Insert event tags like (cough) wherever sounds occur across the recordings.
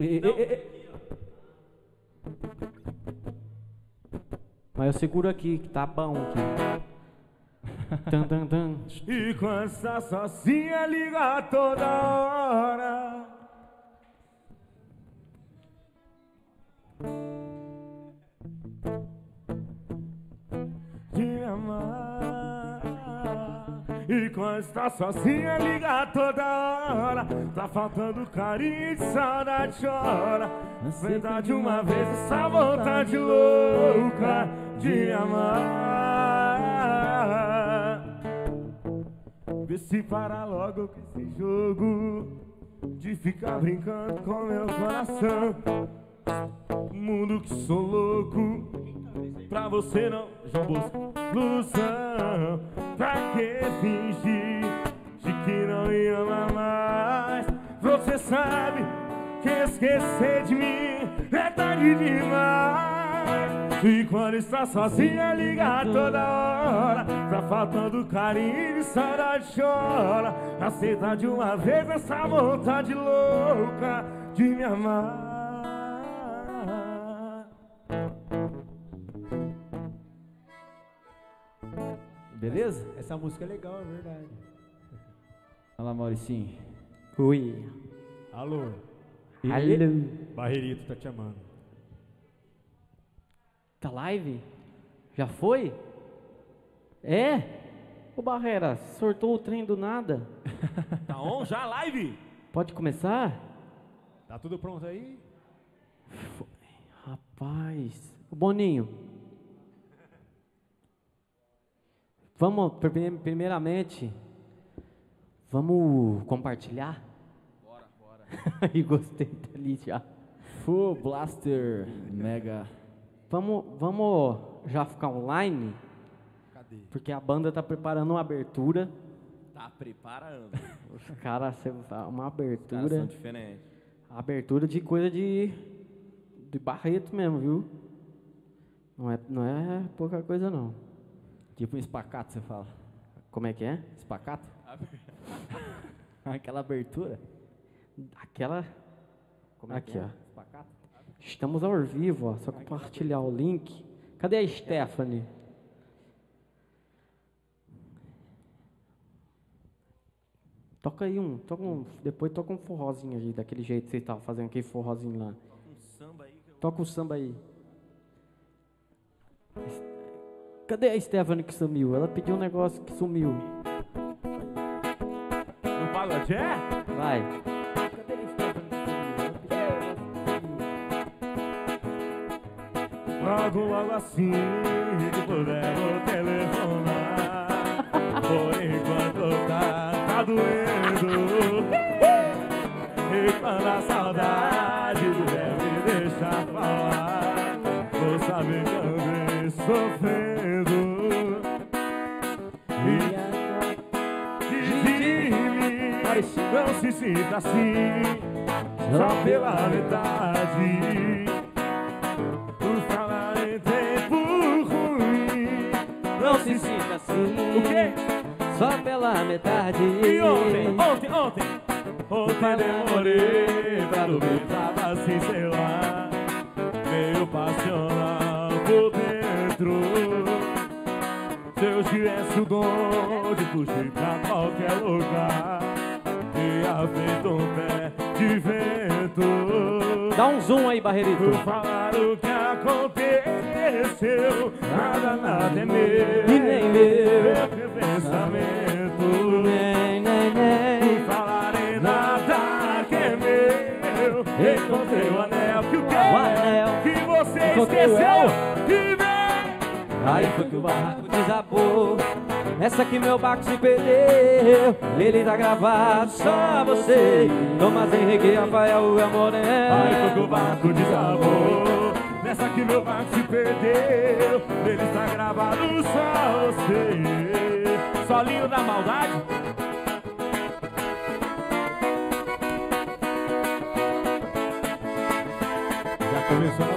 E- e- e- e- Mas eu seguro aqui, que tá bom aqui. Tan, tan, tan. E está sozinha, liga toda hora. Quando está sozinha, liga toda hora. Tá faltando carinho e saudade chora. Verdade, uma vez essa vontade louca de amar. Vê se para logo com esse jogo de ficar brincando com meu coração. Mundo que sou louco, pra você não, João Bosco, ilusão. Pra que fingir de que não me ama mais? Você sabe que esquecer de mim é tarde demais. E quando está sozinha, liga toda hora. Tá faltando carinho e saudade chora. Aceita de uma vez essa vontade louca de me amar. Beleza? Essa música é legal, é verdade. (laughs) Olha lá, Mauricinho. Ui. Alô, Alô. Barreirito tá te amando. Tá live? Já foi? É? Ô Barreira, sortou o trem do nada. (laughs) Tá on já live? Pode começar? Tá tudo pronto aí? Rapaz. Ô Boninho. Vamos, prime- primeiramente, vamos compartilhar? Bora, bora. (laughs) e gostei dali já. Full Blaster Mega. Vamos, vamos já ficar online? Cadê? Porque a banda tá preparando uma abertura. Tá preparando. Os caras, cê- uma Os caras são abertura. diferentes. Abertura de coisa de. de Barreto mesmo, viu? Não é, não é pouca coisa não. Tipo um espacato, você fala. Como é que é? Espacato? (laughs) Aquela abertura. Aquela. Como é Aqui, que é? ó. Espacato? Estamos ao vivo, ó. Só compartilhar o link. Cadê a Stephanie? Toca aí um, toca um, depois toca um forrozinho aí, daquele jeito que você estava fazendo aquele forrozinho lá. Um samba aí que eu... Toca o samba aí. Cadê a Stephanie que sumiu? Ela pediu um negócio que sumiu. No pagode é? Vai. Cadê a Stephanie que sumiu? Um. Logo, logo assim que puder vou telefonar Por enquanto tá, tá doendo E quando a saudade deve deixar falar Vou saber que andei sofrendo E mim não se sinta assim Só pela metade por falar em tempo ruim. Não se sinta assim. O quê? Só pela metade. E ontem, ontem, ontem, ontem demorei pra dormir, tava assim, sei lá, meio passional por dentro. Se eu tivesse o dom de fugir pra qualquer lugar, ia feito um pé de vento. Dá um zoom aí, Barreirito. Por falar o que aconteceu, nada, nada é meu. E nem meu. Que pensamento. Nem, nem, nem. Por falar em nada que é meu. Encontrei o anel que o? O anel. Que você esqueceu. Aí foi que o barraco desabou. Essa que meu barco se perdeu. Ele tá gravado, só você. Thomas Henrique, Rafael é Moreno. Aí foi que o barco desabou. Nessa que meu barco se perdeu. Ele está gravado só você. Solinho da maldade. Já começou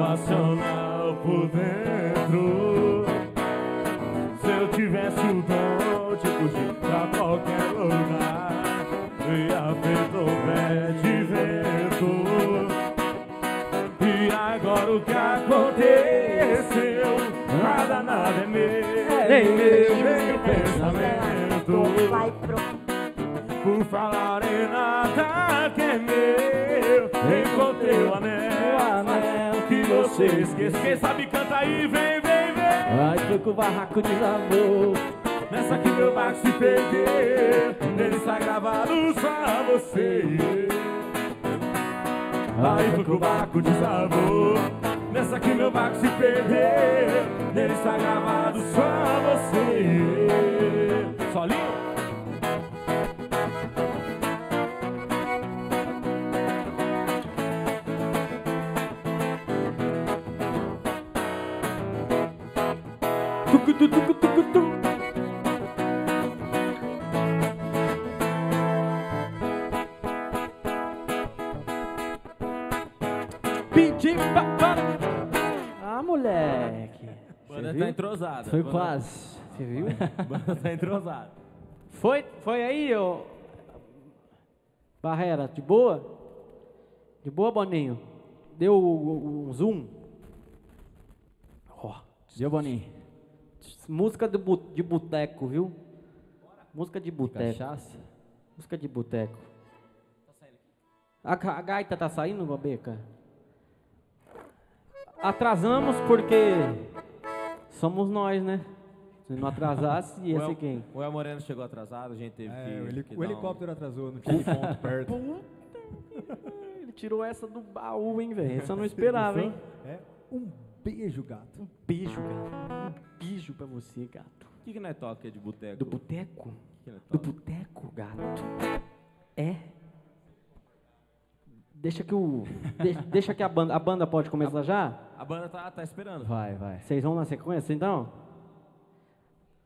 passional por dentro. Se eu tivesse o dom de fugir pra qualquer lugar, ia feito um pé de vento. E agora o que aconteceu? Nada, nada é meu, nem meu, nem pensamento. Vai pro Por falar em nada que é meu, encontrei o anel que você esqueceu. Quem sabe canta aí, vem, vem, vem. Ai, foi que o barraco desabou. Nessa que meu barco se perdeu, nele está gravado só você. Aí foi que o barco desabou. Nessa que meu barco se perdeu, nele está gravado só você. Solinho? Tucu, tu, tucu, tucu, tu. Pedi pa- para. Ah, moleque. Banda tá entrosada. Foi Banda- quase. Você viu? (laughs) Banda tá entrosada. Foi, foi aí, ô. Barreira, de boa? De boa, Boninho? Deu o- o- um zoom? Ó, Deu, Boninho? Música de, bu- de boteco, viu? Música de boteco. Cachaça? Música de boteco. A, ga- a gaita tá saindo, Babeca? Atrasamos porque somos nós, né? Se não atrasasse, (laughs) ia ser quem? O El Moreno chegou atrasado, a gente teve que. É, o, heli- que o dar um- helicóptero atrasou, não tinha ponto perto. (laughs) Ele tirou essa do baú, hein, velho? Essa eu não (laughs) esperava, hein? É, um beijo, gato. Um beijo, gato. Um beijo pra você, gato. O que, que nós toca aqui de boteco? Do boteco? Que nós Do boteco, gato. É? Deixa que o. (laughs) de- deixa que a banda. A banda pode começar já? A banda tá, tá esperando. Vai, vai. Vocês vão na sequência, então?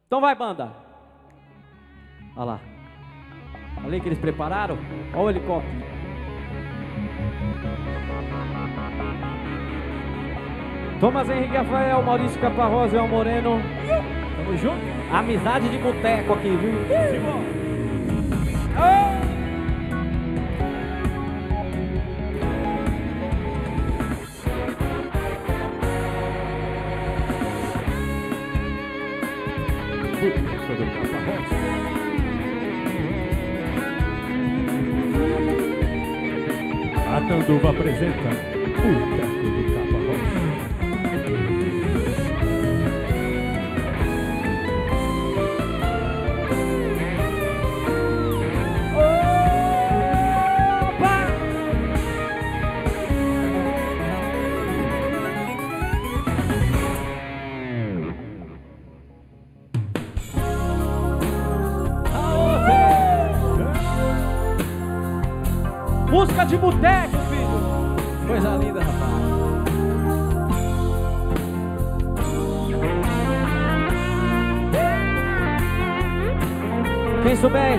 Então vai, banda. Olha lá. Olha que eles prepararam. Olha o helicóptero. Thomas Henrique Rafael, Maurício Caparrosa e Moreno. Tamo junto? Amizade de boteco aqui, viu? A Tanduva apresenta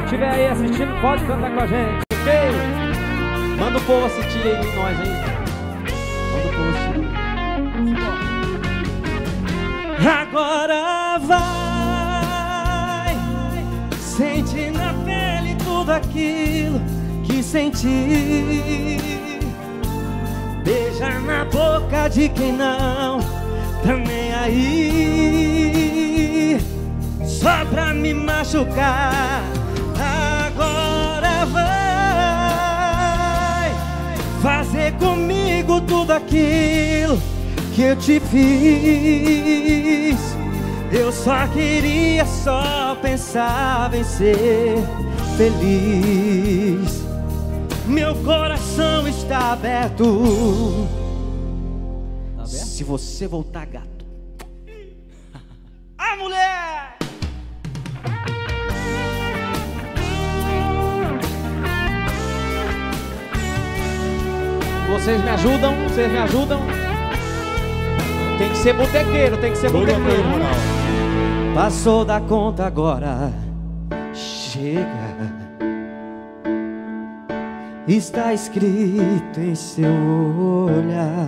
Estiver aí assistindo, pode cantar com a gente, ok? Manda o povo assistir aí nós, hein? Manda o povo assistir. Agora vai, sente na pele tudo aquilo que senti. Beija na boca de quem não tá nem aí, só pra me machucar. Comigo tudo aquilo que eu te fiz. Eu só queria, só pensava em ser feliz. Meu coração está aberto. Se você voltar, ajudam? Vocês me ajudam? Tem que ser botequeiro, tem que ser botequeiro. Passou da conta agora. Chega. Está escrito em seu olhar.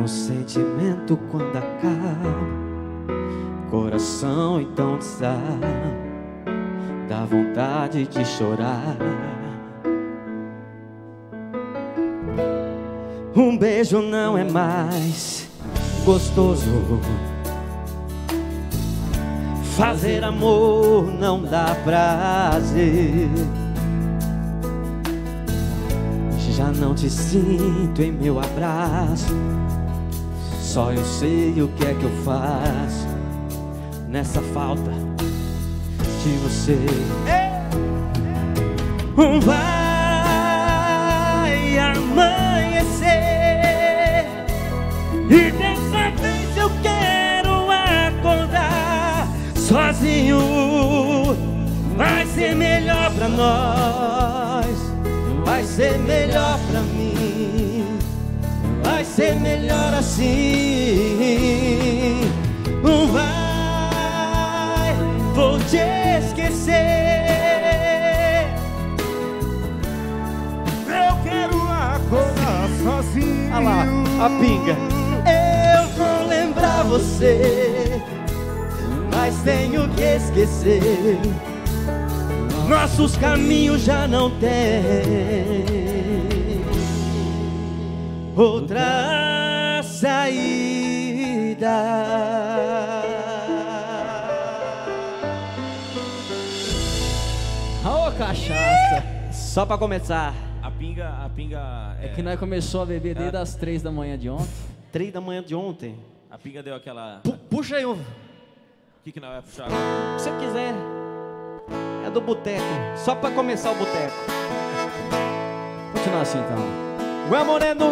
Um sentimento quando acaba, coração então desaba, dá vontade de chorar. Um beijo não é mais gostoso. Fazer amor não dá prazer. Já não te sinto em meu abraço. Só eu sei o que é que eu faço nessa falta de você. Vai amanhecer e dessa vez eu quero acordar sozinho. Vai ser melhor pra nós, vai ser melhor pra mim, vai ser melhor assim. Olha lá, a pinga. Eu vou lembrar você, mas tenho que esquecer. Nossos caminhos já não têm outra saída. Ô, cachaça. Só pra começar, pinga, a pinga. É que nós começou a beber desde as três da manhã de ontem. três da manhã de ontem. A pinga deu aquela. Pu- puxa aí o O que, que nós vamos puxar? que você quiser. É do boteco. Só pra começar o boteco. Continuar assim então. Ué, Moreno.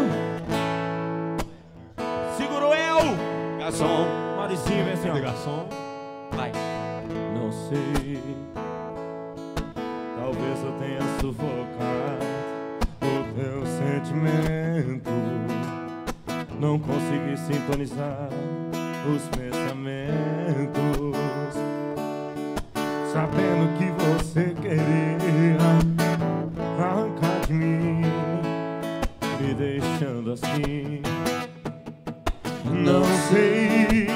Segurou eu. Garçom. Maricinho, vem assim, ó. Garçom. Vai. Não sei. Talvez eu tenha sufocado Não consegui sintonizar os pensamentos. Sabendo que você queria arrancar de mim, me deixando assim. Não sei.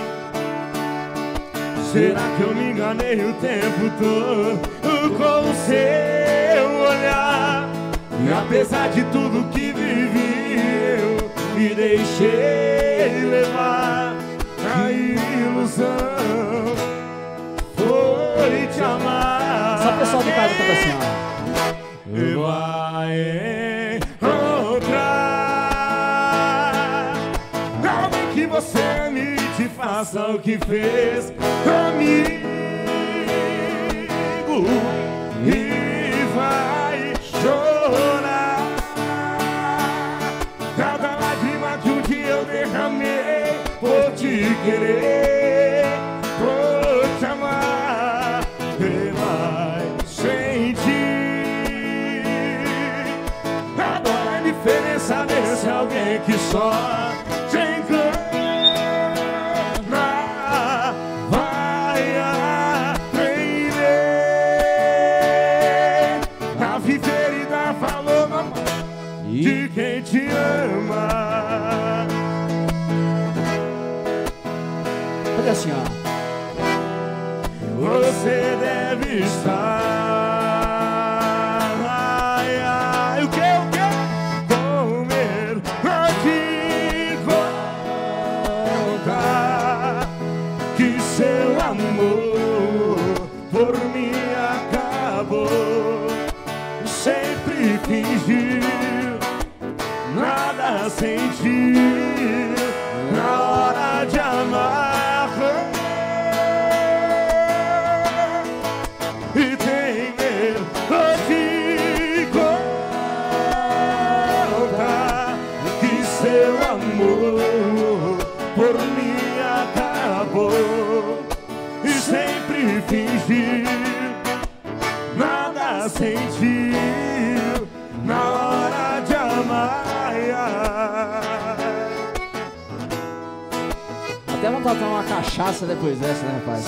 Será que eu me enganei o tempo todo com o seu olhar? E apesar de tudo que me deixei levar. A ilusão foi te amar. Só o pessoal de casa canta assim, ó. E vai encontrar alguém que você me te faça o que fez comigo querer, por te amar e vai sentir. Agora a diferença desse alguém que só cachaça depois dessa, né, rapaz?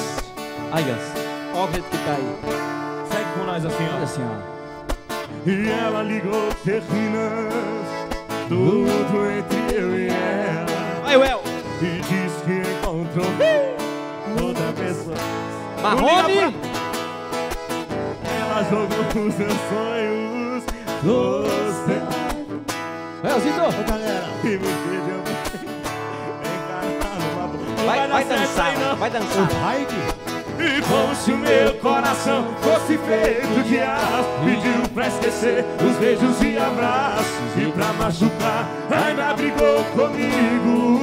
Aí, ó. Olha o jeito que tá aí. Segue com nós assim, Olha ó. assim, ó. E ela ligou terminas Tudo entre eu e ela Aí, Well. E diz que encontrou outra pessoa. Marrone. Ela jogou os seus sonhos. Você Elzito. Ô, galera. e me pediu Vai, vai dançar, não. vai dançar. E como se o meu coração fosse feito de aço Pediu pra esquecer os beijos e abraços E pra machucar ainda brigou comigo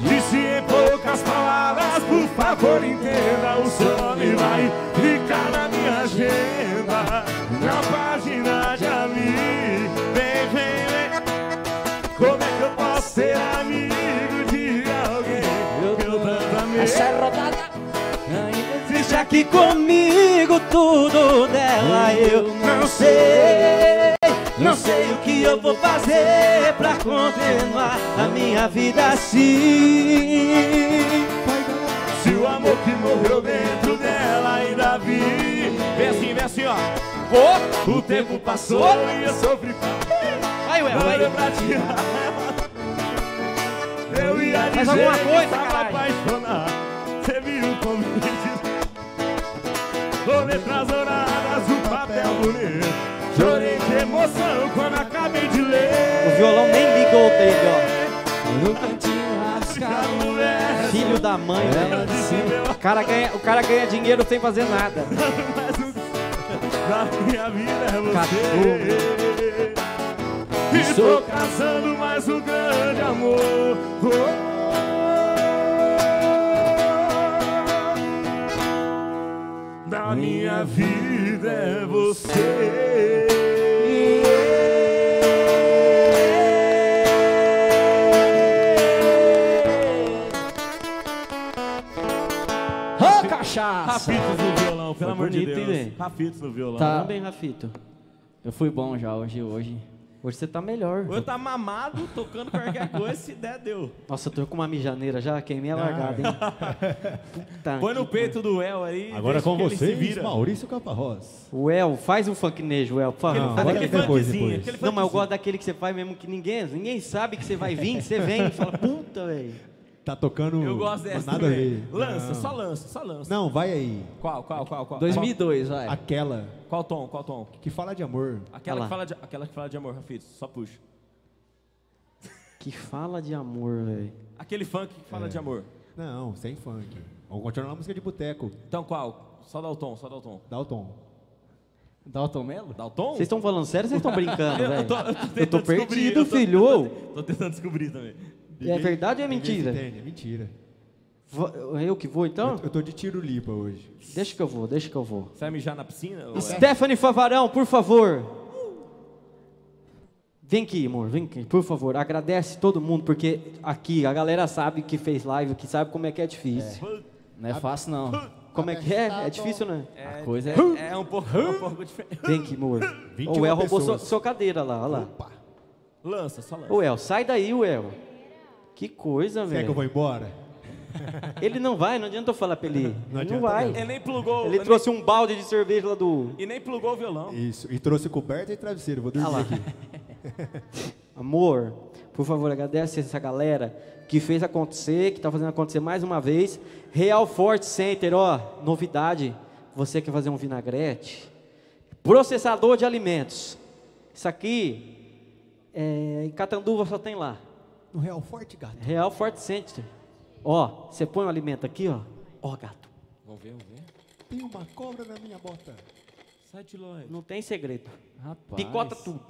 Disse em poucas palavras, por favor entenda O seu nome vai ficar na minha agenda Na página de amigo Vem, vem, vem Como é que eu posso ser amigo Essa é rodada. Existe aqui comigo tudo dela eu não sei Não sei o que eu vou fazer pra continuar a minha vida assim. Se o amor que morreu dentro dela ainda vi Vem assim, vem assim, ó. O tempo passou e eu sofri. Vai, Não vai. pra tirar Eu ia dizer Faz alguma que coisa, tava caralho. apaixonado Diz Com letras douradas, um papel bonito Chorei de emoção quando acabei de ler O violão nem ligou dele, ó No cantinho verso Filho da mãe, meu o cara, ganha, o cara ganha dinheiro sem fazer nada (laughs) Mas o da minha vida é Cachorro. você. Estou caçando mais um grande amor. Oh. Da minha vida é você. Ô, cachaça. Rafitos no violão, pelo amor de bonito, hein, Deus. velho? Rafitos no violão. Tá. Também, Rafito Eu fui bom já hoje, hoje. Hoje você tá melhor Eu tá mamado, tocando qualquer coisa, se der, deu. Nossa, eu tô com uma mijaneira já, queimei a largada, hein (laughs) Puta Põe no que peito do El aí. Agora com que vocês, vira. Maurício Caparrós. O El, faz um funknejo, El, por favor. Agora aquele depois, funkzinho, depois. aquele Não, mas eu gosto daquele que você faz mesmo que ninguém, ninguém sabe que você vai vir, você vem e fala, puta, velho. Tá tocando. Eu gosto dessa Nada a ver. Lança, Não. só lança, só lança. Não, vai aí. Qual, qual, qual, qual? 2002, vai. Aquela Qual, tom, qual tom? que fala de amor. Aquela, que fala de, aquela que fala de amor, Rafito, só puxa. Que fala de amor, velho. Aquele funk que fala de amor. Não, sem funk. Vamos continuar na música de boteco. Então qual? Só dá o tom, só dá o tom. Dá o tom. Dalton Mello? Dá o tom? Vocês estão falando sério ou vocês estão brincando, Eu velho? tô, eu tô Eu tô perdido, tô filho. Tô tentando descobrir também. É verdade ou é Ninguém mentira? entende, é mentira. Vou- Eu que vou então? Eu tô de tiro lipa hoje. Deixa que eu vou, deixa que eu vou. Você vai mijar na piscina? ou é? Stephanie Favarão, por favor. Vem aqui, amor, vem aqui, por favor. Agradece todo mundo, porque aqui a galera sabe que fez live, que sabe como é que é difícil. Não é fácil, não. Como é que é? É difícil, né? A coisa é... É um pouco, é um pouco diferente. Vem aqui, amor. 21 O El roubou sua, sua cadeira lá, olha lá. Lança, só lança. Ô El, sai daí, o El. Que coisa, Quer que eu vou velho. embora? (laughs) Ele não vai, não adianta eu falar pra ele. Não Ele não adianta vai. Ele nem plugou. Ele nem- trouxe um balde de cerveja lá do. E nem plugou o violão. Isso. E trouxe coberta e travesseiro. Vou dormir Ah lá. aqui. (laughs) Amor, por favor, agradece essa galera que fez acontecer, que tá fazendo acontecer mais uma vez. Real Forte Center, ó, novidade. Você quer fazer um vinagrete? Processador de alimentos. Isso aqui, é, em Catanduva só tem lá. No Real Forte, gato. Real Forte Center. Ó, você põe o alimento aqui, ó. Ó, gato. Vamos ver, vamos ver. Tem uma cobra na minha bota. Sai de longe. Não tem segredo. Rapaz. Picota tudo.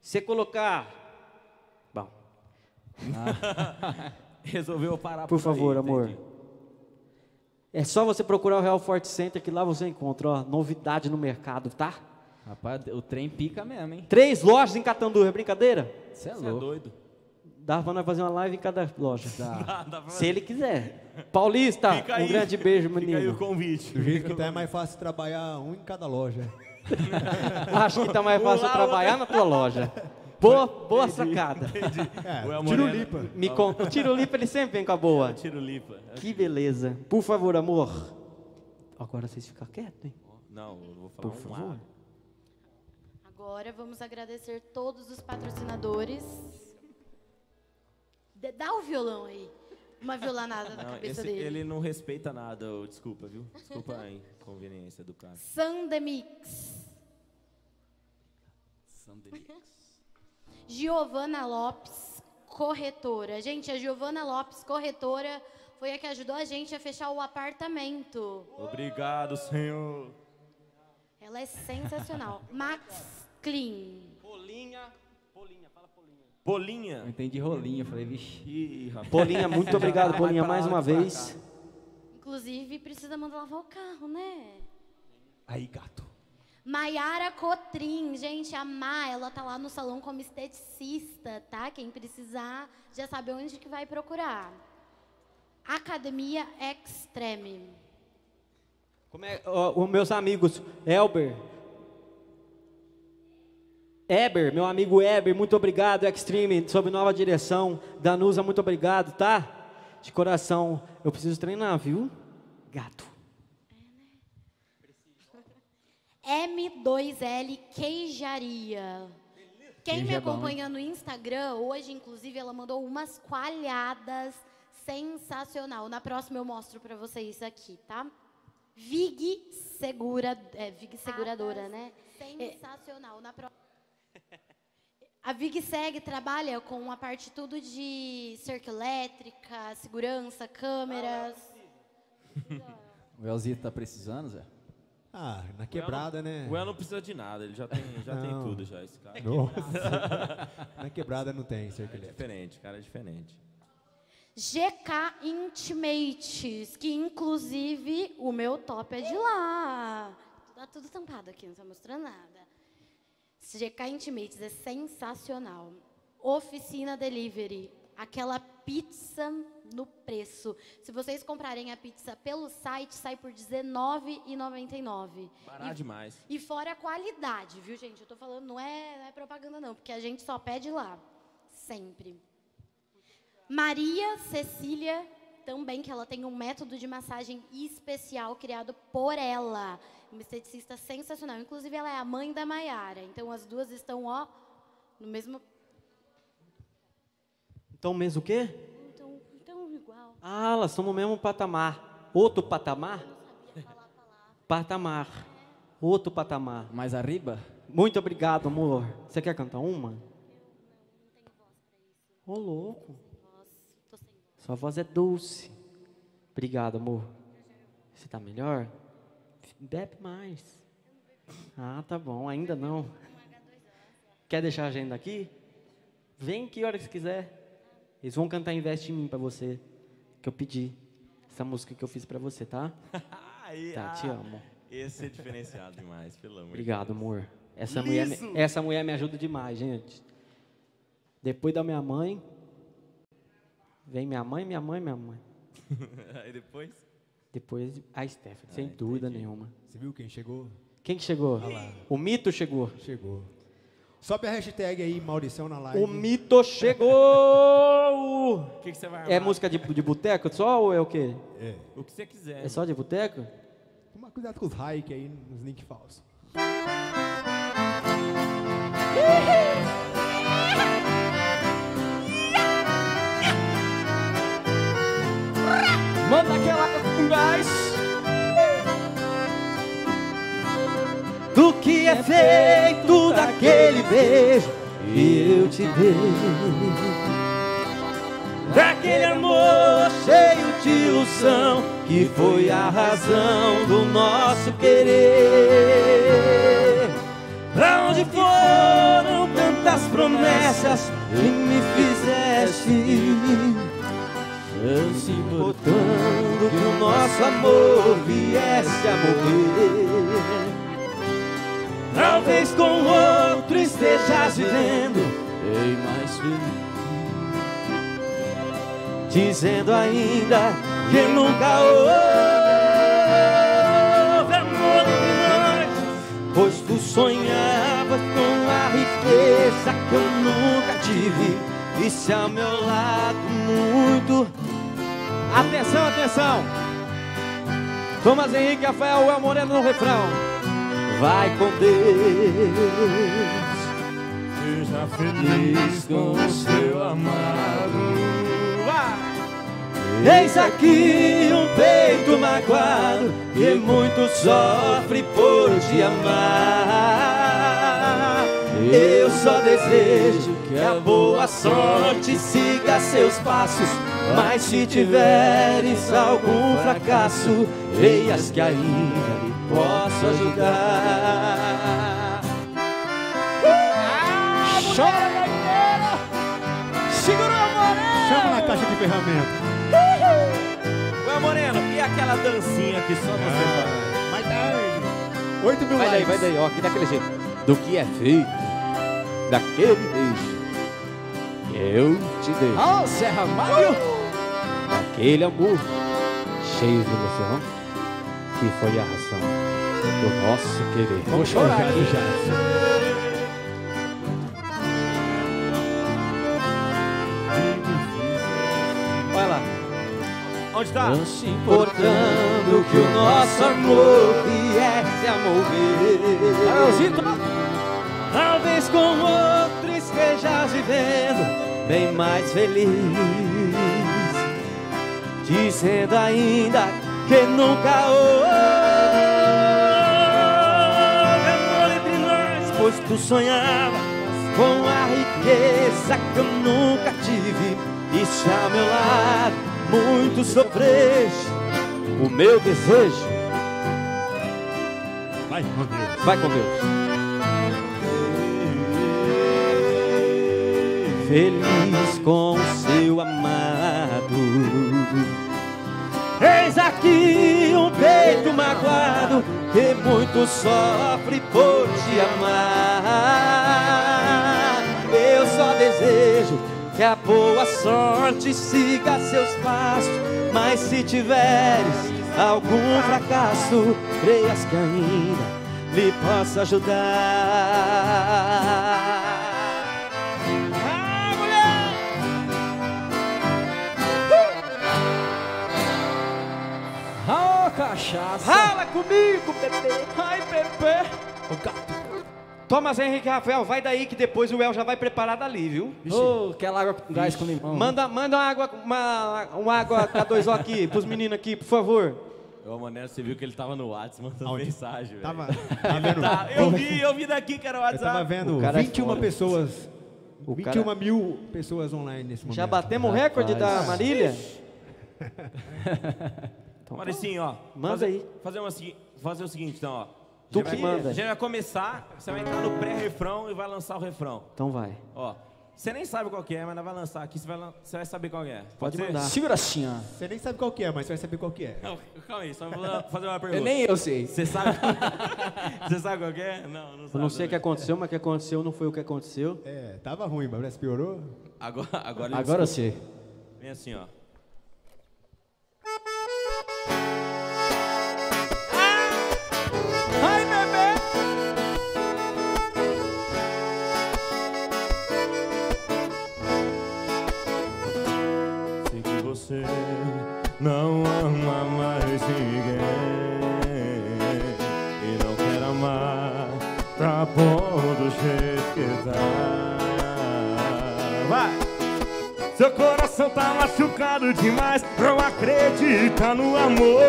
Você colocar. Bom, (laughs) Resolveu parar por aí, favor, amor. entendi. É só você procurar o Real Forte Center que lá você encontra, ó, novidade no mercado, tá? Rapaz, o trem pica mesmo, hein? Três lojas em Catanduva, é brincadeira? Você é Você é louco. doido. Dá pra nós fazer uma live em cada loja. Dá, (laughs) dá pra Se ele quiser. Paulista, Fica um aí. grande beijo, Fica aí menino. o convite. Do jeito que tá, é mais fácil trabalhar um em cada loja. (laughs) Acho que tá mais fácil Olá, trabalhar na tua loja. Boa, boa sacada. É, Ué, tiro Moreno. lipa. Me conta, o tiro lipa ele sempre vem com a boa. (laughs) Tiro lipa. Que beleza. Por favor, amor. Agora vocês ficam quietos, hein? Não, eu vou falar Por um favor. A. Agora vamos agradecer todos os patrocinadores. Dá o violão aí. Uma violanada na Não, cabeça esse- dele. ele não respeita nada, ô, desculpa, viu? Desculpa a inconveniência do cara. Sandemix. Giovana Lopes, corretora. Gente, a Giovana Lopes, corretora, foi a que ajudou a gente a fechar o apartamento. Obrigado, senhor. Ela é sensacional. Max Clean. Polinha, Polinha, Polinha. Eu entendi rolinha, falei, vixe. Ih, rapaz. Polinha, muito obrigado, pra mais uma vez. Inclusive, precisa mandar lavar o carro, né? Aí, gato. Maiara Cotrim, gente, a Ma, ela tá lá no salão como esteticista, tá? Quem precisar já sabe onde que vai procurar. Academia Extreme. Como é, ó, os meus amigos, Elber. Eber, meu amigo Eber, muito obrigado. Extreme, sob nova direção. Danusa, muito obrigado, tá? De coração. Eu preciso treinar, viu? Gato. M2L Queijaria. Quem me Queijo é bom, acompanha no Instagram, hoje, inclusive, ela mandou umas coalhadas sensacional. Na próxima eu mostro pra vocês isso aqui, tá? Vig Segura, é, Vig Seguradora, né? Sensacional. Na pró- A Vig Seg trabalha com a parte tudo de cerca elétrica, segurança, câmeras. O Elzito tá precisando, Zé? Ah, na quebrada, né? O El não precisa de nada, ele já tem, já tem tudo já, esse cara. Nossa. na quebrada não tem cerca É elétrica. diferente, cara é diferente. GK Intimates, que inclusive o meu top é de lá. Tá tudo tampado aqui, não tá mostrando nada. GK Intimates é sensacional. Oficina Delivery, aquela pizza no preço. Se vocês comprarem a pizza pelo site, sai por R$19,99. Parar demais. E fora a qualidade, viu, gente? Eu tô falando, não é, não é propaganda, não, porque a gente só pede lá. Sempre. Maria Cecília, também, que ela tem um método de massagem especial criado por ela. Uma esteticista sensacional. Inclusive, ela é a mãe da Maiara. Então, as duas estão, ó, no mesmo. Então, mesmo o quê? Então, então igual. Ah, elas estão no mesmo patamar. Outro patamar? Patamar. Outro patamar. Mais arriba? Muito obrigado, amor. Você quer cantar uma? Ô, louco. Sua voz é doce. Obrigado, amor. Você tá melhor? Bebe mais. Ah, tá bom. Ainda não. Quer deixar a agenda aqui? Vem que hora que você quiser. Eles vão cantar Investe em mim pra você. Que eu pedi. Essa música que eu fiz pra você, tá? (laughs) Tá, te ah, amo. Esse é diferenciado demais, pelo amor de Obrigado, Deus. amor. Essa mulher, essa mulher me ajuda demais, gente. Depois da minha mãe, vem minha mãe, minha mãe, minha mãe. (laughs) Aí depois? Depois a Stephanie, sem dúvida nenhuma. Você viu quem chegou? Quem que chegou? O mito chegou. Chegou. Sobe a hashtag aí, Maurição na live. O mito chegou! (laughs) O que, que você vai armar? É música de, de boteco só ou é o quê? É. O que você quiser. É só de boteco? Toma cuidado com os hike aí, nos links falsos. Do que é feito daquele beijo que eu te dei. Daquele amor cheio de ilusão que foi a razão do nosso querer. Pra onde foram tantas promessas que me fizeste? Se importando que o nosso amor viesse a morrer. Talvez com outro estejas vivendo bem mais feliz. Dizendo ainda que nunca houve amor entre nós. Pois tu sonhavas com a riqueza que eu nunca tive. E se ao meu lado muito. Atenção, atenção! Thomas Henrique Rafael El Moreno no refrão. Vai com Deus. Seja feliz com o seu amado. Eis aqui um peito magoado que muito sofre por te amar. Eu só desejo que a boa sorte siga seus passos. Mas se tiveres algum fracasso, eias que ainda lhe posso ajudar. Chora, gaiteira! Segura a morena! Chama na caixa de ferramenta. Ué, Moreno, e aquela dancinha que só você faz? Mais tarde. 8 mil Vai daí, likes. vai daí, ó, aqui daquele jeito. Do que é feito, daquele beijo, eu te dei. Ó, Serra Mário! Aquele amor cheio de ilusão, que foi a razão do nosso querer. Vou chorar aqui já. Vai lá. Onde tá? Não se importando que o nosso amor viesse a morrer. Carolzito, Talvez com outro estejas vivendo bem mais feliz. Dizendo ainda que nunca houve amor entre nós, pois tu sonhava com a riqueza que eu nunca tive. E se ao meu lado muito sofreste, o meu desejo Vai, com Deus. vai com Deus. Feliz com seu amado. Eis aqui um peito magoado que muito sofre por te amar. Eu só desejo que a boa sorte siga seus passos, mas se tiveres algum fracasso, creias que ainda lhe posso ajudar. Cachaça. Fala comigo, bebê! Ai, bebê! O gato. Thomas Henrique Rafael, vai daí que depois o El já vai preparar dali, viu? Ô, aquela água com gás com limão. Manda, manda uma água, uma, uma água K2O aqui, pros meninos aqui, por favor. Ô, Moreno, você viu que ele tava no WhatsApp mandando Aonde? mensagem, velho. Tava, tava vendo. Tá, eu vi, eu vi daqui que era o Eu WhatsApp. tava vendo O cara é 21 foda. pessoas. O 21 cara- mil pessoas online nesse momento. Já batemos o recorde da Marília? (laughs) (laughs) Mauricinho, ó. Manda fazer, aí. Fazer, uma, fazer o seguinte, então, ó. Tu Já que vai- manda. Já vai começar, você vai entrar no pré-refrão e vai lançar o refrão. Então vai. Ó, você nem sabe qual que é, mas nós vai lançar aqui, você vai, lan- você vai saber qual que é. Pode ser? mandar. Segura assim, ó. Você nem sabe qual que é, mas você vai saber qual que é. Não, calma aí, só vou fazer uma pergunta. Eu nem eu sei. Você sabe, (laughs) você sabe qual que é? Não, não sabe. Eu não sei o que também. aconteceu, mas o que aconteceu não foi o que aconteceu. É, tava ruim, mas que piorou. Agora, agora, Agora eu sei. Vem assim, ó. Você não ama mais ninguém. E não quer amar Tá bom do jeito que tá. Vai! Seu coração tá machucado demais Não acredita no amor.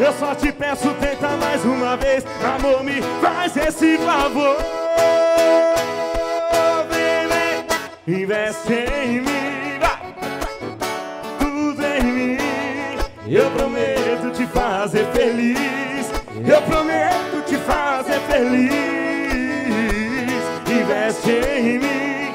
Eu só te peço, tenta mais uma vez Amor, me faz esse favor. Vem, vem, investe em mim Eu prometo te fazer feliz Eu prometo te fazer feliz Investe em mim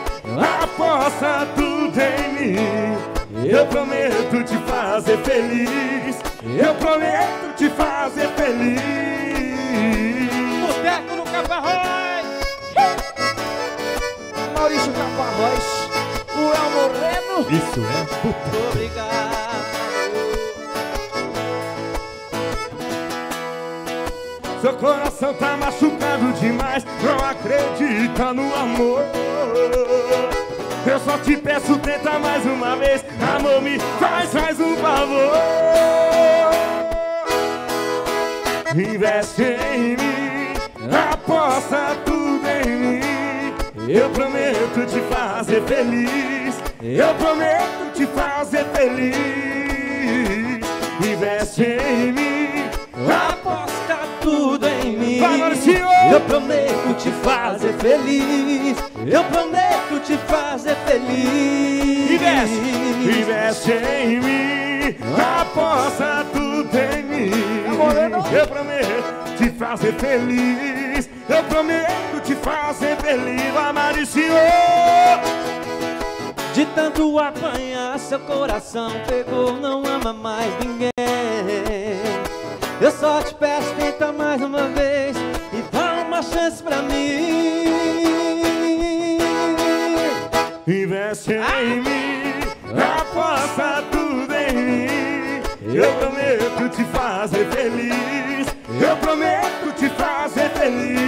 Aposta tudo em mim Eu prometo te fazer feliz Eu prometo te fazer feliz Boteco no Caparróis! Maurício Caparróis, o El Moreno. Isso é puta. Obrigado. Seu coração tá machucado demais, não acredita no amor. Eu só te peço, tenta mais uma vez, amor, me faz mais um favor. Investe em mim, aposta tudo em mim. Eu prometo te fazer feliz, Eu prometo te fazer feliz. Investe em mim. Aposta tudo em mim. Eu prometo te fazer feliz. Eu prometo te fazer feliz. Investe, investe em mim. Aposta tudo em mim. Eu prometo te fazer feliz. Eu prometo te fazer feliz. Vai, Mauricinho! De tanto apanhar, seu coração pegou, não ama mais ninguém. Eu só te peço, tenta mais uma vez e dá uma chance pra mim. Investe em mim, aposta tudo em mim. Eu prometo te fazer feliz. Eu prometo te fazer feliz.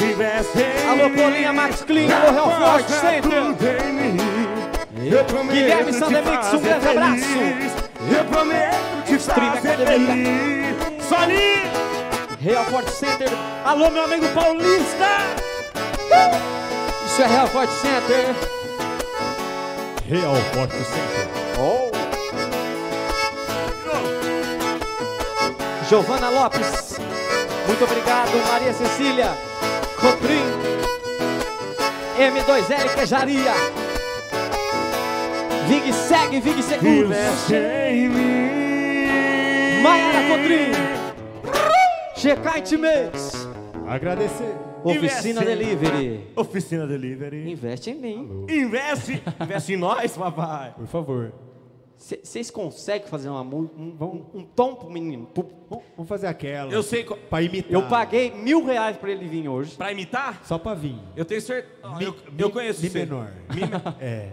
Investe em Alô, mim. Paulinha Max Clean, alô, Forte tudo em mim. Eu prometo Guilherme Sandemix, um grande abraço. Eu prometo te Extreme fazer Academia. feliz. Soninho! Real Forte Center. Alô, meu amigo Paulista. Isso é Real Forte Center. Real Forte Center. Oh. Giovana Lopes. Muito obrigado, Maria Cecília. Cotrim. M2L Quejaria. Vig segue, Vig Seguros. Investe em mim. Maiara Cotrim. GK Intimates. Agradecer. Oficina Investe. Delivery. Oficina Delivery. Investe em mim. Investe, investe em nós, papai. Por favor. Vocês conseguem fazer uma, um, um, um tom pro menino? Pro- Vamos fazer aquela. Eu sei, co- Pra imitar. Eu paguei mil reais pra ele vir hoje. pra imitar, Só pra vir. eu tenho certeza. Mi- Eu, mi- eu conheço Mi você. menor. Mi (laughs) É.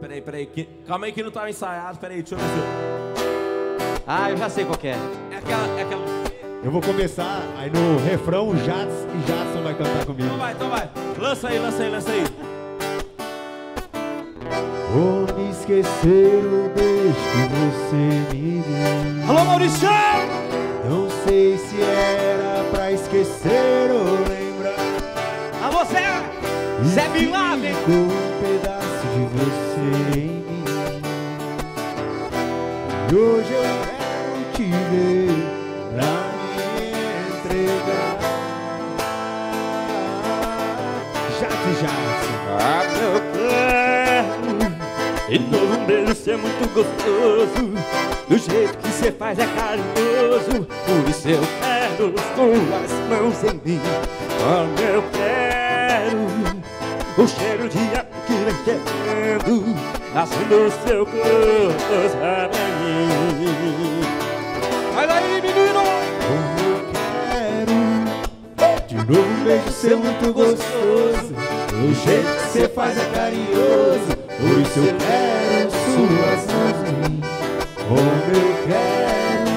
Peraí, peraí, que- calma aí que não tava ensaiado, peraí, deixa eu ver se Ah, eu já sei qual que é. eu... É aquela, é aquela... Eu vou começar, aí no refrão o Jats e Jadson vai cantar comigo. Então vai, então vai. Lança aí, lança aí, lança aí. Vou me esquecer o beijo que você me deu. Alô, Maurício! Não sei se era pra esquecer ou lembrar. A você! Zé Bin Laden! Você em mim. E hoje eu quero te ver pra me entregar. Jato, Jato. Ah, eu quero De novo um beijo ser muito gostoso Do jeito que você faz é carinhoso Por isso eu quero suas mãos em mim Como eu quero O cheiro de amor que vem chegando Acendo o seu corpo pra mim. Vai daí, menino! Como eu quero De novo beijo ser muito gostoso. O jeito que você faz é carinhoso Por isso eu quero suas mãos Como eu quero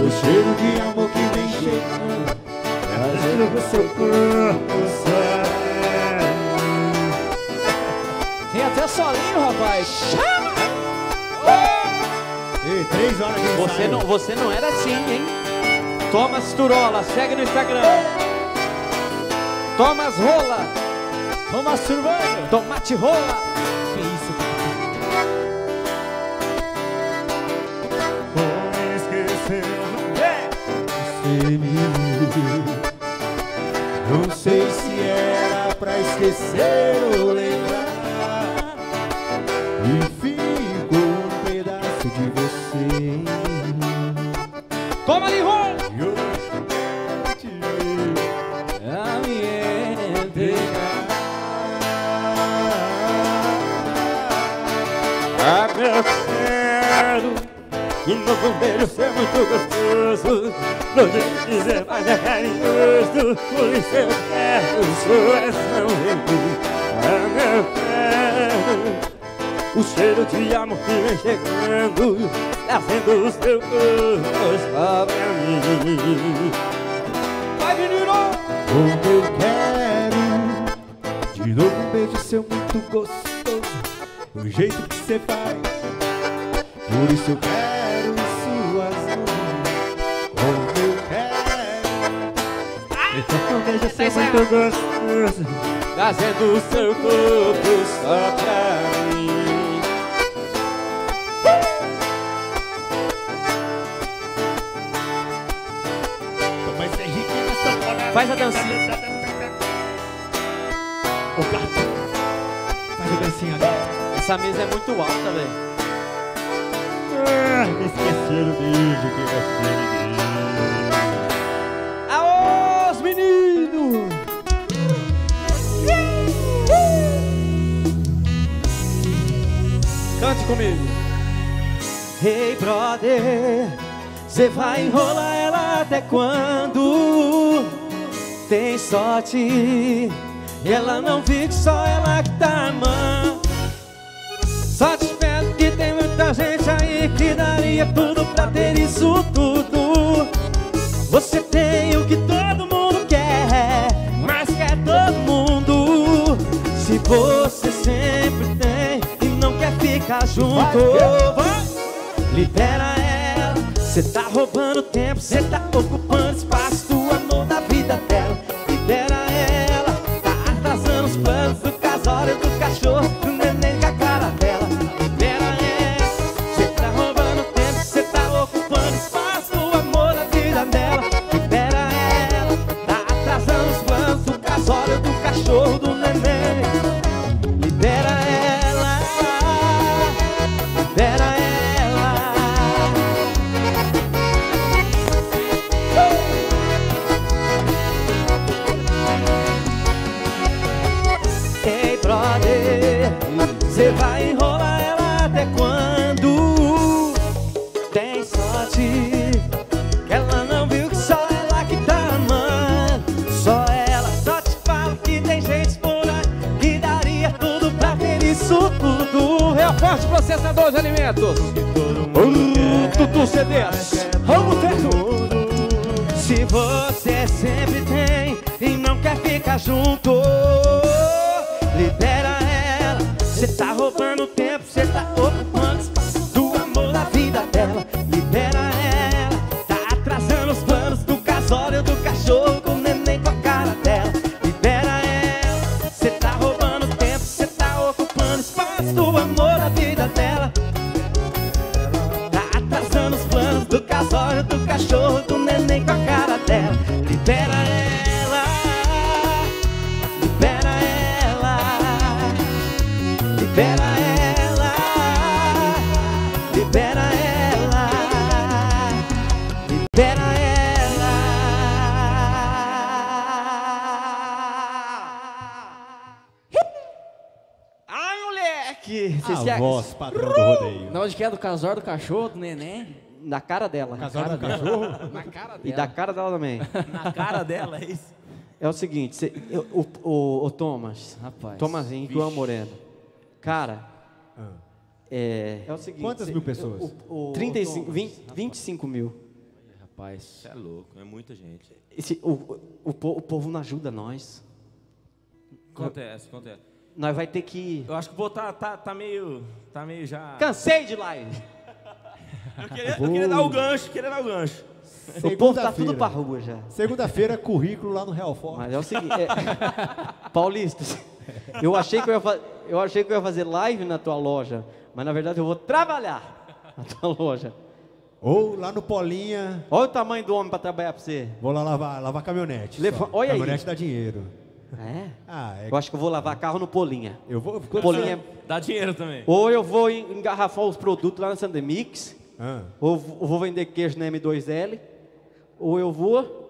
O cheiro de amor que vem chegando Trazendo o seu corpo solinho, rapaz! Chama! Ei, três horas que Você não, você não era assim, hein? Thomas Turola, segue no Instagram. Thomas Rola. Thomas Turbano. Tomate Rola. Que isso? Como esquecer... você me deu. Não sei se era pra esquecer que novo beijo ser muito gostoso. Jeito que você faz é carinhoso Por isso eu quero suas mãos em mim Ah, eu quero o cheiro de amor que vem chegando Trazendo o seu corpo só pra mim. Vai, menino! Como eu quero De novo um beijo seu muito gostoso. Do jeito que você faz Por isso eu quero Beijo seu muito gostoso trazendo o seu corpo só pra mim. Ser hora. Faz a dancinha. Gato. Faz a dancinha, gato. Essa mesa é muito alta, velho. Ah, esqueceram o beijo que você me Cante comigo. Hey, brother, você vai enrolar ela até quando? Tem sorte, e ela não viu que só ela que tá amando. Só te espero que tem muita gente aí que daria tudo pra ter isso tudo. Ficar junto, vai, libera ela. Cê tá roubando libera ela, libera ela, libera ela. Ai, moleque! Vocês A querem- voz padrão do rodeio. Na onde que é do casório do cachorro, do neném? Na cara dela. Casal do cachorro? Na cara dela. E da cara dela também. (laughs) Na cara dela, é isso? É o seguinte, cê- eu- o, o, o Thomas, Rapaz. Tomazinho, João Moreno. Cara, Ah. é, é o seguinte. Quantas mil pessoas? O, o, 35, 20, 25 mil. Rapaz, você é louco, é muita gente. Esse, o, o, o, po- o povo não ajuda nós. Acontece, acontece. Nós vai ter que. Eu acho que o povo tá, tá, tá meio. Tá meio já. Cansei de live. Eu queria, eu queria dar o gancho, queria dar o gancho. O povo tá Segunda-feira. tudo pra rua já. Segunda-feira, currículo lá no Real Forte. Mas é o seguinte, é, (laughs) Paulista, eu achei, que eu, ia fa- eu achei que eu ia fazer live na tua loja, mas na verdade eu vou trabalhar (laughs) na tua loja. Ou lá no Polinha, Olha o tamanho do homem para trabalhar para você. vou lá lavar, lavar caminhonete. Leva- olha aí. caminhonete dá dinheiro. É? Ah, é. Eu acho que eu vou lavar carro no Polinha. Eu vou. Polinha. Dá dinheiro também. Ou eu vou en- engarrafar os produtos lá na Sandemix, Ah, ou eu vou vender queijo na M2L, ou eu vou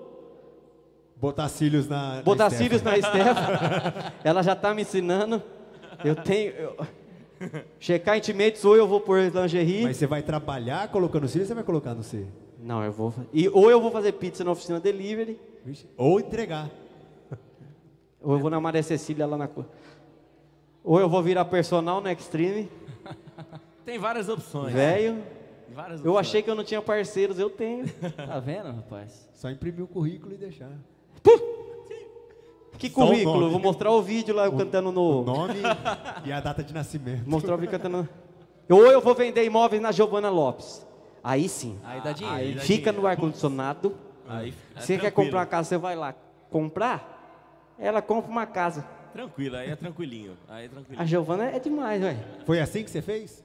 botar cílios na. na botar Stephanie. cílios na (laughs) Steph. Ela já tá me ensinando. Eu tenho. eu- (laughs) Checar intimates, ou eu vou por lingerie. Mas você vai trabalhar colocando cílios ou você vai colocar no C? Não, eu vou. E, ou eu vou fazer pizza na oficina delivery, Vixe. Ou entregar. (laughs) ou eu vou na Maria Cecília lá na. Ou eu vou virar personal na Extreme, (laughs) Tem várias opções. velho. Várias Eu opções. achei que eu não tinha parceiros, eu tenho. Tá vendo, rapaz? Só imprimir o currículo e deixar. Que Só o currículo? nome. Vou mostrar o vídeo lá eu cantando no. Nome e a data de nascimento. Mostrar o vídeo cantando. Ou eu vou vender imóveis na Giovana Lopes. Aí sim. Aí dá dinheiro. Aí dá Fica dinheiro. no ar-condicionado. Aí, é Você quer tranquilo. comprar uma casa, você vai lá comprar. Ela compra uma casa. Tranquilo, aí é tranquilinho. Aí é A tranquilinho. Giovana é demais, velho. Foi assim que você fez?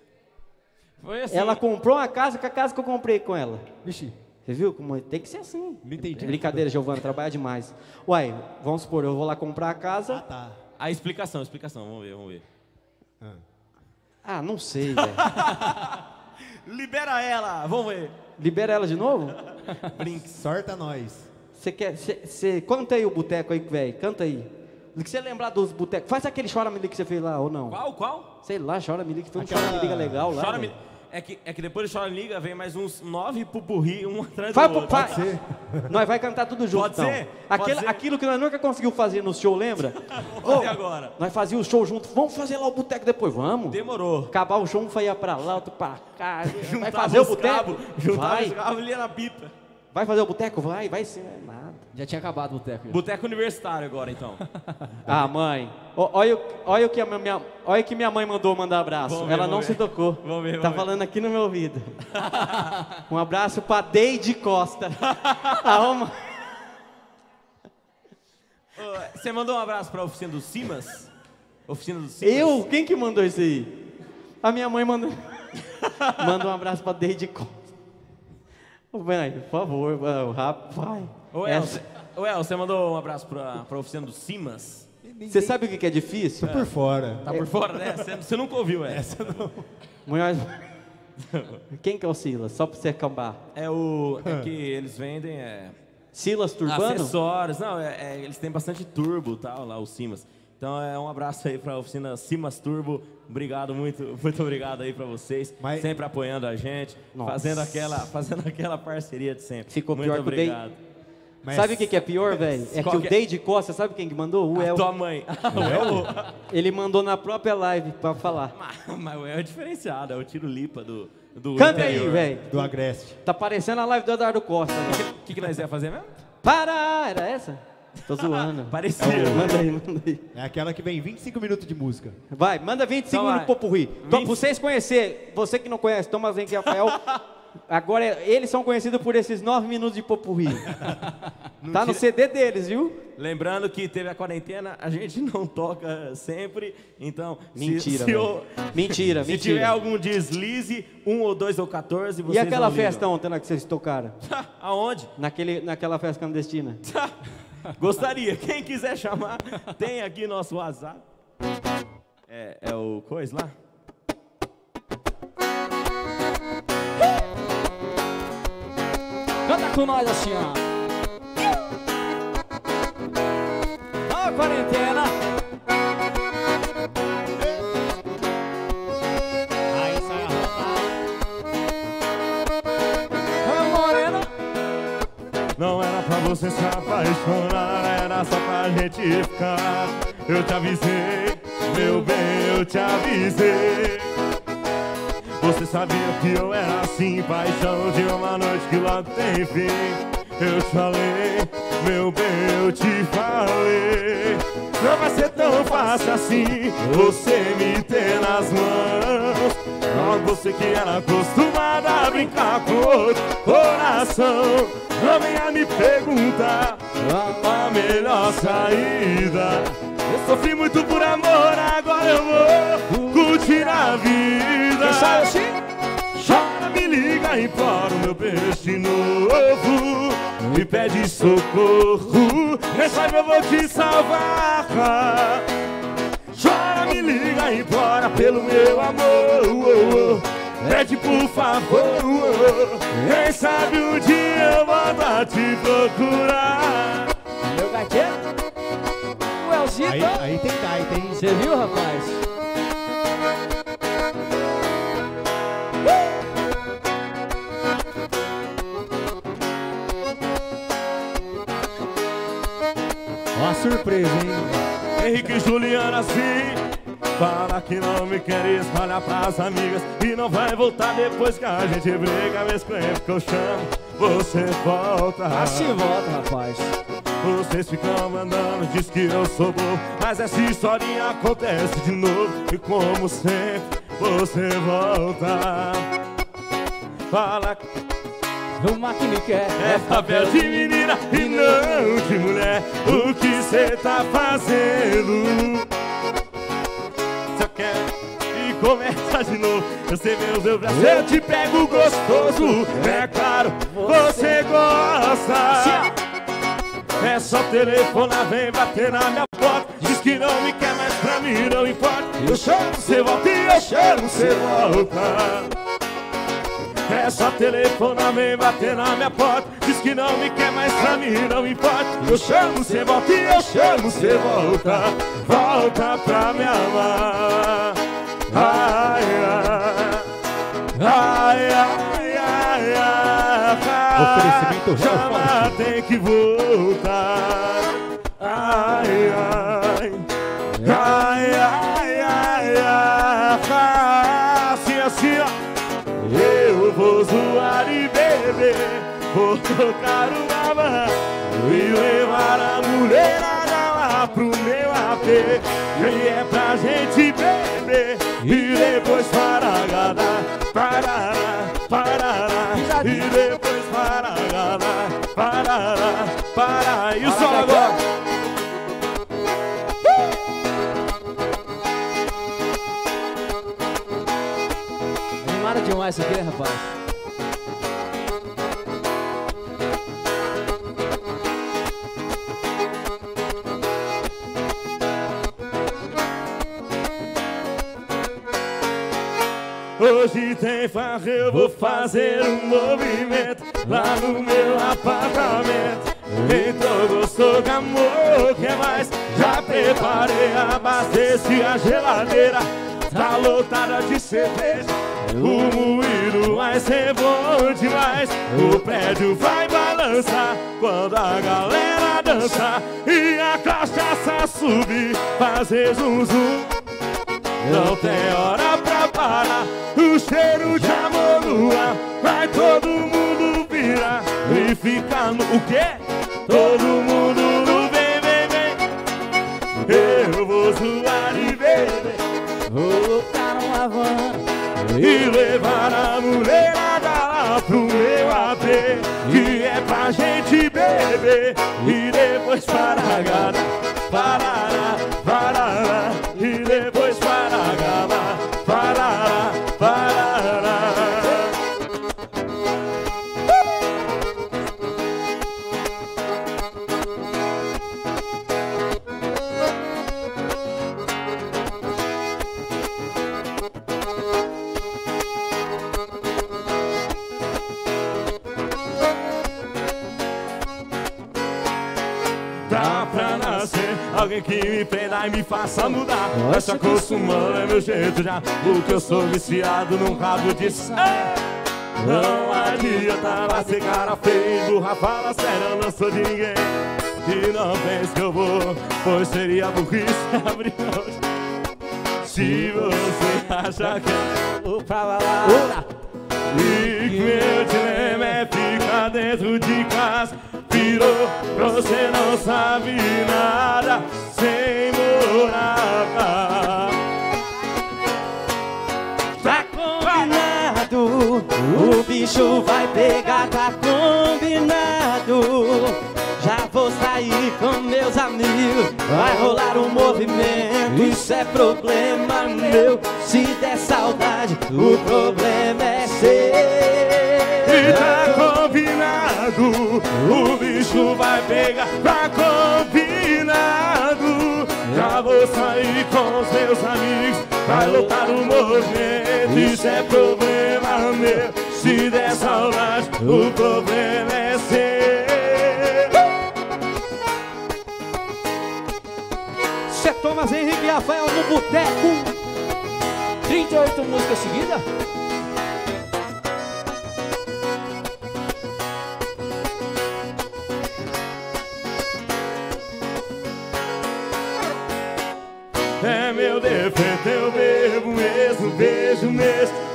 Foi assim. Ela comprou uma casa com a casa que eu comprei com ela. Vixe, Você viu como tem que ser assim? não entendi. Brincadeira, Giovana, trabalha demais. Uai, vamos supor, eu vou lá comprar a casa. Ah, tá. A explicação, explicação. Vamos ver, vamos ver. Ah, não sei, velho. (laughs) Libera ela, vamos ver. Libera ela de novo? Brinks. Sorta nós. Você quer. Você canta aí o boteco aí, velho. Canta aí. Do que você lembrar dos botecos. Faz aquele chora liga que você fez lá, ou não? Qual, qual? Sei lá, chora me liga que foi um Aquela- chora liga legal lá. Chora me... É que, é que depois do Chora Liga vem mais uns nove pupurri, um (laughs) atrás do Vai, outro. vai. (laughs) Nós vai cantar tudo junto, Pode então. ser? Pode Aquele, ser? Aquilo que nós nunca conseguiu fazer no show, lembra? (laughs) Vamos fazer agora. Nós fazíamos o show junto. Vamos fazer lá o boteco depois, vamos. Demorou. Acabar o show, um ia pra lá, outro pra cá. Vai fazer o boteco? Juntava Vai. os cabos ali na pipa. Vai fazer o boteco? Vai, vai ser nada. Já tinha acabado o boteco. já. Boteco universitário agora, então. (laughs) Ah, mãe. Ó, Olha, o- olha o que a minha, olha que minha mãe mandou mandar abraço. Vamos ver, Ela não vamos se ver. tocou. Vamos ver, Tá vamos ver. falando aqui no meu ouvido. (laughs) um abraço pra Deide Costa. (laughs) Ô, Você mandou um abraço pra oficina dos Simas? Oficina dos Simas? Eu? Quem que mandou isso aí? A minha mãe mandou. Manda um abraço pra Deide Costa. Ô, Mãe, por favor, o rap, vai. Ô, Essa- você- ô, El, você mandou um abraço pra, pra oficina dos Simas? Você sabe o que que é difícil? Tô por fora. Tá por fora, né? Você, você nunca ouviu essa. Mas- Quem que é o Silas? Só pra você acambar. É o. É que eles vendem é, Silas Turbano? acessórios. Não, é- é, eles têm bastante turbo e tal, lá, os Simas. Então é um abraço aí pra oficina Simas Turbo. Obrigado, muito, muito obrigado aí pra vocês. Mas- Sempre apoiando a gente, Nossa. fazendo aquela, fazendo aquela parceria de sempre. Ficou muito pior que o Dei- obrigado. Mas- Sabe o que, que é pior, (laughs) velho? É Qual que o que é? Deide Costa, sabe quem que mandou? O A El. tua mãe. (laughs) o El. Ele mandou na própria live pra falar. Mas- Mas o El é diferenciado, é o tiro lipa do. do Canta aí, interior. velho. Do Agreste. Tá parecendo a live do Eduardo Costa. né? O que, que nós ia fazer mesmo? Para! Era essa? Tô zoando. (laughs) Parecia. Manda aí, manda aí. É aquela que vem 25 minutos de música. Vai, manda 25 Então minutos pro popurri. Então, 20. pra vocês conhecer, você que não conhece, Thomas Henrique e Rafael, agora eles são conhecidos por esses 9 minutos de popurri. (laughs) tá no CD deles, viu? Lembrando que teve a quarentena, a gente não toca sempre, então... se- Mentira, se, velho. o- Mentira, se mentira. tiver algum deslize, um ou dois ou 14, vocês E aquela festa ontem que vocês tocaram? Aonde? Naquele, naquela festa clandestina? Gostaria. Quem quiser chamar, tem aqui nosso WhatsApp. É, é o coisa lá? Canta com nós assim, ó. Ó, quarentena. Aí sai a Ô, morena. Não era pra você se apaixonar, era só pra gente ficar. Eu te avisei, meu bem, eu te avisei. Você sabia que eu era assim, paixão de uma noite que logo tem fim. Eu te falei, meu bem, eu te falei. Não vai ser tão fácil assim, você me ter nas mãos. Logo você que era acostumada a brincar com outro coração. Não venha me perguntar a melhor saída. Sofri muito por amor, agora eu vou curtir a vida. Chora, me liga, implora o meu peixe novo. Me pede socorro, quem sabe eu vou te salvar. Chora, me liga, implora pelo meu amor. Pede por favor, quem sabe um dia eu volto a te procurar. Meu gatinho. Aí, aí tem gaita, hein? Você viu, rapaz? Ó a surpresa, hein? Henrique e Juliana assim Fala que não me quer espalhar pras amigas E não vai voltar depois que a gente briga Mesmo que eu chamo, você volta Assim volta, rapaz. Vocês ficam mandando, diz que eu sou bobo Mas essa historinha acontece de novo E como sempre, você volta Fala que O máquina quer. É papel de menina e não de mulher. O que cê tá fazendo? Só quer e começa de novo. Você vê os meus braços, eu te pego gostoso. É claro, você gosta. É só telefonar, vem bater na minha porta. Diz que não me quer, mas pra mim não importa. Eu chamo, você volta e eu chamo, você volta. É só telefonar, vem bater na minha porta Diz que não me quer, mas pra mim não importa Eu chamo, cê volta e eu chamo, cê volta Volta pra me amar Ai, ai Ai, ai, Chama, tem que voltar. Ai, ai. Ai, ai, ai, ai. Assim, assim, ó. Eu vou zoar e beber. Vou tocar uma van E levar a mulherada lá pro meu AP. E é pra gente beber E depois paragada Parará, parará E depois paragada Parará, parará E o som agora Animada demais isso aqui, rapaz. Hoje tem farra, eu vou fazer um movimento Lá no meu apartamento. Então gostou de amor, quer mais? Já preparei, abasteci a geladeira. Tá lotada de cerveja. O moído vai ser bom demais O prédio vai balançar Quando a galera dançar E a cachaça subir Fazer zum zum não tem hora pra parar O cheiro de amor no ar Vai todo mundo virar. E ficar no... O quê? Todo mundo no vem, vem, vem. Eu vou zoar e beber. Vou botar uma van E levar a mulherada lá pro meu AP Que é pra gente beber. E depois paragada Parará, parará alguém que me prenda e me faça mudar. Se acostumando, é meu jeito já Porque eu sou viciado num rabo de saia Não adianta lá ser cara feio Burra, fala sério, eu não sou de ninguém. E não pense que eu vou Pois seria burrice abrir mão. Se você acha que eu vou pra lá e que meu dilema é dentro de casa Virou, você não sabe nada Sem morar Tá combinado, o bicho vai pegar, tá combinado. Já vou sair com meus amigos, vai rolar um movimento. Isso é problema meu. Se der saudade, o problema é seu. Tá combinado, o bicho vai pegar Tá combinado, já vou sair com os meus amigos Vai lutar o movimento, isso é problema meu. Se der saudade, o problema é seu. Cê Thomas Henrique Rafael no Boteco. 38 músicas seguidas.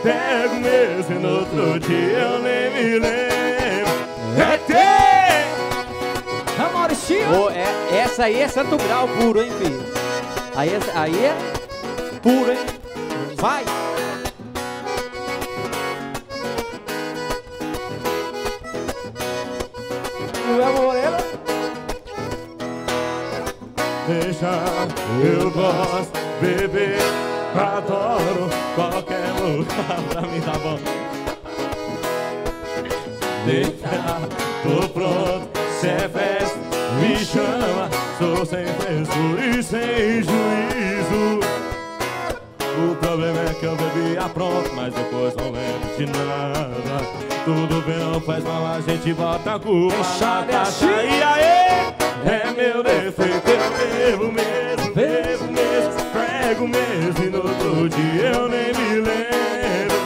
pego mesmo e no outro dia eu nem me lembro. É teu! Tá, Amoristinho! Oh, é, essa aí é santo grau puro, hein, filho? Aí, é, aí é puro, hein? Vai! Léo Moreira. Deixa eu gosto beber, adoro. (laughs) pra mim tá bom. Deitar, tô pronto, cê é festa, me chama, sou sem frescura e sem juízo. O problema é que eu bebia pronto, mas depois não lembro de nada. Tudo bem, não faz mal, a gente bota a culpa na taxa. E aí, é meu defeito, eu bebo mesmo, bebo mesmo, prego mesmo, e no outro dia eu nem me lembro.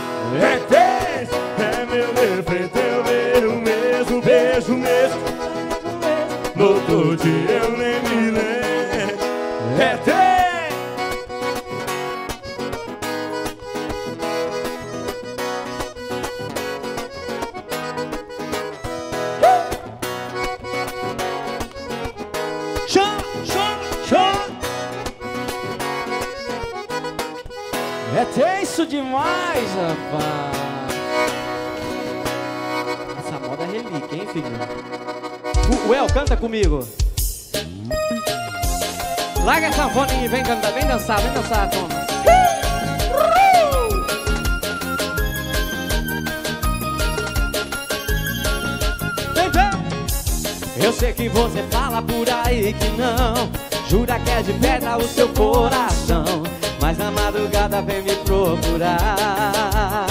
É tenso, é meu defeito, eu bebo mesmo, beijo mesmo, no outro dia eu nem rapaz. Essa moda é relíquia, hein, filho? O El, canta comigo. Larga a sanfona e vem cantar, vem dançar, vem dançar, Thomas. Eu sei que você fala por aí que não Jura que é de pedra o seu coração Mas na madrugada vem me procurar!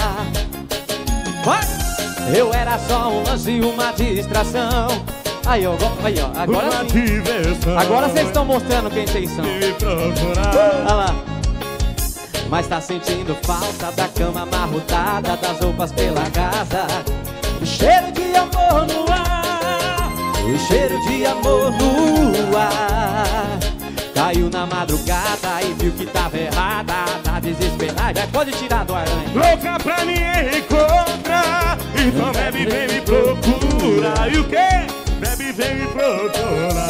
Eu era só um lance e uma distração. Aí, ó, aí, ó, agora Uma sim. diversão. Agora vocês estão mostrando quem vocês são. Me procurar. Olha lá. Mas tá sentindo falta da cama amarrotada Das roupas pela casa. O cheiro de amor no ar. O cheiro de amor no ar Caiu na madrugada e viu que tava errada. Tá desesperada, Vai, pode tirar do aranha Louca pra me encontrar. Então bebe, vem me procurar. E o quê? Bebe, vem me procurar.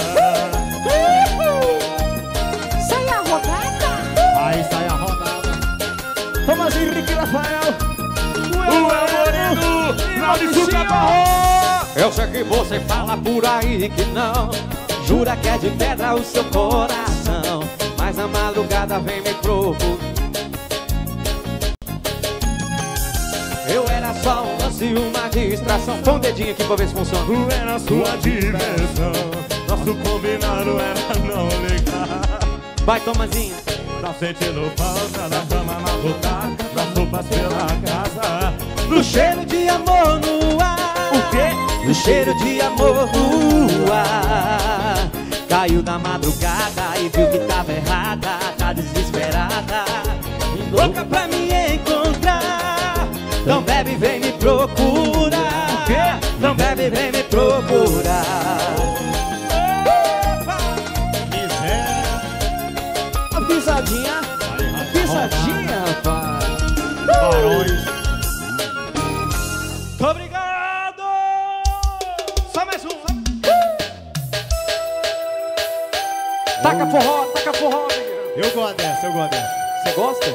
Sai a rodada. Aí sai a rodada. Thomas Henrique Rafael. O El Moreno Claudio Caparro Eu sei que você fala por aí que não Jura que é de pedra o seu coração Mas na madrugada vem me procurar Eu era só um lance e uma distração. Põe um dedinho aqui pra ver se funciona. Tu era sua diversão. Nosso combinado era não ligar. Vai, Tomazinho. Tá sentindo falta da cama amarrotada Das roupas pela casa. No cheiro de amor no ar. O quê? No cheiro de amor no ar. Caiu na madrugada e viu que tava errada Tá desesperada. Louca pra me encontrar. Não bebe, vem me procurar. Não bebe, vem me procurar. A pisadinha. A pisadinha, rapaz. Barões. Obrigado! Taca forró, taca forró, negueirão. Eu gosto dessa, eu gosto dessa. Você gosta?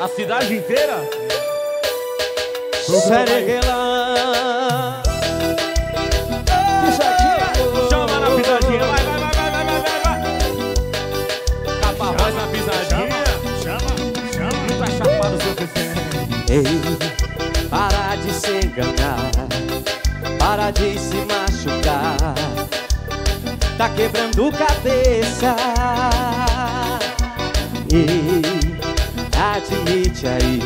A cidade inteira? É. Pisadinha, Chama na pisadinha, vai, vai, vai, vai, vai, vai, vai. Capa na pisadinha. Chama, chama. Não tá chapado o seu Ei, para de se enganar. Para de se machucar Tá quebrando cabeça. Ei, admite aí,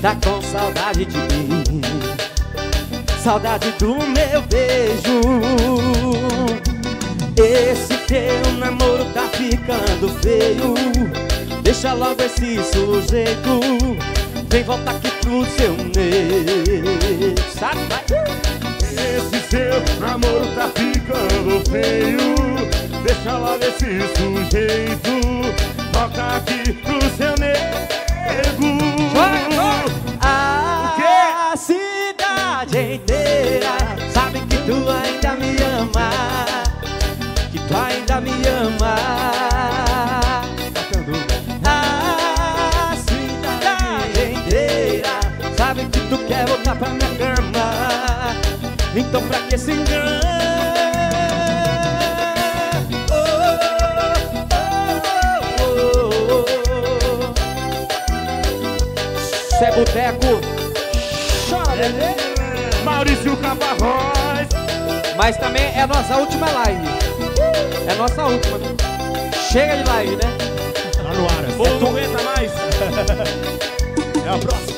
tá com saudade de mim. Saudade do meu beijo. Esse teu namoro tá ficando feio. Deixa logo esse sujeito. Vem voltar aqui pro seu meio. Sabe? Vai. Seu namoro tá ficando feio Deixa logo esse sujeito Volta aqui pro seu nego A cidade inteira sabe que tu ainda me ama. Que tu ainda me ama. A cidade inteira sabe que tu quer voltar pra minha. Então pra que se engana? Zé Boteco, Chorelê, né? Maurício Cabarrós. Mas também é a nossa última live. É a nossa última. Chega de live, né? Tá no ar. É Ou não aguenta mais. (laughs) É a próxima.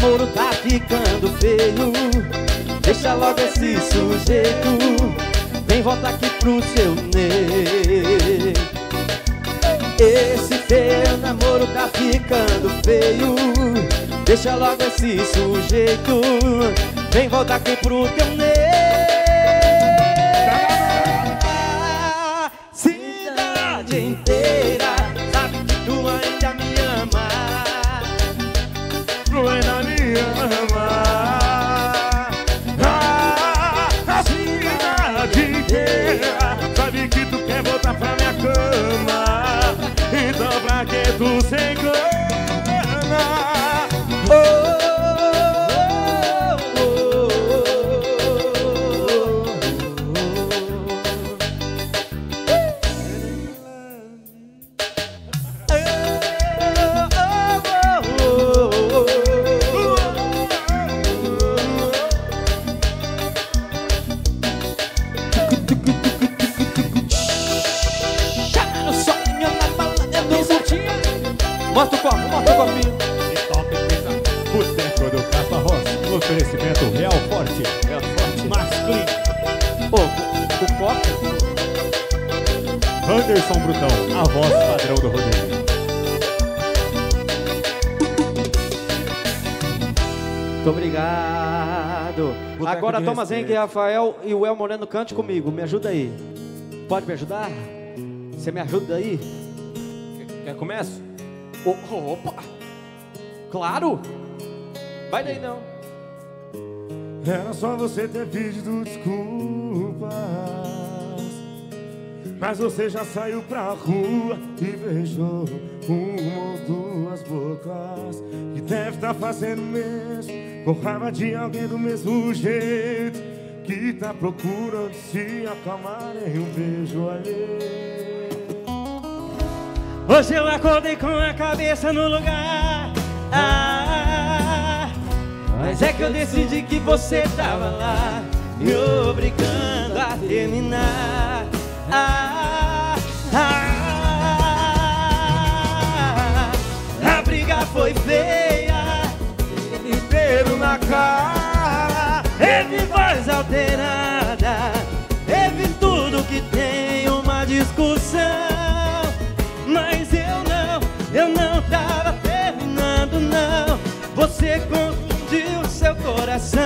Namoro tá ficando feio. Deixa logo esse sujeito Vem volta aqui pro seu Ney Esse teu namoro tá ficando feio. Deixa logo esse sujeito Vem volta aqui pro teu Ney Thomas respeito. Henrique, Rafael e o El Moreno cante comigo. Me ajuda aí. Pode me ajudar? Você me ajuda aí? Quer começo? O- opa! Claro! Vai daí não. Era só você ter pedido desculpas. Mas você já saiu pra rua e beijou uma ou duas bocas. Que deve estar fazendo mesmo, com raiva de alguém do mesmo jeito. Que tá procurando se acalmar em um beijo alheio. Hoje eu acordei com a cabeça no lugar. Ah, mas é que eu decidi que você tava lá, me obrigando a terminar. Ah, ah, a briga foi feia, inteiro na cara. Teve voz alterada, teve tudo que tem uma discussão. Mas eu não, eu não tava terminando, não. Você confundiu seu coração.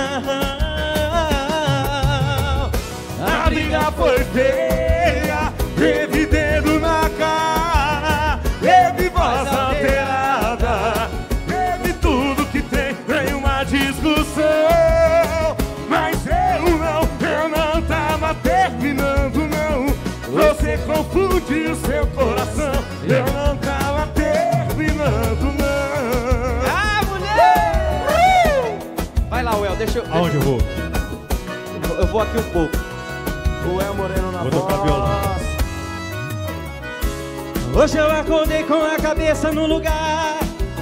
A briga foi feia, Aqui um pouco. O El Moreno na Vou tocar voz. violão. Hoje eu acordei com a cabeça no lugar.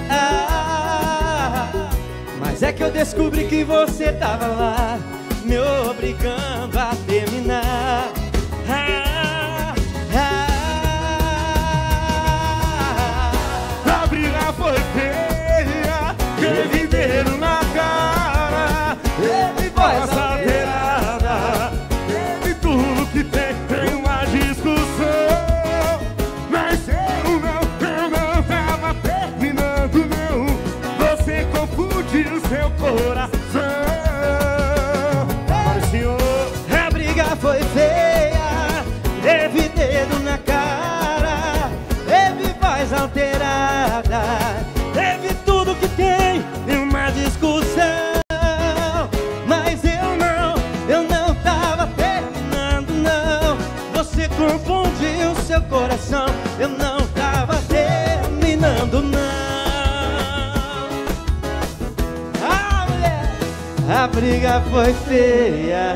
Ah, mas é que eu descobri que você tava lá, me obrigando a terminar. Briga foi feia.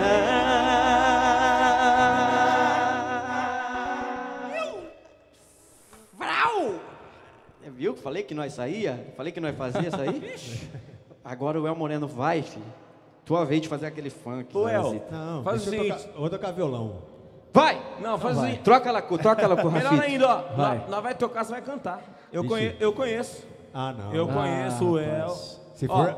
Viu? Falei que nós saía? Falei que nós fazia isso aí? Agora o El Moreno vai, filho. Tua vez de fazer aquele funk. Ô, El. Não, Faz o seguinte. vou tocar violão. Vai! Não, faz assim. Troca ela, com- troca ela com o Melhor ainda, ó. Vai. Nós, nós vai tocar, você vai cantar. Eu, conhe, eu conheço. Ah, não. Eu conheço o El. Se Ó, for-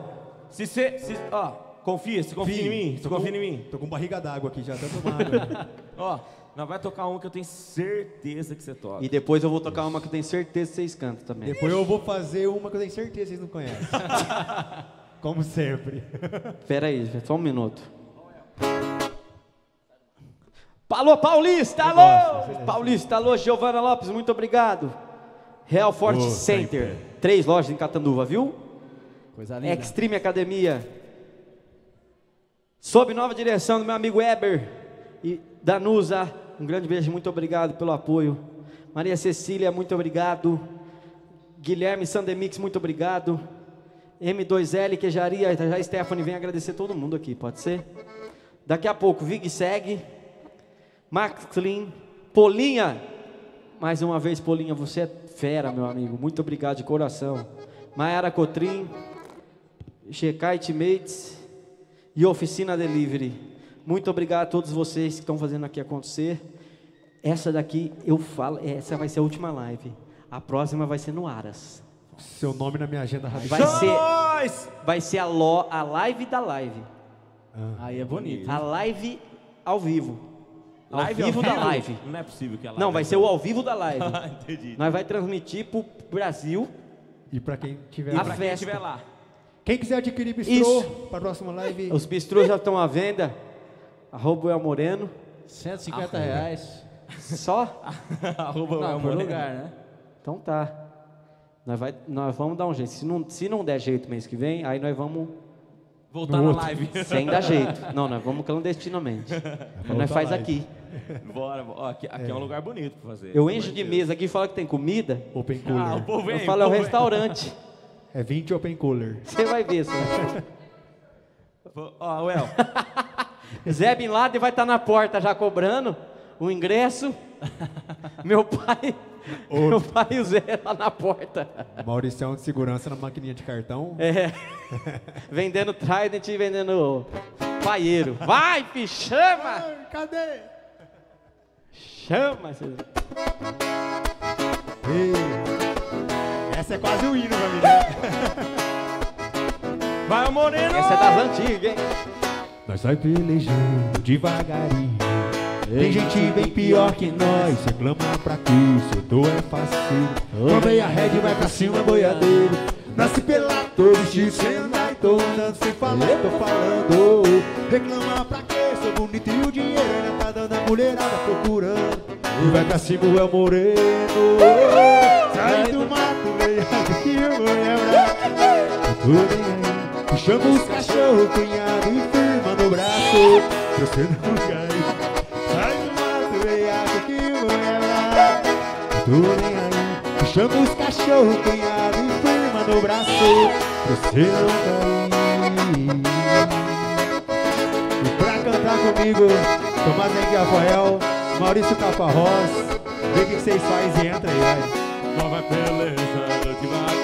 Se você. Se, ó, confia, se confia em mim. Se Tô confia com- em mim. Tô com barriga d'água aqui já, tá tomando. (laughs) Ó, nós vai tocar um que eu tenho certeza que você toca. E depois eu vou tocar uma que eu tenho certeza que vocês cantam também. Depois eu vou fazer uma que eu tenho certeza que vocês não conhecem. (laughs) Como sempre. Pera aí, só um minuto. Alô, Paulista, alô! Paulista, alô, Giovana Lopes, muito obrigado. Real Forte Ô, Center, três lojas em Catanduva, viu? Coisa linda. Extreme Academia. Sob nova direção do meu amigo Eber e Danusa, um grande beijo, muito obrigado pelo apoio. Maria Cecília, muito obrigado. Guilherme Sandemix, muito obrigado. M2L, Queijaria, já a Stephanie vem agradecer todo mundo aqui, pode ser? Daqui a pouco, Vig segue. Max Polinha. Mais uma vez, Polinha, você é fera, meu amigo. Muito obrigado de coração. Mayara Cotrim, Checite Mates e Oficina Delivery. Muito obrigado a todos vocês que estão fazendo aqui acontecer. Essa daqui, eu falo, essa vai ser a última live. A próxima vai ser no Aras. Seu nome na minha agenda rápido. Vai ser, vai ser a, lo, a live da live. Aí é bonito. A live ao vivo. Ao Live vivo da live. Não é possível que a live. Não, vai ser o ao vivo da live. (laughs) Entendi. Nós vai transmitir pro Brasil E pra quem tiver. A Pra quem festa. estiver lá. Quem quiser adquirir bistrô Isso. para a próxima live. Os bistrôs já estão à venda. Arroba o El Moreno. 150 reais. Só? (laughs) Arroba Não, o por Moreno. lugar, né? Então tá. Nós, vai, nós vamos dar um jeito. Se não, se não der jeito mês que vem, aí nós vamos Voltar na live. (laughs) sem dar jeito. Não, nós vamos clandestinamente. (laughs) Aí nós faz live. aqui. Bora, ó, aqui, aqui é. um lugar bonito pra fazer. Eu encho de Deus. mesa aqui e falo que tem comida. Open Ah, o Cooler. povo vem. Eu falo, é o restaurante. É 20 Open Cooler. Você vai ver, só. Ó, Well, (laughs) Zé Bin Laden vai estar na porta já cobrando o ingresso. Meu pai, (laughs) meu pai e o Zé lá na porta. Mauricião de segurança na maquininha de cartão. É. (laughs) vendendo Trident e vendendo paieiro. Vai, fi, chama! Cadê? Chama! Cê- Ei. Essa é quase o hino pra mim, né? (laughs) vai o Moreno! Essa é das antigas, hein? Nós vai pelejando devagarinho. Tem gente bem pior que nós, reclama pra que isso eu tô é fácil. Tomei a red, vai pra cima, boiadeiro. Nasce pelado, tô vestido sem andar, tô andando sem falar, tô falando. Reclama pra que sou bonito e o dinheiro ainda tá dando a mulherada procurando. E vai pra cima o El Moreno. Sai do mato, veio que eu vou nem aí. Chama os cachorros, cunhado e firma no braço. Pra você não cair. Sai do mato, veiaco que eu vou lembrar. Nem aí. Chama os cachorros, cunhado e firma no braço. Pra você não cair. E pra cantar comigo, Tomás Henrique Rafael, Maurício Caparrós. Vê o que que vocês fazem e entra aí, vai. Nós vai pelejando devagar.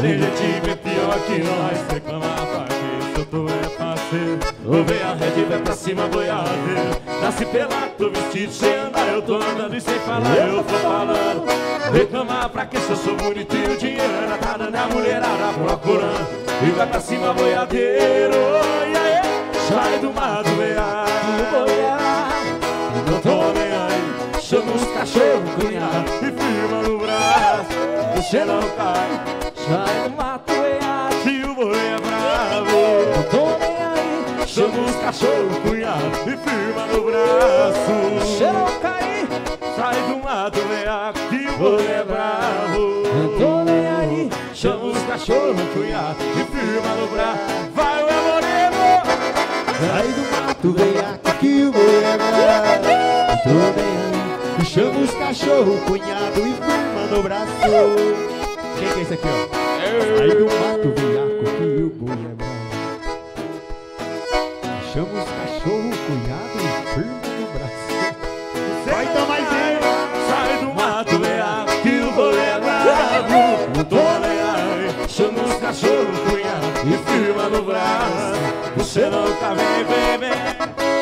Tem gente bem pior que nós, reclama que isso tu é parceiro. Ou vem a rede, vai pra cima, boiadeiro. Nasce pelado, tô vestido sem andar, eu tô andando e sem falar, eu tô falando. Reclamar pra que se eu sou bonito e o dinheiro tá dando a mulherada procurando. E vai pra cima, boiadeiro, e aí, sai do mato, veado, boiar. Não tô nem aí, chama os cachorros, cunhado, Você não cai, sai do mato, veado, que o boi é bravo. Não tô nem aí, os cachorros, cunhado, e firma no braço. Você não cai, sai do mato, veado, que o boi é bravo. Não tô nem aí, os cachorros, cunhado, e firma no braço. Vai, o Moreno! Sai do mato, veiaco que o boi é bravo. Tô bem aí. E os cachorros, cunhado e firma no braço. Quem que é isso aqui, ó? Aí do mato vem a coquinho goiabá. Achamos cachorro, cunhado e firme no braço. Vai tomar mais ele. Sai do mato, é leá, que o rolê é bravo. Mudou, leá, é achamos cachorro, cunhado e firma no braço. Você não tá bem, bebê.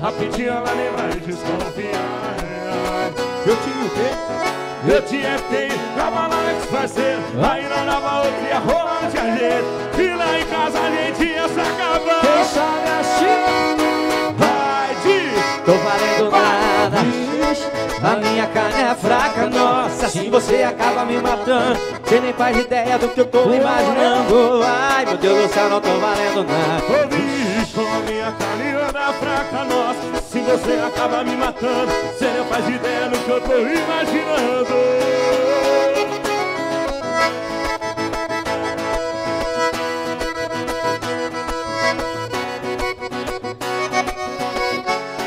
Rapidinho ela nem vai desconfiar. Eu tinha o quê? eu tinha feito na balada que parceiro Aí não dava outra, ia rolando de ajeito E lá em casa a gente ia se acabar Quem sabe assim Vai de Tô valendo nada. A minha carne é fraca, nossa. Assim você acaba me matando Você nem faz ideia do que eu tô imaginando. Ai meu Deus do céu, não tô valendo nada. Ô bicho, a minha anda fraca, nossa Se você acaba me matando Você não faz ideia do que eu tô imaginando.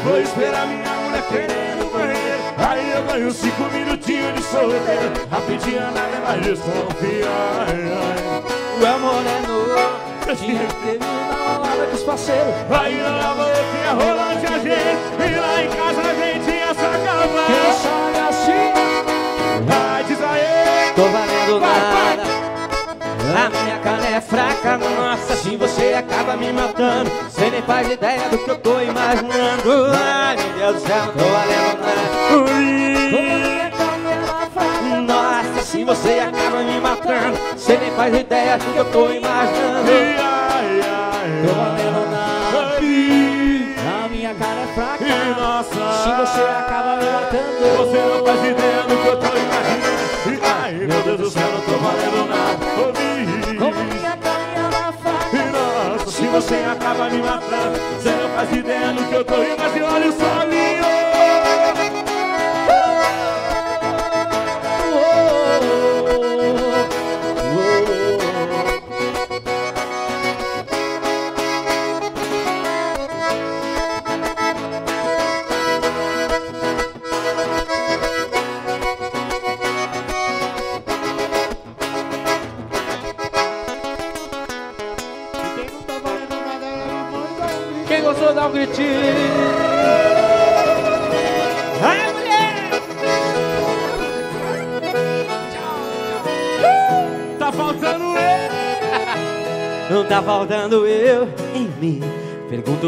Vou esperar minha mulher querendo banheiro Aí eu ganho cinco minutinhos de solteiro. Rapidinho nada mais desconfiar Ué, moreno Tinha que ter na com os parceiros Aí que ia rolante a gente E lá em casa a gente ia se Quem acabar sabe assim? Vai, diz aí. Tô valendo nada. a minha carne é fraca, nossa, assim você acaba me matando. Você nem faz ideia do que eu tô imaginando. Ai, meu Deus do céu, não tô valendo nada. Nossa, assim você acaba me matando. Você nem faz ideia do que eu tô imaginando. Ai, ai, ai, nossa. Se você acaba me matando Você não faz ideia do que eu tô imaginando. E, Ai, meu Deus do céu, não tô valendo nada. Ô, bicho. Com minha carinha na faca E nossa, se você acaba me matando Você não faz ideia do que eu tô imaginando. Olha o solinho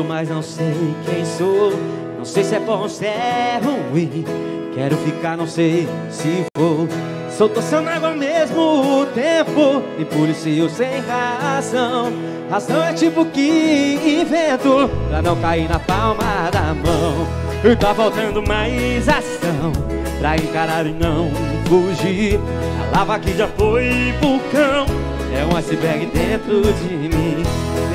Mas não sei quem sou. Não sei se é bom ou se é ruim. Quero ficar, não sei se vou. Sou torcendo água ao mesmo tempo. E policio sem razão. Razão é tipo que invento Pra não cair na palma da mão. E tá faltando mais ação Pra encarar e não fugir. A lava que já foi vulcão é um iceberg dentro de mim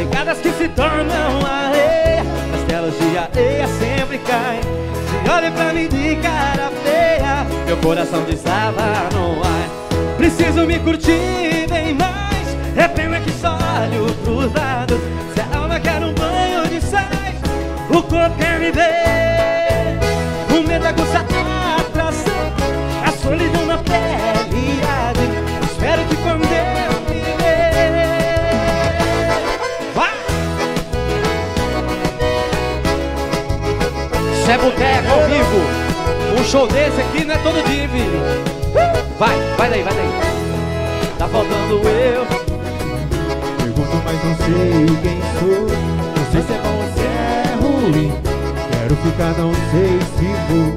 Pegadas que se tornam areia Castelos de areia sempre caem. Se olha pra mim de cara feia Meu coração desaba no ar. Preciso me curtir bem mais. É pena que só olho pros lados. Se a alma quer um banho de sais O corpo quer me ver é boteco ao vivo Um show desse aqui não é todo dia, filho Vai, vai daí, vai daí Tá faltando eu Pergunto, mas não sei quem sou. Não sei se é bom ou se é ruim. Quero ficar, não sei se vou.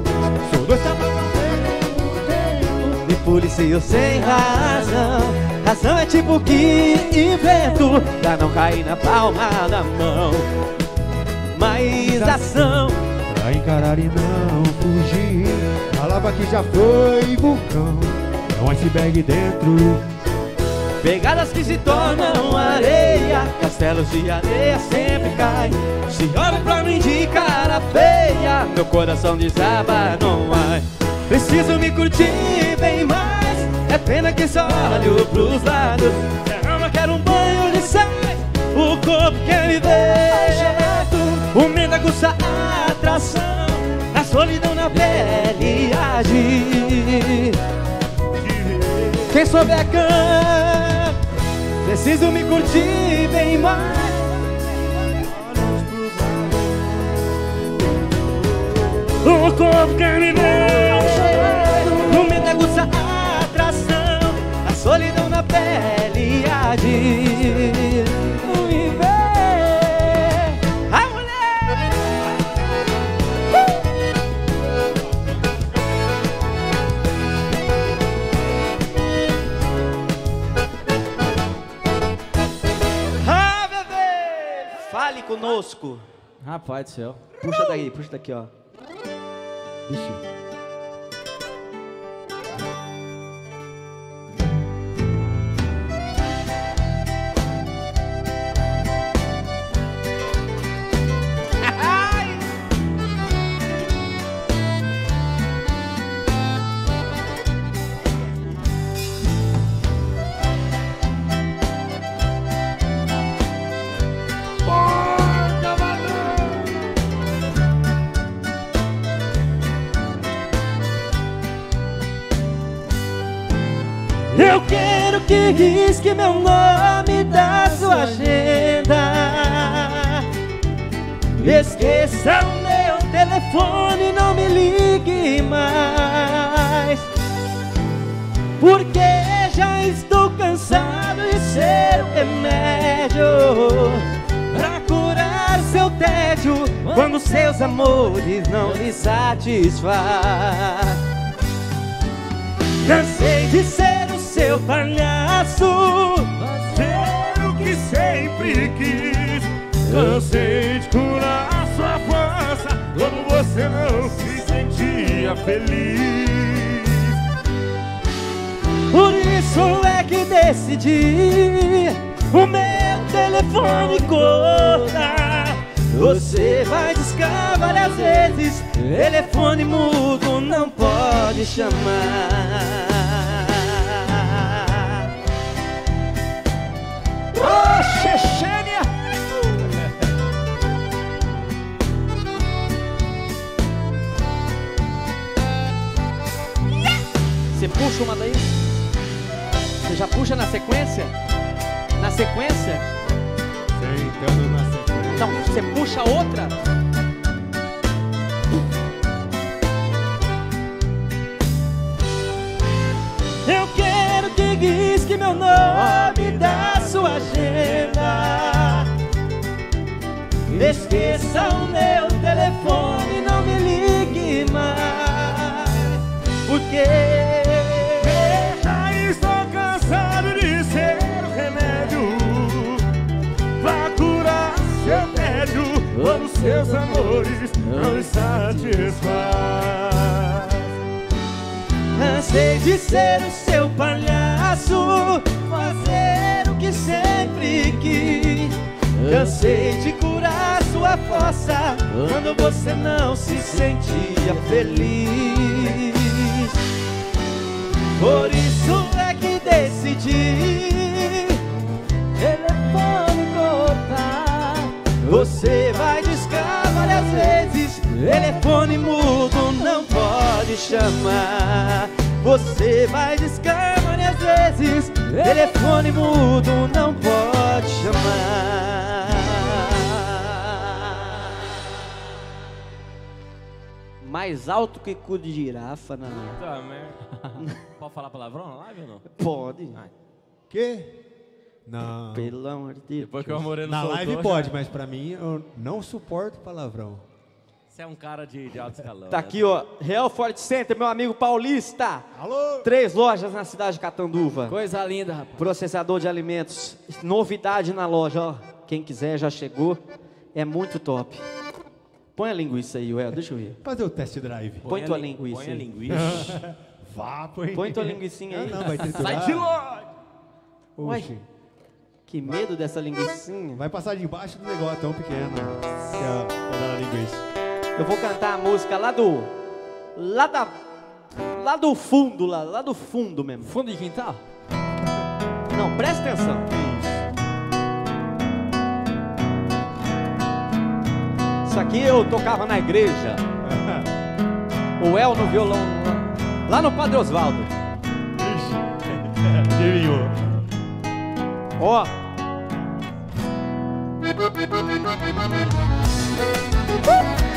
Sou dois tamanhos. Me policio sem razão Razão é tipo que invento pra não cair na palma da mão. Mais ação, Pra encarar e não fugir A lava que já foi vulcão É um iceberg dentro pegadas que se tornam areia. Castelos de areia sempre caem. Se olha pra mim de cara feia, meu coração desaba, não vai. Preciso me curtir bem mais. É pena que só olho pros lados. A alma quer um banho de sal. O corpo quer me ver. O medo aguça a A solidão na pele agir. Quem souber canta, preciso me curtir bem mais. O corpo quer me ver, o medo aguça a atração, a solidão na pele agir. Conosco. Rapaz do céu. Puxa daí, puxa daqui, ó. Vixe meu nome da sua agenda. Esqueça o meu telefone, não me ligue mais. Porque já estou cansado de ser o remédio pra curar seu tédio quando seus amores não lhe satisfaz. Cansei de ser seu palhaço. Ser o que sempre quis. Cansei de curar sua força Quando você não se sentia feliz. Por isso é que decidi O meu telefone cortar. Você vai discar várias vezes. Telefone mudo não pode chamar Ô, Chechênia! Você puxa uma daí? Você já puxa na sequência? Na sequência? Sentando na sequência Então, você puxa outra? Eu quero que risque meu nome sua agenda. Esqueça o meu telefone, não me ligue mais. Porque Já estou cansado de ser o remédio Pra curar seu tédio Quando seus amores não satisfaz Cansei de ser o seu palhaço, que sempre quis. Cansei de curar sua fossa quando você não se sentia feliz. Por isso é que decidi telefone cortar. Você vai discar várias vezes, telefone mudo não pode chamar. Você vai discar várias vezes, telefone mudo não pode chamar. Mais alto que cu de girafa na Tá. Pode falar palavrão na live ou não? Pode. Que? Não Pelo amor de Deus. Depois que o Moreno Na soltou, live já- pode, mas pra mim eu não suporto palavrão Você é um cara de, de alto escalão. Tá né? aqui, ó. Real Ford Center, meu amigo paulista. Alô? Três lojas na cidade de Catanduva. Coisa linda, rapaz. Processador de alimentos. Novidade na loja, ó. Quem quiser já chegou. É muito top. Põe a linguiça aí, Ué, deixa eu ver. Fazer o test drive. Põe a tua lin- linguiça Põe a linguiça. (laughs) Vá, põe. Põe tua linguicinha aí. Não, não, vai triturar. Sai de longe! Oxe, que medo dessa linguicinha. Vai passar debaixo do negócio tão pequeno. Que é a da linguiça. Eu vou cantar a música lá do. Lá da. Lá do fundo, lá, lá do fundo mesmo. Fundo de quintal? Não, presta atenção. Isso aqui eu tocava na igreja. O El no violão. Lá no Padre Osvaldo. Adivinhou. (laughs) Ó. Ah,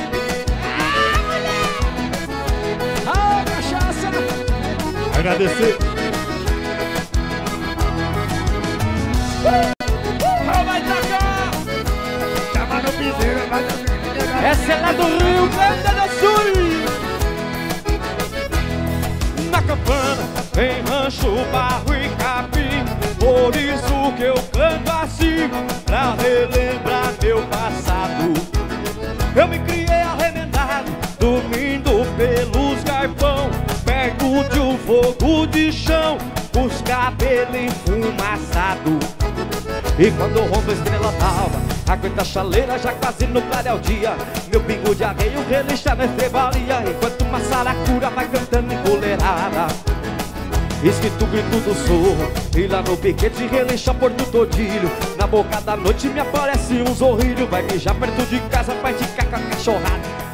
Agradecer. Essa é lá do Rio Grande do Sul. Na campana, em rancho, barro e capim. Por isso que eu canto assim, pra relembrar meu passado. Eu me criei arremendado, dormindo garpão, de um fogo de chão, os cabelos enfumaçados. E quando rompe a estrela d'alva Aguenta a chaleira já quase no clarear o dia. Meu pingo de arreio relixa na estrebaria. Enquanto uma saracura vai cantando empoleirada Escrito grito do sorro E lá no piquete relixa Porto Todilho. Na boca da noite me aparece um zorrilho Vai mijar perto de casa pra indicar com a cachorrada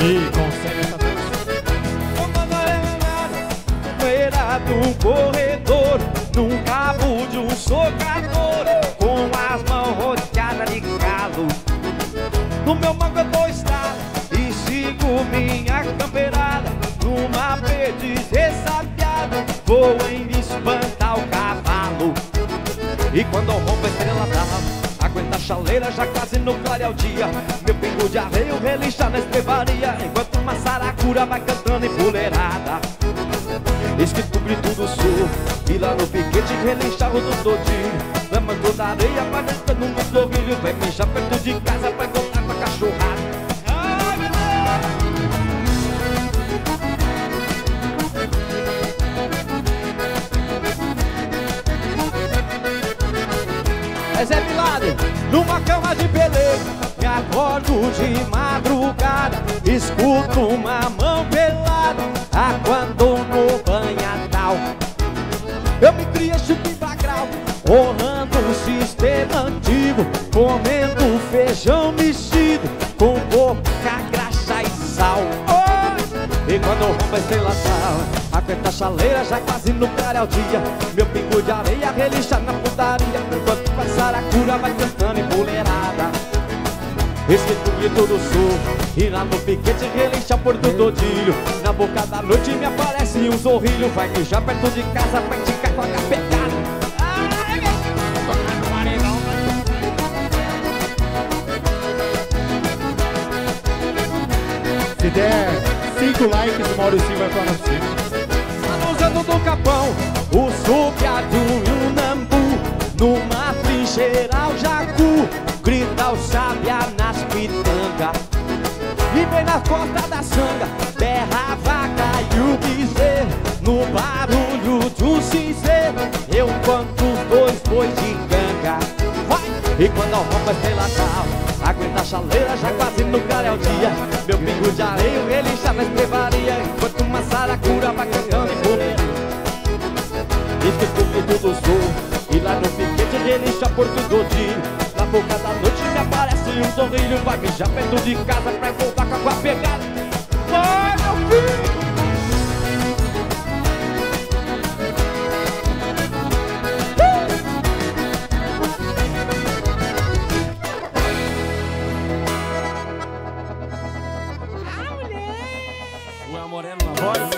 E consegue essa dança. Beira um corredor, num cabo de um socador, com as mãos rodeadas de galo. No meu mango eu tô estado e sigo minha camperada, numa perdiz ressabiada, vou em espantar o cavalo. E quando rompo a estrela d'alva Aguenta a chaleira já quase no clarear o dia. Meu pingo de arreio relincha na estrebaria. Enquanto uma saracura vai cantando empoleirada Escrito grito do sul E lá no piquete relincha o do todinho Na manto da areia cantando no sorrilho Vai mijar perto de casa numa cama de beleza Me acordo de madrugada Escuto uma mão pelada Abandono banhatal Eu me criei chico bagral Honrando o sistema antigo Comendo feijão mexido Com boca, graxa e sal! E quando rompo a estrela d'alva Aguenta a chaleira já quase no clarear o dia. Meu pingo de areia relixa na putaria. Enquanto passar a cura vai empoleirada Grito do sul E lá no piquete relincha por do Todilho Na boca da noite me aparece um zorrilho. Vai mijar perto de casa pra indicar com a Ai, meu... Se der 5 likes, o Mauricinho vai falar assim. Usando do capão, o subiado e o nambu Numa trincheira o jacu Grita o sábia nas pitangas. E vem na costa da sanga Terra, vaca e o bezerro. No barulho de um cinzeiro Eu conto os dois bois de ganga. Vai! E quando a roupa estrela d'alva Aguenta a chaleira já quase no clarear o dia. Meu pingo de areia ele já na estrebaria Enquanto uma saracura vai cantando em boleira Escrito grito do sul E lá no piquete relincha Porto Godinho Na boca da noite me aparece um sorrilho Vai mijar perto de casa pra voltar com a pegada Vai meu filho! O El Moreno na voz.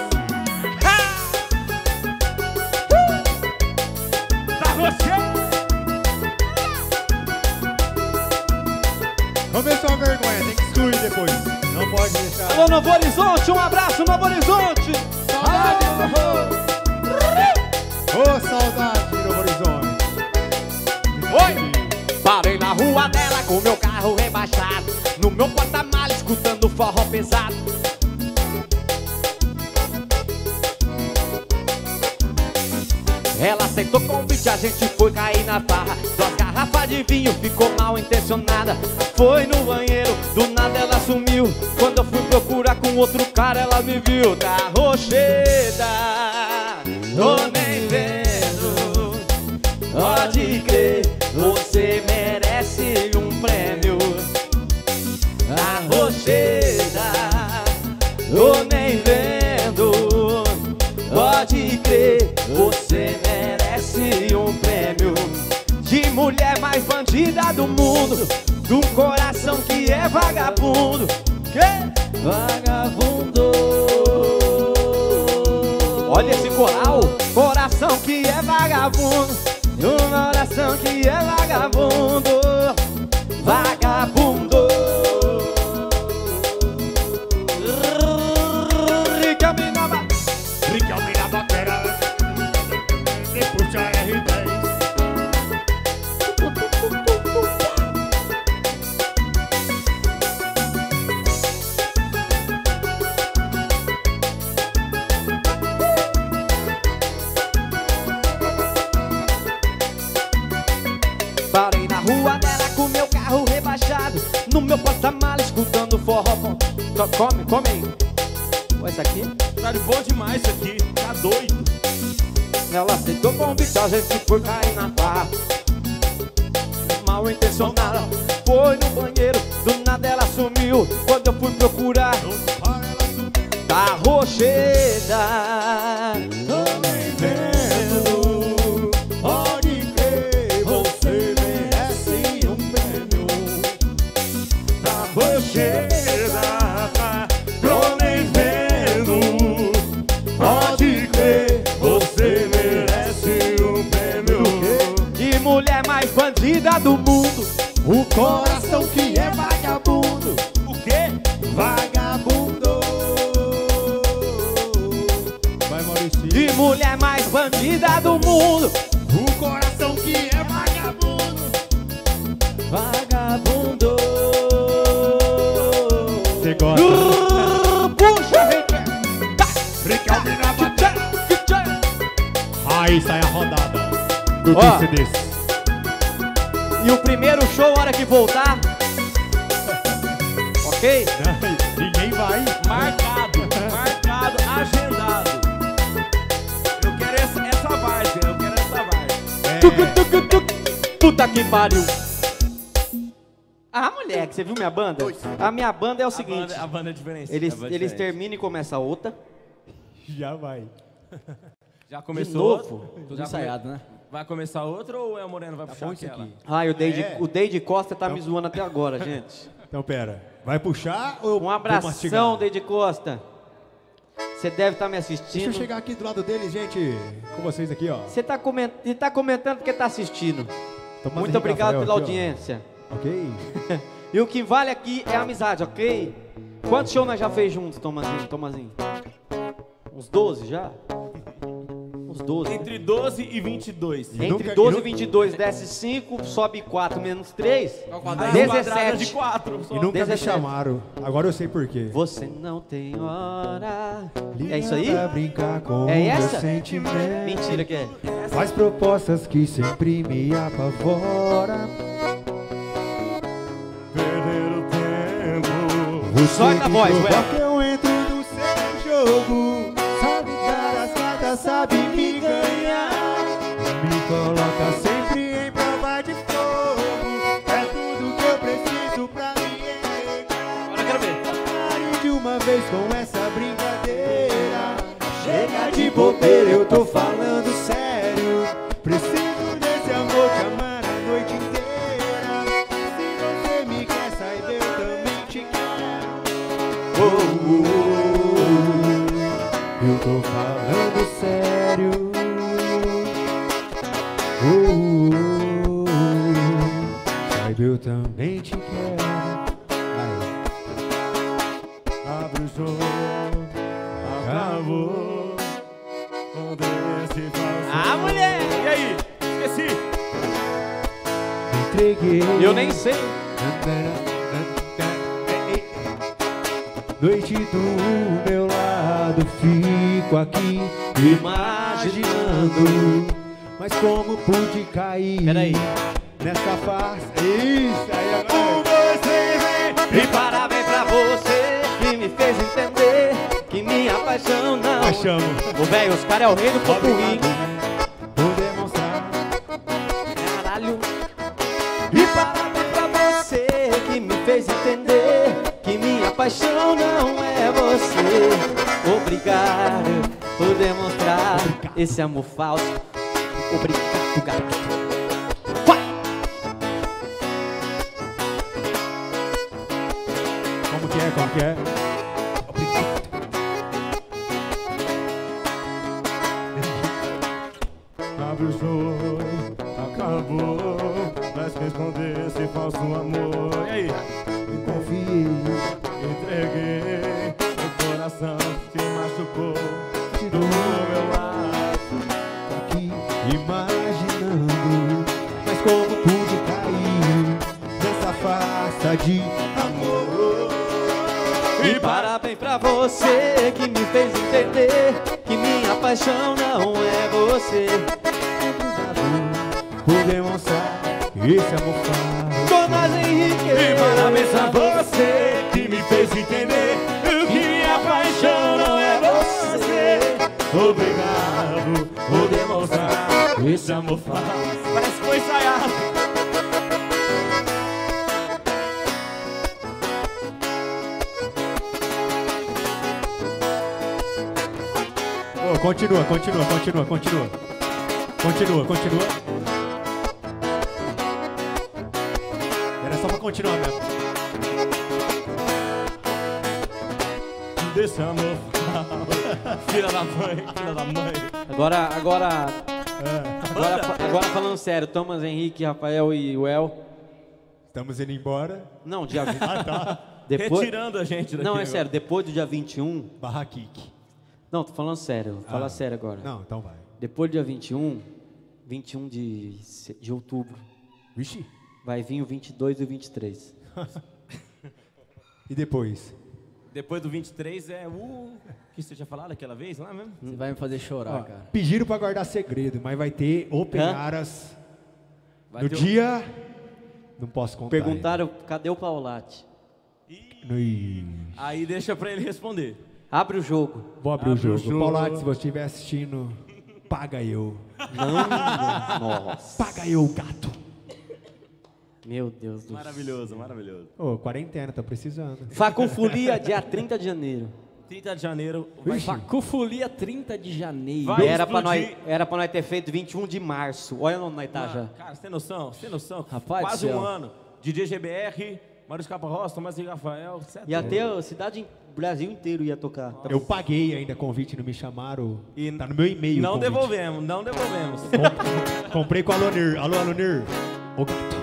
Alô, Novo Horizonte, um abraço, Novo Horizonte! Saudade, Ô, saudade, Novo Horizonte. Oi! Parei na rua dela com meu carro rebaixado No meu porta-malas escutando forró pesado Ela aceitou o convite, a gente foi cair na farra ficou mal intencionada. Foi no banheiro, do nada ela sumiu. Quando eu fui procurar com outro cara, ela me viu. Da rocheda, tô nem vendo. Pode crer, você merece um prêmio. A rocheda, tô bandida do mundo um coração que é vagabundo Que? Vagabundo Olha esse coral Coração que é vagabundo um coração que é vagabundo A banda é o A seguinte banda, a banda é diferente. Eles, banda é eles terminam e começa outra (laughs) Já vai. Já De começou novo? outro? Tudo Já ensaiado, né? Vai começar outro ou é o Moreno vai puxar bom isso aquela? aqui. Ai, o Deide, É. o Deide Costa tá me zoando até agora, (laughs) gente Então, pera. Vai puxar ou eu Um abração? Deide Costa Você deve estar me Deixa eu assistindo chegar aqui do lado deles, gente. Com vocês aqui, ó. Você tá, coment... você tá comentando porque tá assistindo Tomás Muito Henrique obrigado Rafael pela aqui, ó. audiência Ok? (laughs) E o que vale aqui é a amizade, ok? Quantos shows nós já fez juntos, Tomazinho? Tomazinho? Uns 12 já? Uns 12. Entre 12 e 22. E Entre nunca- 12 e e nu- 22 desce 5, sobe 4 menos 3. Quadrada 17. de 4. E nunca 17. me chamaram. Agora eu sei por quê. Você não tem hora. É isso aí? Pra brincar com É o meu essa? sentimento. Mentira que é. Faz propostas que sempre me apavora. Você Solta a me voz, Ué. eu entro no seu jogo. Sabe dar as cartas, sabe me ganhar. Me coloca sempre em prova de fogo. É tudo que eu preciso pra me entregar. Agora quero ver. Pare de uma vez com essa brincadeira. Chega de bobeira, eu tô falando sério. Preciso eu também te quero. Aí. Abre o jogo, acabou. Com desse falso. Ah, mulher! E aí? Esqueci. Entreguei. Eu nem sei. Noite do meu lado, fico aqui imaginando. Mas como pude cair? Peraí nessa farsa? Isso aí agora. E parabéns pra você que me fez entender que minha paixão não. Paixão. Ô, velho, os caras é o rei do popurrí. Vou demonstrar. Caralho. E parabéns pra você que me fez entender que minha paixão não é você. Obrigado por demonstrar esse amor falso. Obrigado, garoto. Como Obrigado por demonstrar esse amor falso. Parece que foi ensaiado. Ô, continua, continua, continua, continua. Continua, continua. Era só pra continuar mesmo. Desse amor. Filha da mãe, filha da mãe. Agora, agora, agora, fa- agora falando sério, Thomas Henrique, Rafael e Well. Estamos indo embora. Não, dia 20. (laughs) Ah, tá. Depois... Retirando a gente daqui. Não, é agora. sério, depois do dia 21. Barra kick. Não, tô falando sério, fala Ah. sério agora. Não, então vai. Depois do dia 21, 21 de, se- de outubro, Vixe. vai vir o 22 e o 23. (laughs) E depois? Depois do 23 é o que você tinha falado aquela vez lá mesmo? Você vai me fazer chorar, Ó, cara. pediram pra guardar segredo, mas vai ter Open Hã? Aras Vai no ter dia. Não posso contar. Perguntaram, cadê o Paulate? No- Ih, Aí deixa pra ele responder. Abre o jogo. Vou abrir o Abre o jogo. jogo. Paulate, se você estiver assistindo, paga eu. Não, nossa. Paga eu, gato. Meu Deus do céu. Maravilhoso, maravilhoso. Ô, quarentena, tá precisando. Facofolia, (laughs) dia 30 de janeiro. 30 de janeiro vai Facufolia 30 de janeiro. Vai Era pra, nós, era pra nós ter feito 21 de março. Olha onde nós tá já. Cara, você tem noção? Você tem noção? Rapaz Quase um ano. DJ GBR, Mário Capa Roça, Tomás e Rafael. cê é Ia doido. ter a cidade, o Brasil inteiro ia tocar. Tá Eu paguei ainda convite, não me chamaram. E Tá no meu e-mail. o Não devolvemos, não devolvemos. (laughs) Comprei com a Alonir. Alô, Alonir. Gato.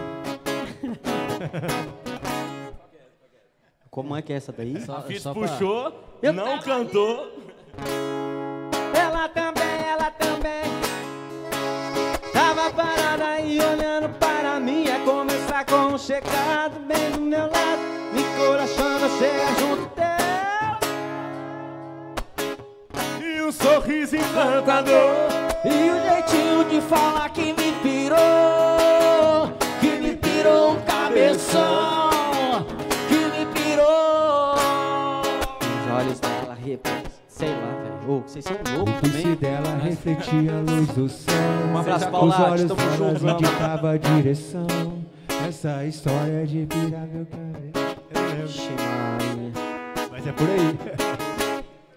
Como é que é essa daí? Só, A Fitz só pra- puxou, Eu não cantou. Ela também, ela também Tava parada aí olhando para mim É começar com um checado bem do meu lado Me coração chega junto teu E um sorriso encantador. E o jeitinho de falar que me pirou cabeção Que me pirou Os olhos dela repõem Sei lá, velho vocês são loucos O também dela refletia a luz do céu. Um abraço, Os Paulate, olhos tamo junto, indicava a direção. Essa história de pirar meu cabelo. Mas é por aí.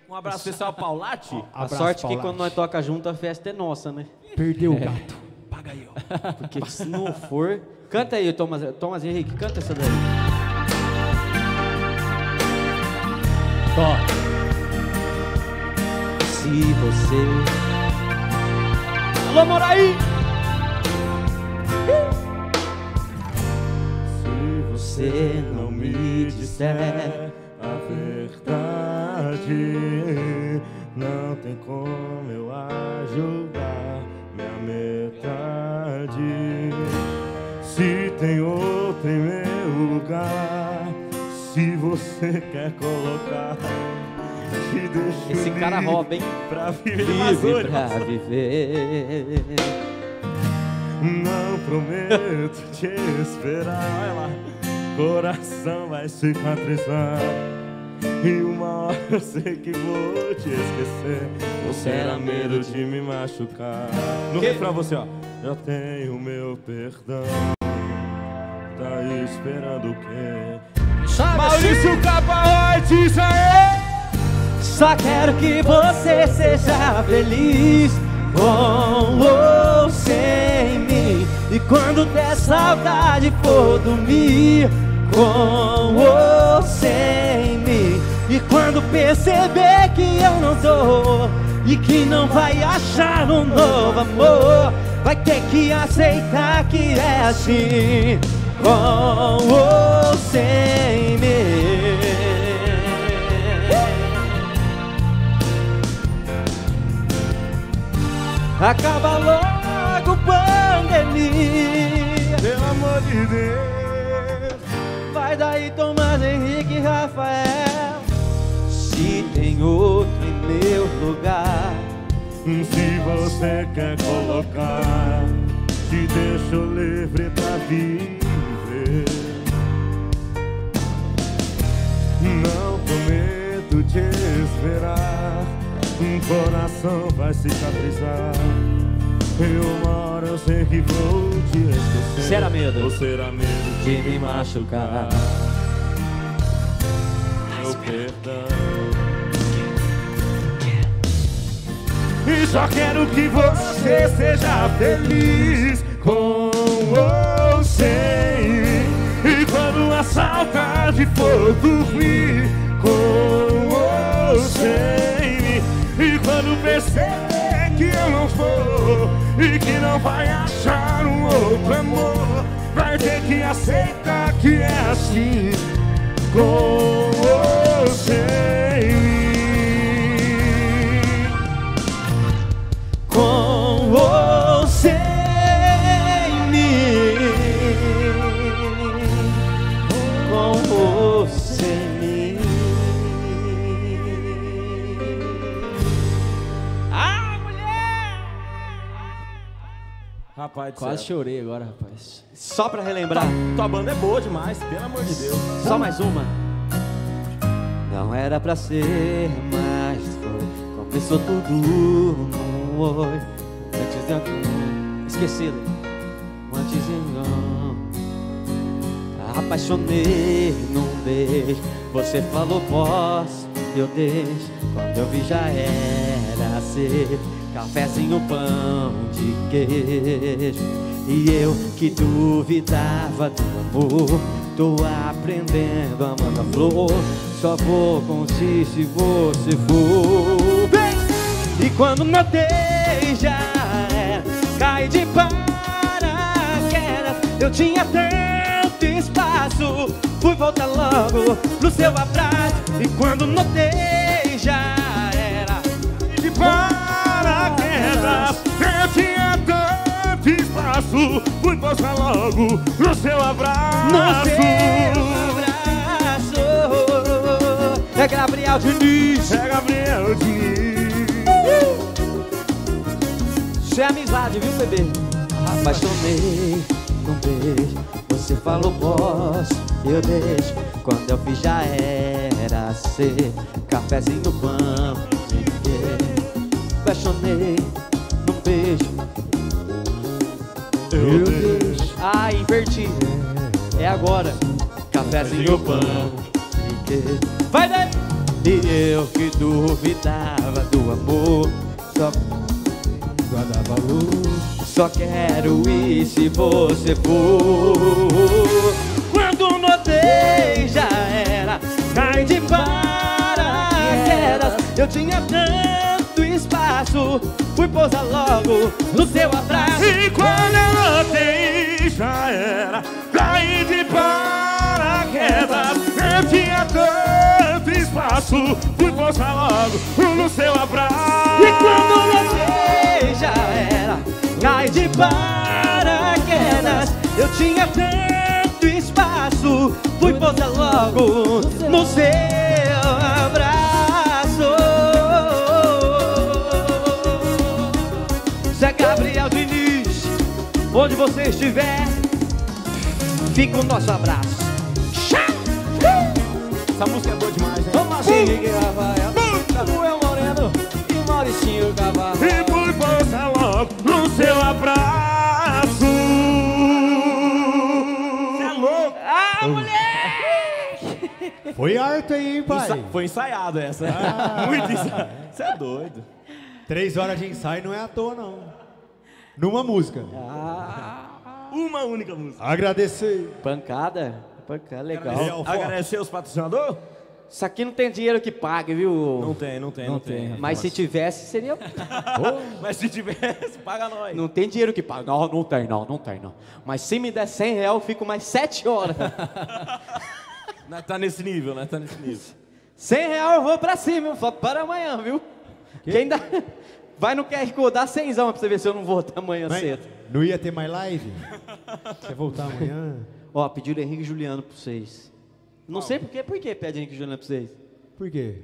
Um abraço especial ao Paulate. A sorte que Paulate. quando nós toca junto, a festa é nossa, né? Perdeu o gato. (laughs) Paga eu. (laughs) Porque se não for... Canta aí, Thomas, Thomas Henrique, canta essa daí. Tó. Se você... Alô, Moraí! Se Você não me disser a verdade. Não tem como eu ajudar metade. Se tem outro em meu lugar, se você quer colocar. Te deixo Esse cara livre rouba, hein? Pra viver hoje. pra viver. Não prometo te esperar. Olha lá, coração vai cicatrizar. E uma hora eu sei que vou te esquecer. Você era medo de me machucar. No refrão você, ó. Já tenho meu perdão. Tá esperando o quê? Maurício Caparrote, isso aí! Só quero que você seja feliz com ou sem mim. E quando der saudade for dormir com ou sem mim. E quando perceber que eu não dou e que não vai achar um novo amor, vai ter que aceitar que é assim com ou sem mim. Acaba logo pandemia Pelo amor de Deus. Vai daí Tomás Henrique e Rafael Se tem outro em meu lugar Se você quer colocar, te deixo livre pra viver. Não prometo te esperar, um coração vai cicatrizar. E uma hora eu sei que vou te esquecer. Será medo? Ou será medo De me machucar. meu perdão. E só quero que você seja feliz com mim. E quando a saudade for dormir com mim. E quando perceber que eu não sou e que não vai achar um outro amor, vai ter que aceitar que é assim com sem Rapaz, Quase céu. chorei agora, rapaz. Só pra relembrar Tua banda é boa demais, pelo amor de Deus. Só mais uma. Não era pra ser, mas foi Começou tudo num oi Antes de eu Esquecido. Antes de não Apaixonei num beijo Você falou posso, eu deixo Quando eu vi já era ser Cafézinho, pão de queijo. E eu que duvidava do amor Tô aprendendo a mandar flor. Só vou contigo se você for. Bem, e quando notei já era Cai de paraquedas. Eu tinha tanto espaço Fui voltar logo no seu abraço. E quando notei já era. De paraquedas Eu tinha tanto espaço Fui postar logo no seu abraço. No seu abraço. É Gabriel Diniz. É Gabriel Diniz. Isso é amizade, viu, bebê? Apaixonei num beijo Você falou posso, eu deixo. Quando eu fiz já era ser Cafézinho, pão de queijo Apaixonei num beijo. Eu deixo Ah, inverti. É agora. Cafézinho, pão? de queijo Vai daí! E eu que duvidava do amor Só Guardava luz. Só quero ir se você for. Quando notei já era. Cai de paraquedas. Eu tinha tanto Fui pousar logo no seu abraço. E quando eu notei já era Caí de paraquedas. Eu tinha tanto espaço Fui postar logo no seu abraço. E quando você já era Cai de paraquedas. Eu tinha tanto espaço Fui posar logo no seu abraço Onde você estiver Fica o nosso abraço Essa música é boa demais, né? Vamos assim, que Rafael. Samuel Moreno e Mauricinho Cavalo. E fui postar logo no seu abraço Cê é louco Ah, mulher! Foi arte aí, hein, pai? Ensa- Foi ensaiado essa. Muito ensaiado. Você é doido. Três horas de ensaio não é à toa, não. Numa música. Uma única música. Agradecer. Pancada. Pancada, legal. Agradecer os patrocinadores? Isso aqui não tem dinheiro que pague, viu? Não tem, não tem, não, tem. Mas se tivesse, seria. (laughs) Mas se tivesse, paga nós. Não tem dinheiro que pague. Não, não tem, não, não tem, não. Mas se me der 100 reais, eu fico mais 7 horas. (laughs) Nós tá nesse nível, né? Tá nesse nível. 100 reais eu vou pra cima, eu falo para amanhã, viu? Quem dá. Vai no QR Code, dá 100 pra você ver se eu não vou até amanhã Mas cedo. não ia ter mais live? Quer voltar amanhã? (laughs) Ó, pediram Henrique e Juliano pra vocês. Não sei por quê, por que pede Henrique e Juliano pra vocês? Por quê?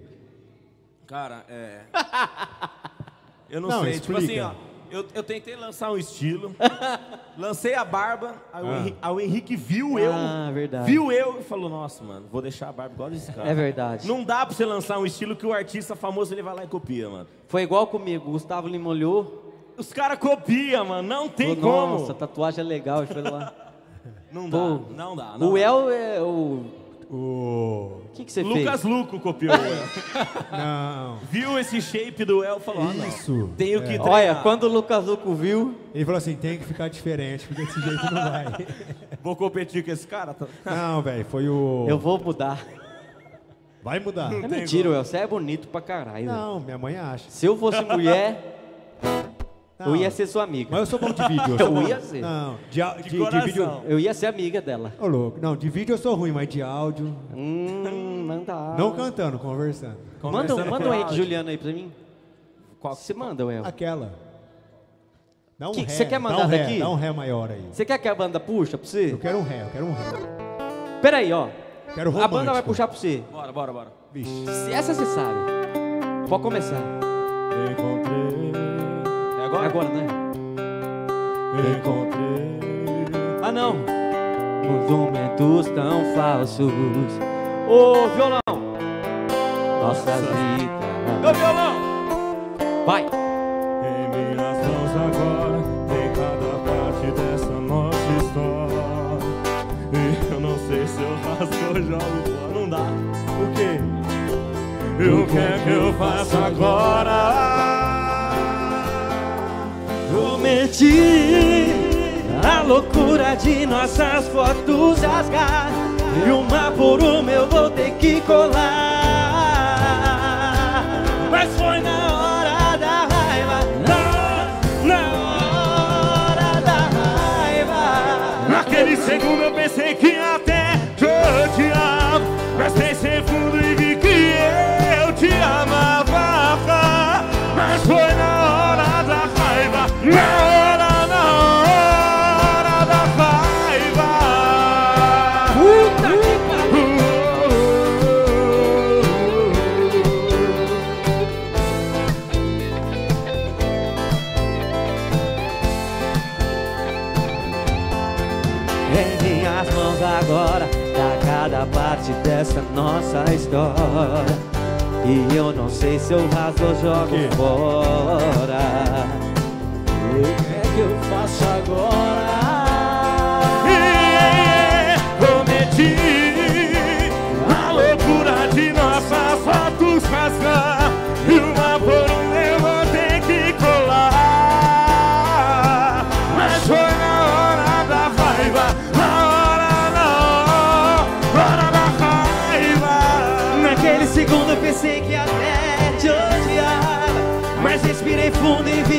Cara, é. (laughs) Eu não, Não, sei. Tipo assim, explica. ó. Eu, eu tentei lançar um estilo, (laughs) lancei a barba, aí o, Ah. Henrique, aí o Henrique viu eu, Ah, verdade. viu eu e falou, nossa, mano, vou deixar a barba igual desse cara. É verdade. Não dá pra você lançar um estilo que o artista famoso ele vai lá e copia, mano. Foi igual comigo, Gustavo Lima olhou. Os caras copiam, mano, não tem falou, como. Nossa, tatuagem é legal, foi lá. (laughs) Não dá, Pô, não dá. Não o dá. El é o. O... O que, que você Lucas fez? Luco copiou o (laughs) El. Não. Viu esse shape do El e falou, ah, não, Isso. tenho que treinar. Olha, quando o Lucas Luco viu, Ele falou assim, tem que ficar diferente, porque desse jeito não vai. (laughs) Vou competir com esse cara. tá- Não, velho, foi o... eu vou mudar. Vai mudar. É mentira, El, você é bonito pra caralho. Não, minha mãe acha. Se eu fosse mulher, (laughs) Não. eu ia ser sua amiga. Mas eu sou bom de vídeo. Eu, (laughs) Eu bom. ia ser. Não, de, de, de coração. vídeo... Eu ia ser amiga dela. Ô, louco. Não, de vídeo eu sou ruim, mas de áudio... Hum, manda. Não cantando, conversando. Manda, Conversando manda o Henrique áudio. Juliano aí pra mim. Qual- Você manda, El. Aquela. Dá um Que- ré. você quer mandar dá um ré, daqui? Dá um ré maior aí. Você quer que a banda puxa pra você? Eu quero um ré, eu quero um ré. Peraí, ó. Quero A romântico. banda vai puxar pra você. Bora, bora, bora. Vixe. Essa você sabe. Pode começar. Encontrei, agora? É agora, né? encontrei Ah, não. Nos momentos tão falsos. Ô, violão. Nossa vida. Ô, violão! Vai. Em minhas mãos agora tem cada parte dessa nossa história E eu não sei se eu rasgo ou jogo não dá O quê? E o que é que eu faço agora? Prometi a loucura de nossas fotos rasgar. E uma por uma eu vou ter que colar. Mas foi na hora dessa nossa história. E eu não sei se eu rasgo ou jogo fora. O que é que eu faço agora? Respirei fundo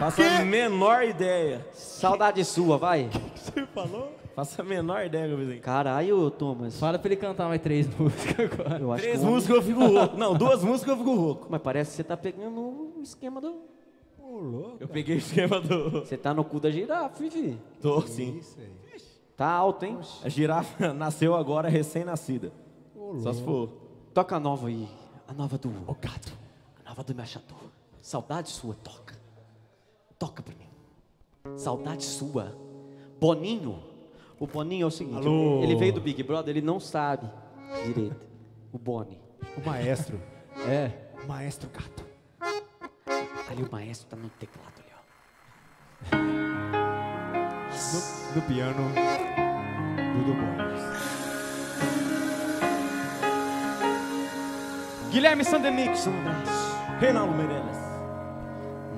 Faço a menor ideia. Saudade sua, vai. Você falou? Faço a menor ideia que eu fiz aqui. Caralho, Thomas. Fala pra ele cantar mais três (laughs) músicas agora. Eu acho Três que o- músicas eu fico rouco. Não, duas músicas eu fico rouco. Mas parece que você tá pegando o esquema do. Eu peguei o esquema do. Você tá no cu da girafa, Vivi. Tô, sim. Tá alto, hein? A girafa (laughs) nasceu agora, recém-nascida. Só se for. Toca a nova aí. A nova do. O gato. A nova do Machador. Saudade sua, toca. Toca pra mim. Saudade sua. Boninho. O Boninho é o seguinte: Alô? ele veio do Big Brother, ele não sabe direito. O Boni. O maestro. É. O maestro gato. Ali o maestro tá no teclado ali, ó. No, no piano, Dudu Borges. Guilherme Sandemix, um abraço. Reinaldo Meirelles.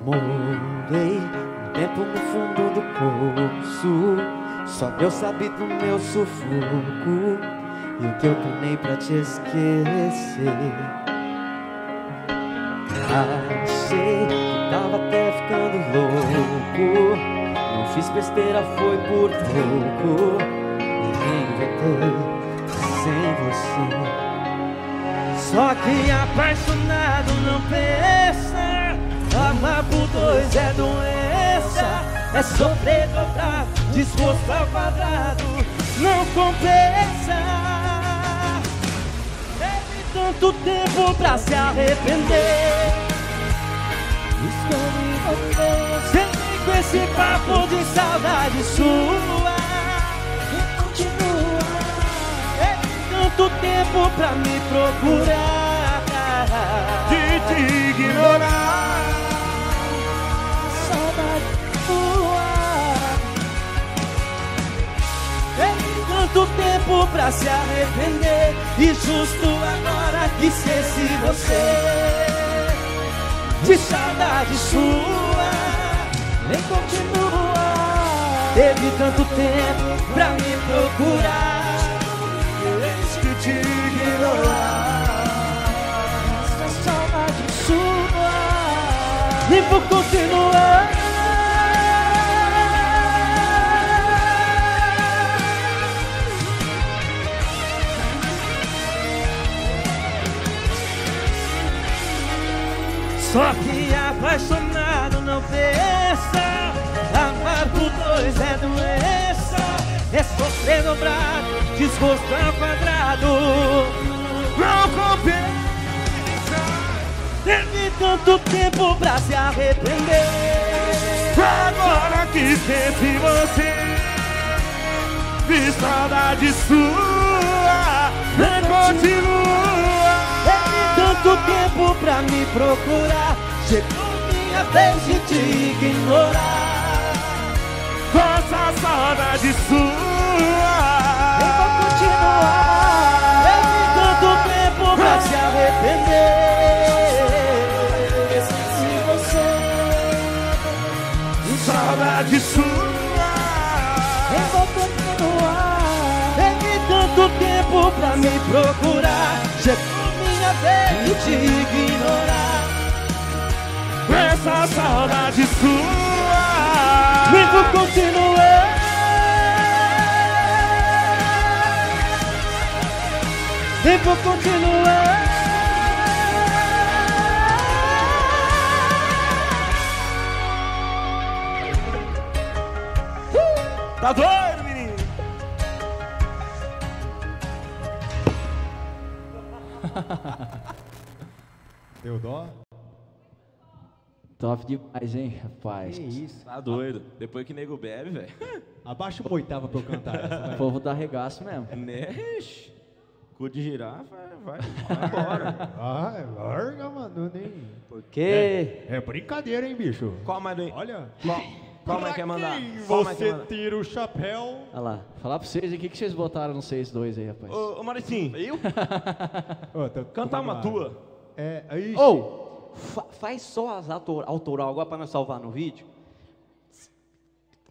Morei um tempo no fundo do poço. Só Deus sabe do meu sufoco. E o que eu penei pra te esquecer. Achei que tava até ficando louco. Não fiz besteira, foi por pouco. Me inventei sem você. Só que apaixonado não pensa Amar por dois é doença É sofrer dobrado, disposto ao quadrado Não compensa. Teve tanto tempo pra se arrepender. Escolhi você Sempre com esse papo de saudade sua. E continua. Teve tanto tempo pra me procurar. De te ignorar Tanto tempo pra se arrepender. E justo agora que esqueci você. De saudade sua Nem continua Teve tanto tempo pra me procurar. De te ignorar Essa saudade sua. Nem vou continuar Tanto tempo pra se arrepender? Agora que esqueci você De saudade sua Não continua. Teve tanto tempo pra me procurar Chegou minha vez de te ignorar. Nossa saudade sua. Eu vou continuar. Teve tanto tempo pra se arrepender Saudade sua. Eu vou continuar Teve tanto tempo pra me procurar. Chegou minha vez de te ignorar. Essa saudade sua. Vivo continuar Vivo continuar Tá doido, menino? (laughs) Deu dó? Top demais, hein, rapaz. Que isso? Tá doido. Depois que nego bebe, velho. (laughs) Abaixa uma oitava pra eu cantar essa, O povo dá regaço mesmo. Né? Cu de girafa, vai, vai (laughs) embora. Ah, larga, mano, nem... Porque É brincadeira, hein, bicho? Qual mais do... Olha. Qual, qual mais quer mandar? Qual mais quer você mandar? tira o chapéu. Olha lá. Falar pra vocês aí, o que, que vocês botaram no 6-2 aí, rapaz? Ô, ô Maricinho, eu? (laughs) Ô, tô- tô Cantar uma tua. É, aí. Ou, fa- faz só as autor, autoral agora pra nós salvar no vídeo.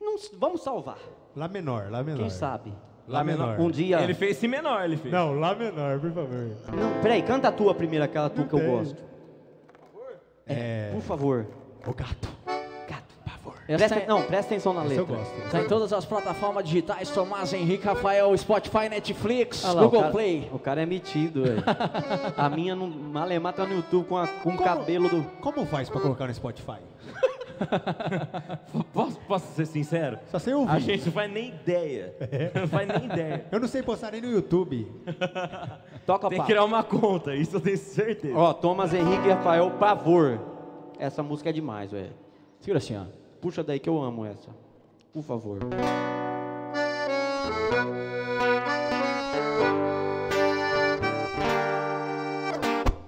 Não s- vamos salvar. Lá menor, lá menor. Quem sabe? Lá menor. Um dia. Ele fez si menor, ele fez. Não, lá menor, por favor. Não, peraí, canta a tua primeiro, aquela tua que eu tem. gosto. É, por favor. O gato. Presta, é- não, presta atenção na Esse eu letra. gosto. Tá em todas as plataformas digitais, Tomás Henrique Rafael, Spotify, Netflix, Ah lá, o Google cara- Play. O cara é metido, velho. (laughs) A minha não, Malemar tá no YouTube com, a, com o cabelo do. Como faz pra colocar no Spotify? (laughs) Posso, posso ser sincero? Só sei ouvir. A gente não faz nem ideia. Não faz nem ideia. Eu não sei postar nem no YouTube. (laughs) Toca Tem papo. que criar uma conta, isso eu tenho certeza. Ó, Thomas Henrique e Rafael, pavor. Essa música é demais, velho. Segura assim, ó. Puxa daí que eu amo essa. Por favor.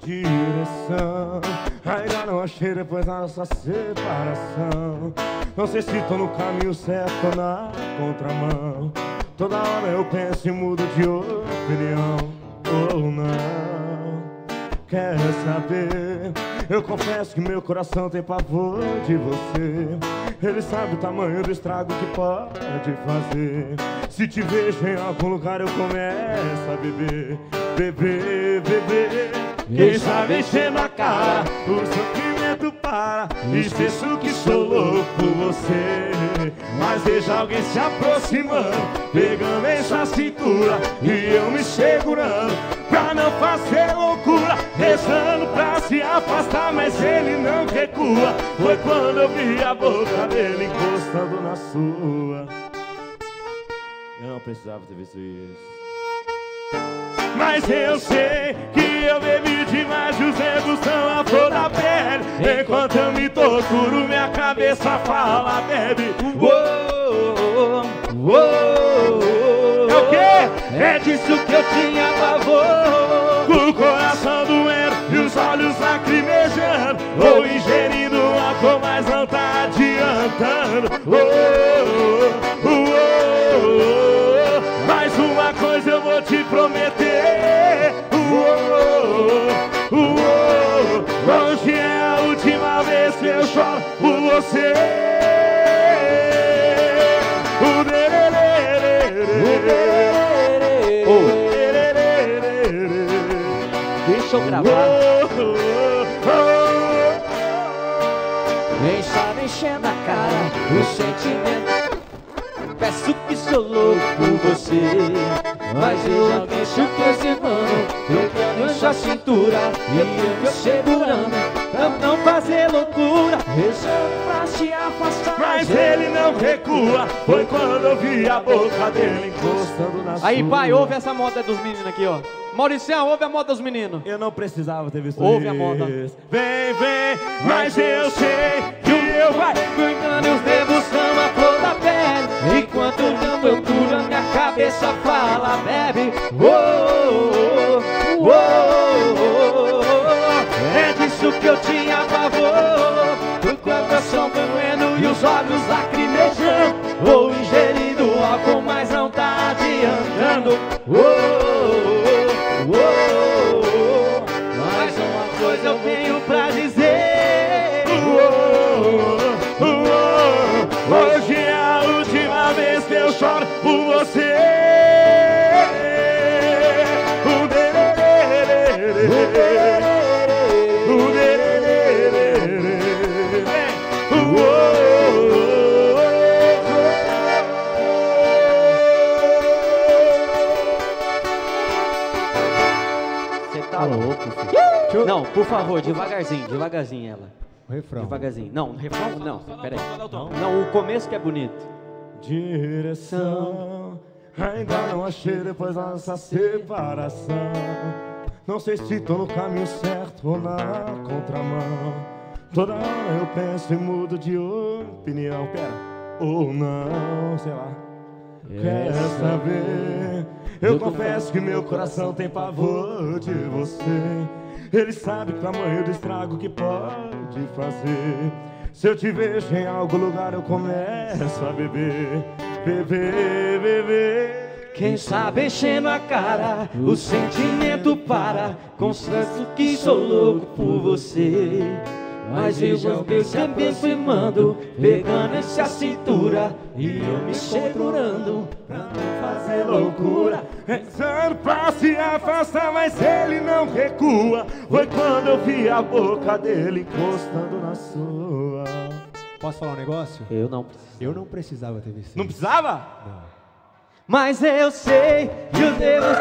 direção. Ainda não achei depois da nossa separação. Não sei se tô no caminho certo ou na contramão. Toda hora eu penso e mudo de opinião ou não. Quer saber? Eu confesso que meu coração tem pavor de você. Ele sabe o tamanho do estrago que pode fazer. Se te vejo em algum lugar, eu começo a beber, beber, beber. Quem sabe enchendo a cara, o sofrimento para. Esqueço que sou louco por você. Mas vejo alguém se aproximando, pegando em sua cintura. E eu me segurando pra não fazer loucura. Rezando pra se afastar, mas ele não recua. Foi quando eu vi a boca dele encostando na sua. Eu não precisava ter visto isso. Mas eu sei que eu bebi demais e os dedos estão a flor da pele. Enquanto eu me torturo, minha cabeça fala, bebe. Uou, uou, É o quê? É disso que eu tinha pavor. Com o coração doendo e os olhos lacrimejando. Ou ingerindo álcool, mas não tá adiantando. Uou, uou, mais uma coisa eu vou te prometer. Você. O dererê, o dererê. Deixa eu gravar. Vem só mexendo a cara, o sentimento. Peço que sou louco por você. Mas eu já deixo que esse mano Tocando em sua cintura E eu me segurando Pra não fazer loucura Rezando pra se afastar. Mas ele não recua. Foi quando eu vi a boca dele encostando na Aí sua. pai, ouve essa moda dos meninos aqui, ó Mauricião, ouve a moda dos meninos Eu não precisava ter visto Ouve isso. a moda. Vem, vem, mas eu sei que eu vai. Cuidando os dedos são a flor da pele Enquanto não procura minha cabeça fala Bebe uou, É disso que eu tinha pavor O coração doendo e os olhos lacrimejando Vou ingerindo álcool mas não tá adiantando. Uou, Não, por favor, devagarzinho, devagarzinho ela. O refrão. Devagarzinho. Não, refrão não, peraí. Não, o começo que é bonito. Direção, ainda não achei depois da nossa separação. Não sei se tô no caminho certo ou na contramão. Toda hora eu penso e mudo de opinião. Pera, ou não, sei lá. Quer saber? Eu confesso que meu coração tem pavor de você. Ele sabe o tamanho do estrago que pode fazer. Se eu te vejo em algum lugar, eu começo a beber, beber, beber. Quem sabe enchendo a cara, o sentimento para. Constante que sou louco por você. Mas eu gostei sempre filmando, pegando essa cintura e eu me segurando pra não fazer loucura. Rezando pra se afastar, mas ele não recua. Foi quando eu vi a boca dele encostando na sua. Posso falar um negócio? Eu não preciso. Eu não precisava ter visto Não precisava? Mas eu sei que os nervos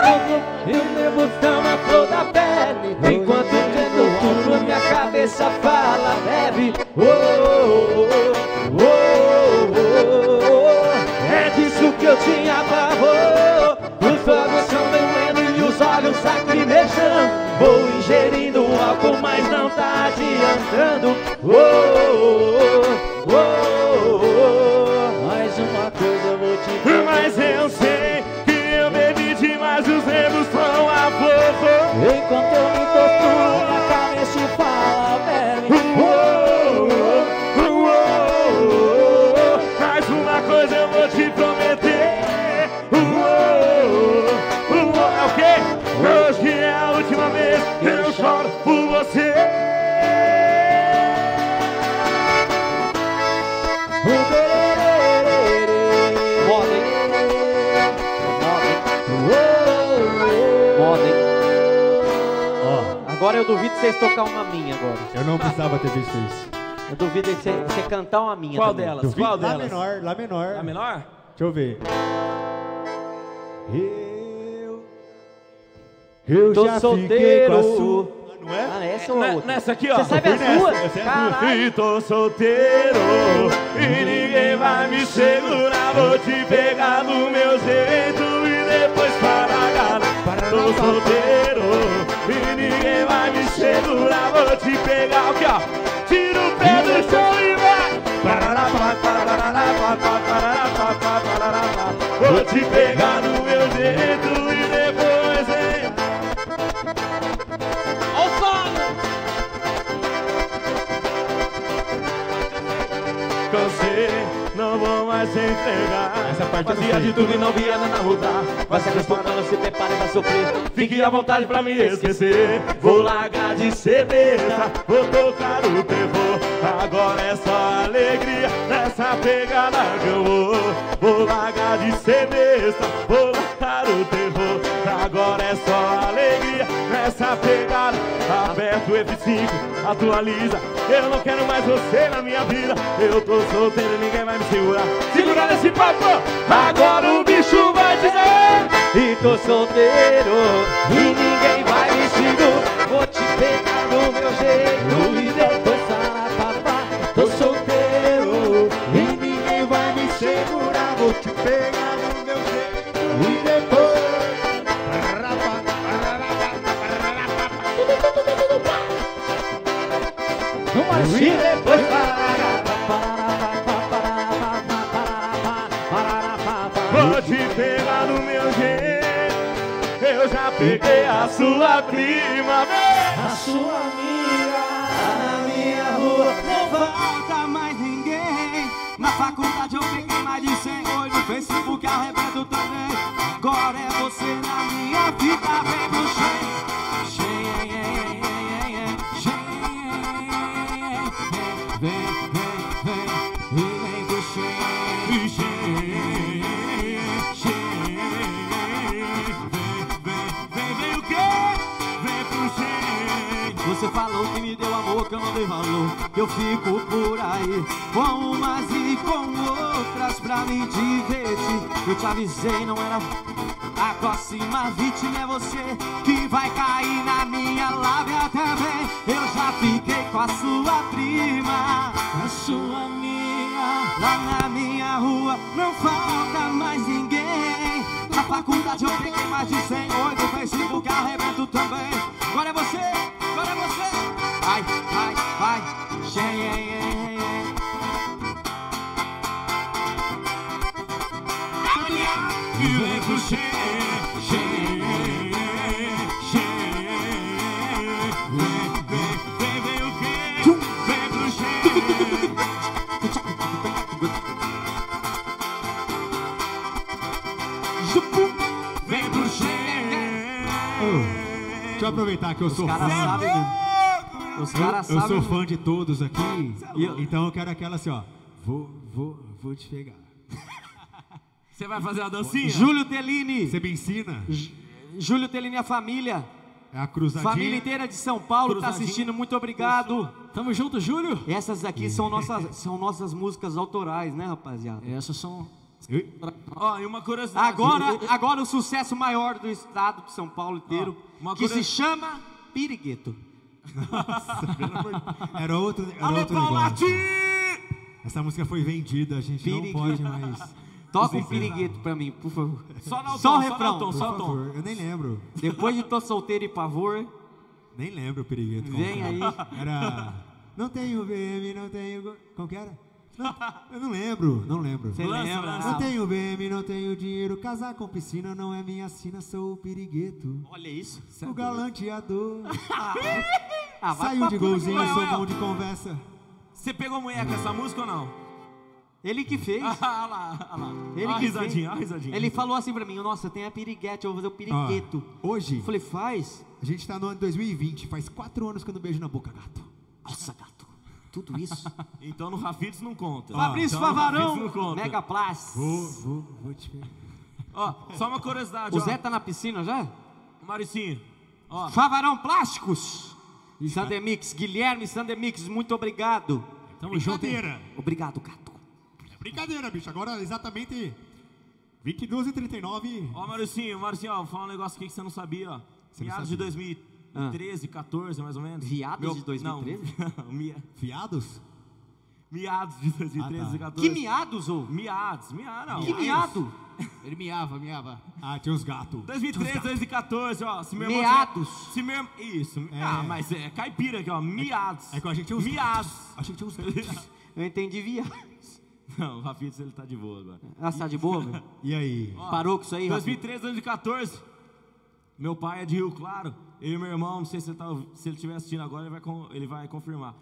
e os nervos estão na flor da pele. Enquanto o dedo tudo minha cabeça fala, bebe. Oh, oh, oh, oh, oh. É disso que eu tinha pavor. Os olhos são doendo e os olhos lacrimejando. Vou ingerindo álcool, mas não tá adiantando. Oh, oh, oh, oh. Flor. Enquanto eu me Agora eu duvido vocês tocar uma minha agora. eu não precisava ter visto isso. Eu duvido você, você cantar uma minha Qual também. delas? Duvido- Qual Lá delas? menor, Lá menor. A menor? Deixa eu ver. Eu. Eu Tô já fiquei solteiro. com a sua. Não é? Ah, essa ou a Ne- outra? Nessa aqui, ó. Você sabe é a Caralho. E tô solteiro e ninguém vai me segurar. Vou te pegar do meu jeito e depois parar. Tô solteiro e ninguém vai me segurar. Vou te pegar aqui, ó. Tira o pé do chão e vai. Vou te pegar do meu jeito mais entregar. Essa parte Fazia de tudo e não via nada mudar. Vai se acostumando, se prepare pra sofrer. Fique à vontade pra me esquecer. Vou largar de ser besta, vou tocar o terror. Agora é só alegria nessa pegada que eu vou. Vou largar de ser besta, vou largar o terror. Agora é só alegria nessa pegada. Aperta o F5, atualiza. Eu não quero mais você na minha vida. Eu tô solteiro, ninguém vai me segurar. Segura nesse papo, agora o bicho vai dizer. E tô solteiro e ninguém vai me segurar. Vou te pegar do meu jeito e depois sarapapá. Tô solteiro e ninguém vai me segurar. Vou te pegar E depois Vou te pegar do meu jeito. Eu já peguei a sua prima. A sua amiga na minha rua não falta mais ninguém. Na faculdade eu peguei mais de 100 Hoje no Facebook arrebento também. Agora é você na minha vida, vem pro cheio. Vem, vem, vem, e vem pro cheio. Vem, vem o quê? Vem pro jeito. Você falou que me deu amor, que eu não dei valor. Que eu fico por aí com umas e com outras pra me divertir. Eu te avisei, não era. A próxima vítima é você que vai cair na minha lábia também. Já fiquei com a sua prima, a sua amiga. Lá na minha rua não falta mais ninguém. Na faculdade eu peguei mais de 100 Oi, no Facebook arrebento também. Agora é você, agora é você. Vai, vai, vai E vem pro cheio, Deixa eu aproveitar que eu sou Os caras fã. sabem Os caras Eu sabem. sou fã de todos aqui, E eu- então eu quero aquela assim, ó. Vou, vou, vou te pegar. (laughs) Você vai fazer a dancinha? Júlio Tellini. Você me ensina? Júlio Tellini a família. É a cruzadinha. Família inteira de São Paulo tá Cruzadinha. assistindo, muito obrigado. Tamo junto, Júlio. Essas aqui são nossas, são nossas músicas autorais, né, rapaziada? Essas são. Ó, e uma curiosidade. Agora, agora o sucesso maior do estado de São Paulo inteiro, Ó, que se chama Pirigueto. Era outro, era Alô, outro negócio. Essa música foi vendida, a gente não pode mais. Toca um pirigueto pra mim, por favor. Só Só o refrão. Por só o tom. favor, eu nem lembro. Depois de Tô Solteiro e Pavor, Nem lembro o Piriguito. como Vem que era. aí. Era. Não tenho BM, não tenho. go- Como que era? (laughs) Eu não lembro, não lembro. você Lança, lembra? lança. Não tenho BM, não tenho dinheiro. Casar com piscina não é minha sina, sou o pirigueto. Olha isso. O galanteador. (laughs) Ah, vai Saiu pra de puta que golzinho, pariu. sou bom de conversa. Você pegou mulher com essa música ou não? Ele que fez. (laughs) Ah lá, ah lá. Ele Ó a que risadinha, fez. ó a risadinha. Ele falou assim pra mim, nossa, tem a piriguete, eu vou fazer o Ó, pirigueto. hoje, Eu falei, faz. a gente tá no ano 2020, faz quatro anos que eu não beijo na boca, gato. Nossa, gato. Tudo isso. (laughs) Então no Rafitos não conta. Fabrício então, Favarão, não conta. Mega Plus. Vou, vou, vou te pegar. Ó, só uma curiosidade, O ó. Zé tá na piscina já? Mauricinho, ó. Favarão Plásticos. Sandemix, Guilherme Sandemix, muito obrigado. Tamo junto, hein? Brincadeira. Obrigado, gato. É brincadeira, bicho. Agora exatamente 22 e 39. Ó, Mauricinho, Mauricinho, ó, vou falar um negócio aqui que você não sabia, ó. Você não Meados de 2013, 14, mais ou menos. Viados de 2013? Não, (laughs) mia- Fiados? meados de 2013 Ah, tá. e 14. Que miados, ô? Miados, miados, não. Que miado? Ele miava, miava. Ah, tinha os gatos. 2013, 2014, ó. Se meu irmão Meados. tiver- Se meu, isso. Ah, mas é caipira aqui, ó. Miados. É que a gente tinha os Miados. Achei que tinha os gatos. Eu entendi viado. Não, o Rafitos, ele tá de boa agora. Ah, você tá de boa, meu? E aí? Ó, Parou com isso aí, Rafa? 2013, 2014. Meu pai é de Rio Claro. Eu e meu irmão, não sei se ele, tá, se ele estiver assistindo agora, ele vai, ele vai confirmar.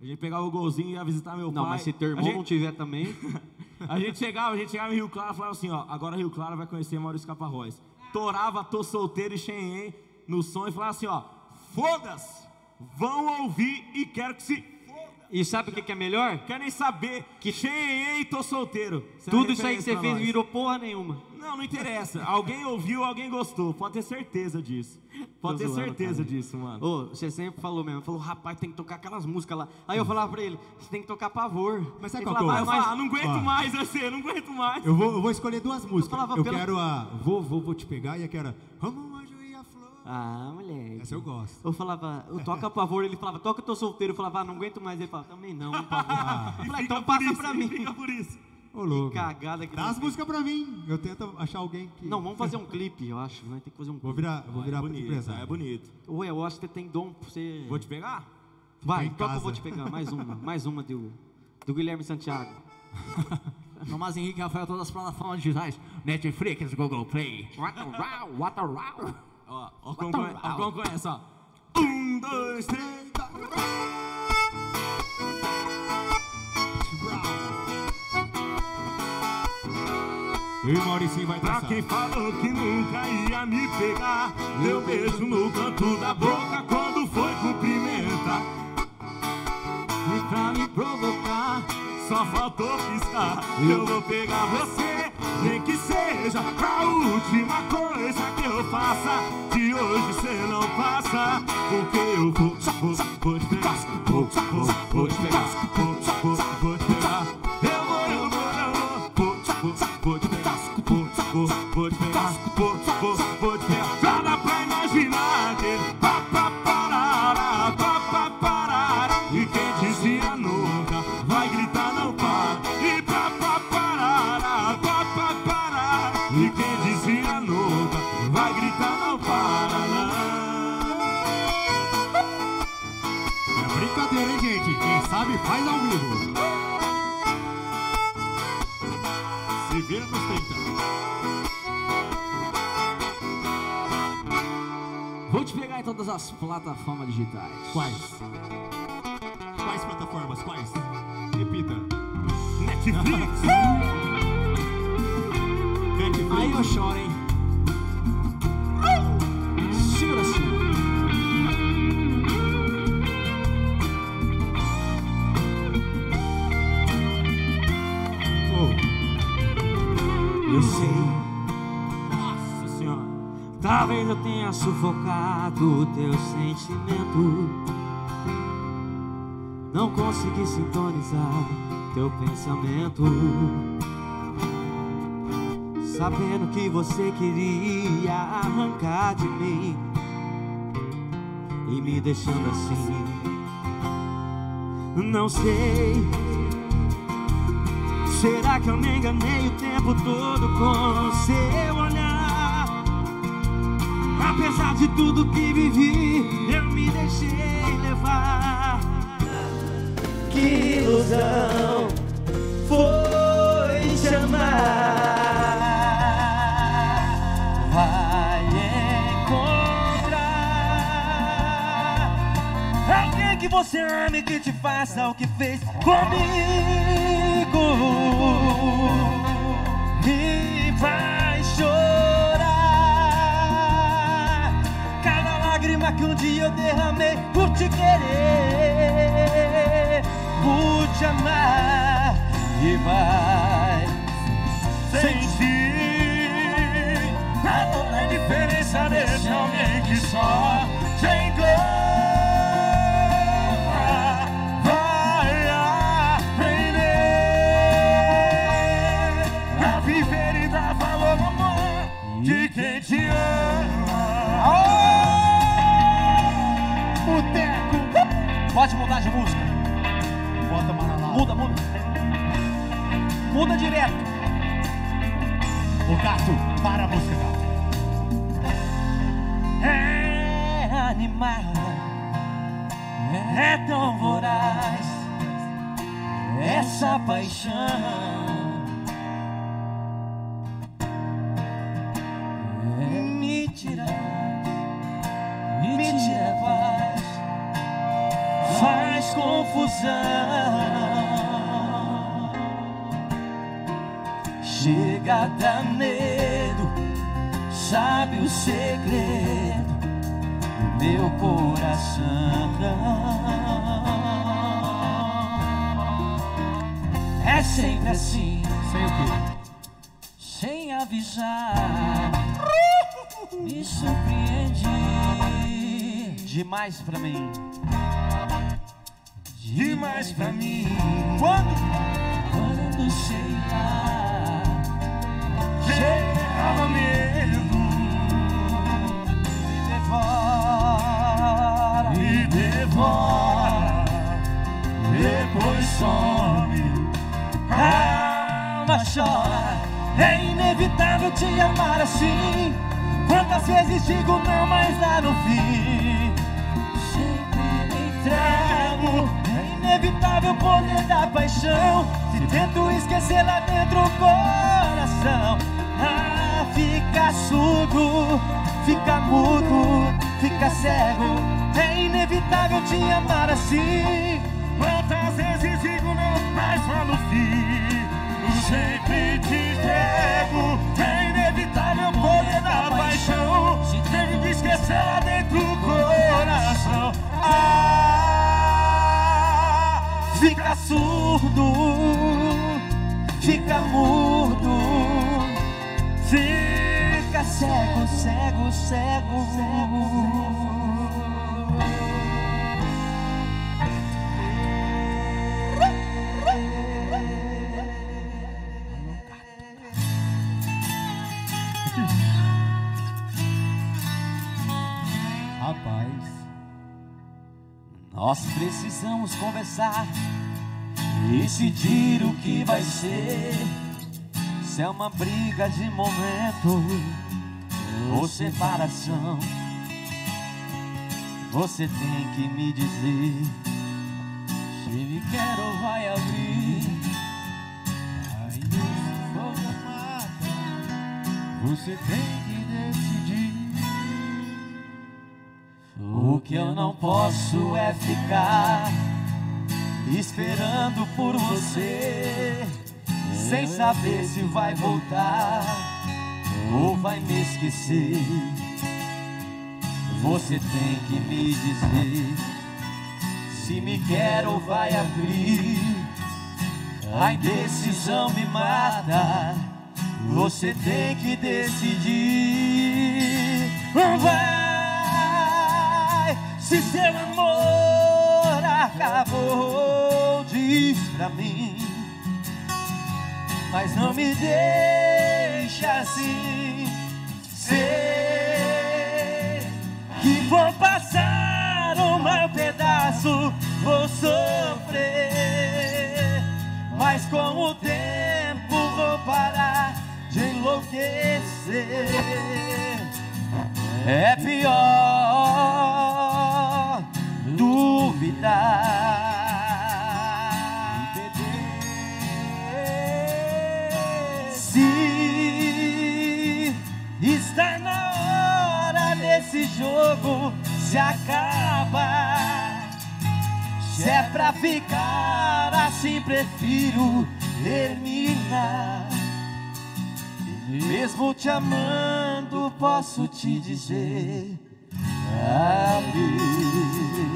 A gente pegava o golzinho e ia visitar meu Não, pai. mas se teu irmão gente- não tiver também. (laughs) A gente chegava, a gente chegava em Rio Claro e falava assim, ó, agora Rio Claro vai conhecer Maurício Caparróis. Torava Tô Solteiro e Xenhen no som e falava assim, ó, foda-se, vão ouvir e quero que se... E sabe o que, que é melhor? Quero nem saber que e Tô Solteiro. Isso é Tudo isso aí que você fez nós. virou porra nenhuma. Não, não interessa. Alguém ouviu, alguém gostou. Pode ter certeza disso. Pode Tô ter zoando, certeza cara. disso, mano. Ô, você sempre falou mesmo, falou, rapaz, tem que tocar aquelas músicas lá. Aí eu falava pra ele, você tem que tocar pavor. Mas sabe Ele qual que falava, é o- Aí eu "Ah, falava, ah, não aguento Ó. mais, você, não aguento mais. Eu vou, eu vou escolher duas músicas. falava Eu pela- quero a Vou, Vou, Vou Te Pegar e a que era Como Ah, moleque. Essa eu gosto. Eu falava, eu toca pavor, ele falava, toca eu tô solteiro. Eu falava, ah, não aguento mais. Ele falava, também não, pavor. (laughs) Eu falei, então passa isso, pra mim. Fica por isso. Ô, louco. Cagada que Dá as músicas pra mim. Eu tento achar alguém que. Não, vamos fazer um clipe, eu acho. Nós tem que fazer um Vou clipe. virar, vou virar é bonito, empresário. é bonito. Ué, eu acho que você tem dom pra você. Vou te pegar? Vai, toca eu casa. vou te pegar. Mais uma, mais uma do, do Guilherme Santiago. (laughs) Tomás Henrique Rafael, todas as plataformas digitais. Netflix, Google Play. What a row, what a row. Ó, ó como, ó como conhece, ó. Um, dois, três. Eu e Mauricinho vai Pra dançar. quem falou que nunca ia me pegar, deu beijo no canto da boca quando foi cumprimentar. E pra me provocar, só faltou piscar. Eu vou pegar você, nem que seja a última coisa que eu faça. De hoje cê não passa, porque eu vou, vou, vou te pegar. Vou, vou, vou te pegar. Todas as plataformas digitais. Quais? Quais plataformas? Quais? Repita. Netflix. (laughs) Netflix. Aí eu choro, hein? Talvez eu tenha sufocado o teu sentimento. Não consegui sintonizar teu pensamento. Sabendo que você queria arrancar de mim e me deixando assim. Não sei. Será que eu me enganei o tempo todo com seu? Apesar de tudo que vivi, eu me deixei levar. Que ilusão foi te amar. Vai encontrar alguém que você ame que te faça o que fez comigo e vai chorar lágrima que um dia eu derramei por te querer, por te amar e vai sentir a toda diferença desse alguém que só te Muda direto. O gato, para a música. É animal, é tão voraz essa paixão. Me tira, me tira paz, faz confusão. Chega a dar medo, sabe o segredo do meu coração. É sempre assim, Sem o quê? sem avisar. Me surpreende demais pra mim. Demais pra mim. Quando? Quando sei lá. Depois some. A alma chora. É inevitável te amar assim. Quantas vezes digo não, mas lá no fim sempre me entrego. É inevitável o poder da paixão. Se tento esquecer lá dentro o coração, ah, fica surdo, fica mudo, fica cego. É inevitável te amar assim. Quantas vezes digo não, mas no fim sempre te entrego. É inevitável poder da paixão. Se teve que esquecer lá dentro do coração. Ah, fica surdo, fica mudo, fica cego, cego, cego, cego. Rapaz. Nós precisamos conversar e decidir o que vai ser. Se é uma briga de momento ou separação, você tem que me dizer se me quer ou vai abrir. Aí fogo mata, você tem que decidir. O que eu não posso é ficar esperando por você, sem saber se vai voltar ou vai me esquecer. Você tem que me dizer se me quer ou vai abrir. A indecisão me mata Você tem que decidir. Vai, se seu amor acabou, diz pra mim. Mas não me deixa assim. Sei que vou passar um mau pedaço, vou sofrer. Mas com o tempo vou parar de enlouquecer. É pior duvidar. Desse jogo se acaba. Se é pra ficar assim, prefiro terminar. Mesmo te amando, posso te dizer. Adeus,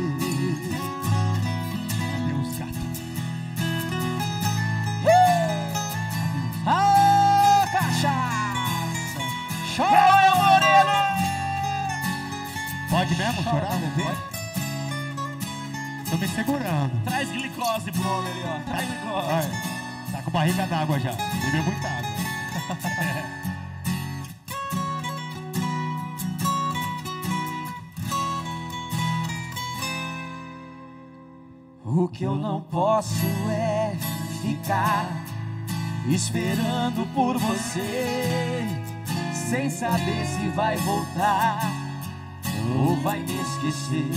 Pode mesmo chorar, bebê? Tô me segurando. Traz glicose pro homem ali, ó. Traz glicose. Olha, tá com barriga d'água já. Bebeu muita água. (laughs) O que eu não posso é ficar esperando por você, sem saber se vai voltar ou vai me esquecer.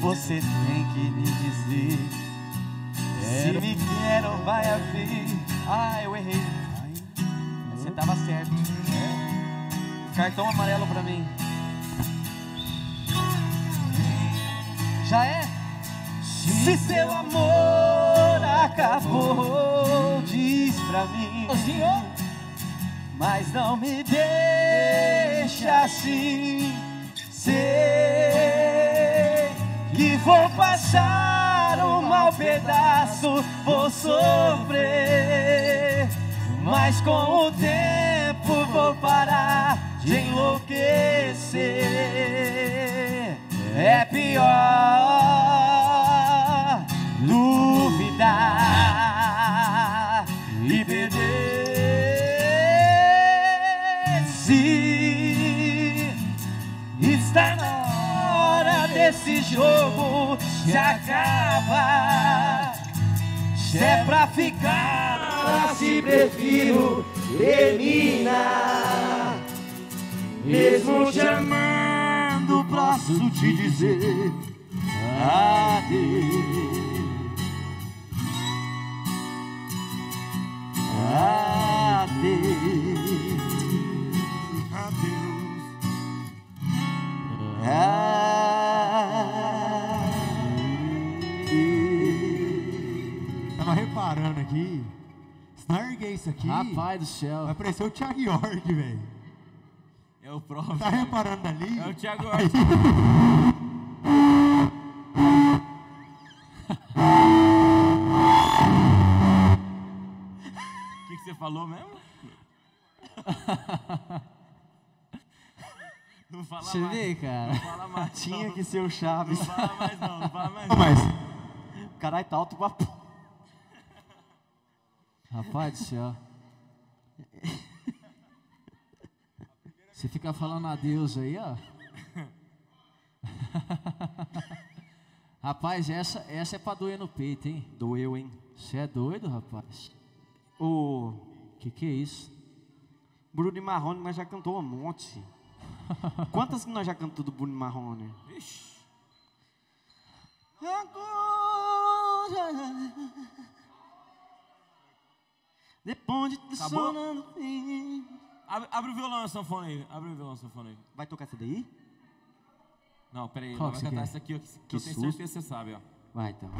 Você tem que me dizer se me quer ou vai haver. Ah, eu errei. Você tava certo. Cartão amarelo pra mim. Já é? Se seu amor acabou, diz pra mim. Mas não me deixa assim. Sei que vou passar um mau pedaço, vou sofrer. Mas com o tempo vou parar de enlouquecer. É pior duvidar desse jogo se acaba. Se é pra ficar, se prefiro terminar. Mesmo te amando, posso te dizer adeus. Tava reparando aqui. Se não erguer isso aqui. Rapaz do céu. Vai parecer o Thiago York, velho. É o próprio. Tá reparando ali? É o Thiago Aí. (laughs) O que, que você falou mesmo? (laughs) Não fala Você mais. vê, cara? Não fala mais. Tinha não. que ser o Chaves. Não fala mais não, não fala (laughs) mais Não, mas Caralho, tá alto pra p- Rapaz do céu. Você fica falando adeus aí, ó. (laughs) Rapaz, essa, essa é pra doer no peito, hein? Doeu, hein? Você é doido, rapaz? O Que que é isso? Bruno Marrone, nós já cantou um monte. (laughs) Quantas que nós já cantamos do Bruno Marrone? Ixi. Agora, depois de Acabou? sonando. Abre, abre o violão e sanfona aí. Abre o violão e sanfona aí. Vai tocar essa daí? Não, pera aí. Qual Vai que você cantar quer? essa aqui, ó, que, que eu tenho susto. certeza que você sabe, ó. Vai então.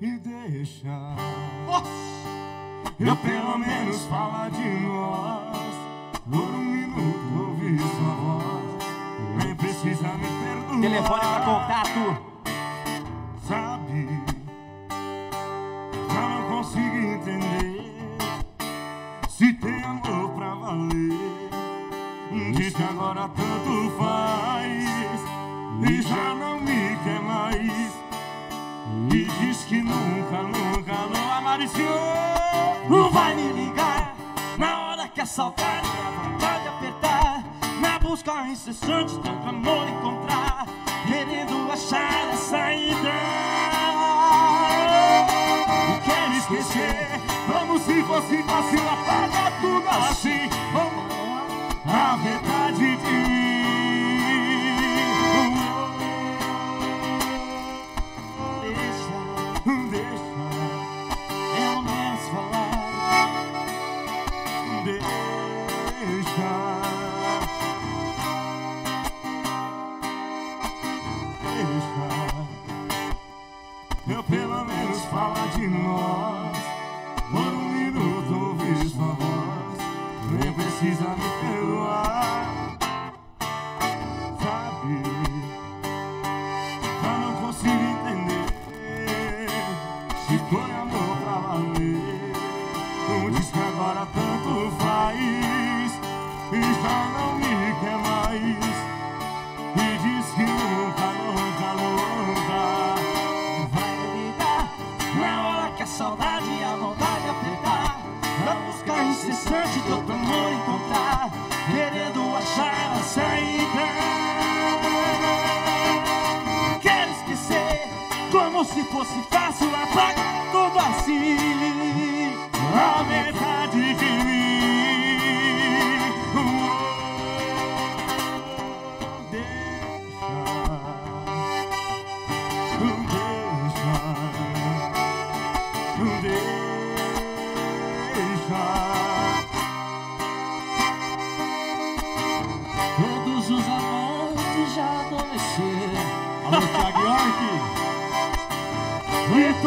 E deixa Eu pelo menos falar de nós Por um minuto ouvir sua voz Nem precisa me perdoar Telefone pra contato. agora tanto faz E já não me quer mais. E diz que nunca, nunca não amariciou. Não vai me ligar Na hora que a saudade a vontade apertar. Na busca incessante tanto amor encontrar Querendo achar a saída. Não quer esquecer Como se fosse fácil apagar tudo assim. Vamos aproveitar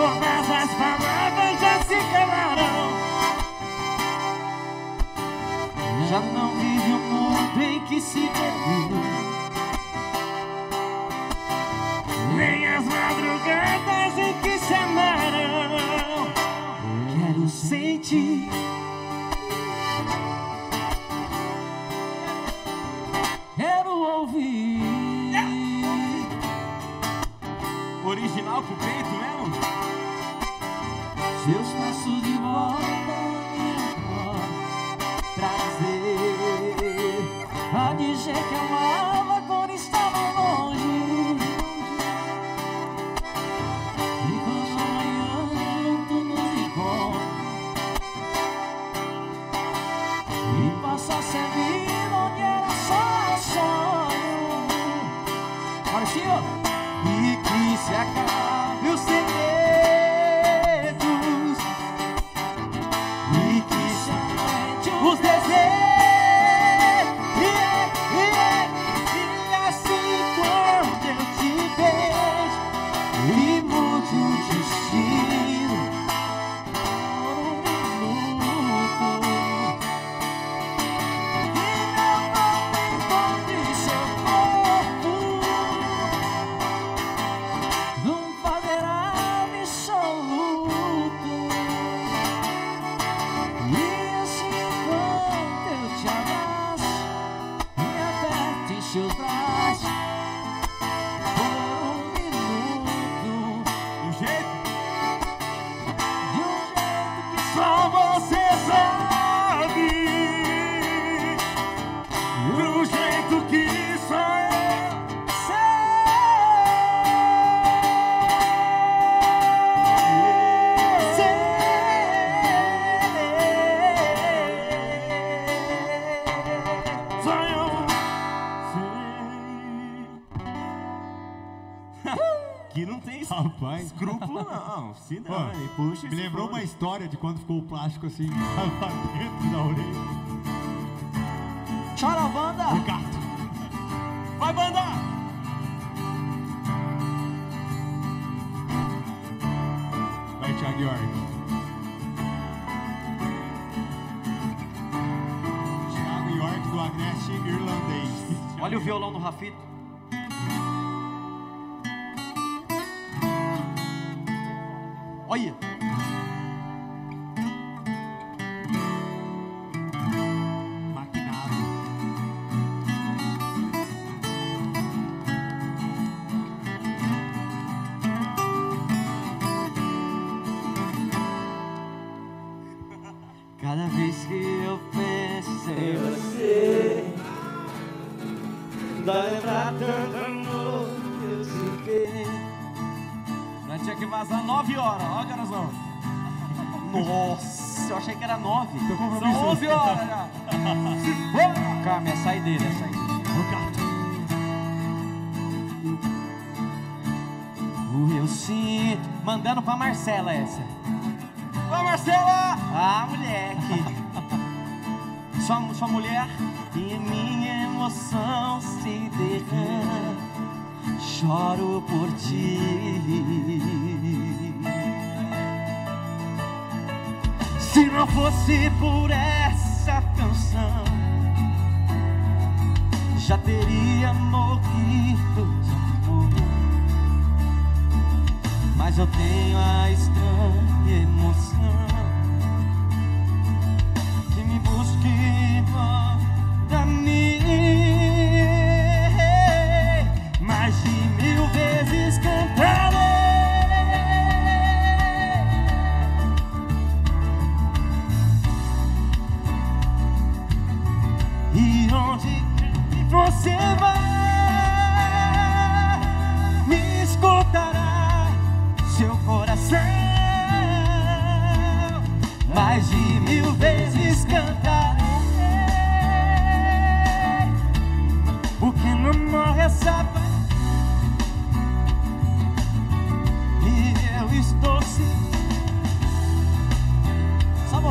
todas as palavras já se calaram. Já não vive o mundo em que se vive. Nem as madrugadas em que se amaram. Quero sentir. Me lembrou uma história de quando ficou o plástico assim, (laughs) dentro da orelha. Chora, banda! O gato. Vai, banda! Vai, Thiago York. Olha o violão do Rafito. Nossa, eu achei que era nove. São 11 horas já. Se (laughs) for! Calma, é saideira, é saideira. O eu sinto. Mandando pra Marcela essa. Vai, Marcela! Ah, moleque. Sua, sua mulher. E minha emoção se derrama. Choro por ti. Se não fosse por essa canção, já teria morrido de amor. Mas eu tenho a estranha emoção que me busca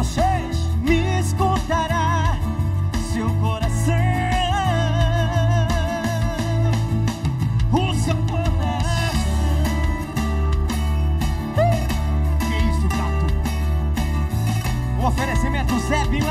vocês me escutará seu coração, o seu coração. Que isso, gato? O oferecimento Zé Bin.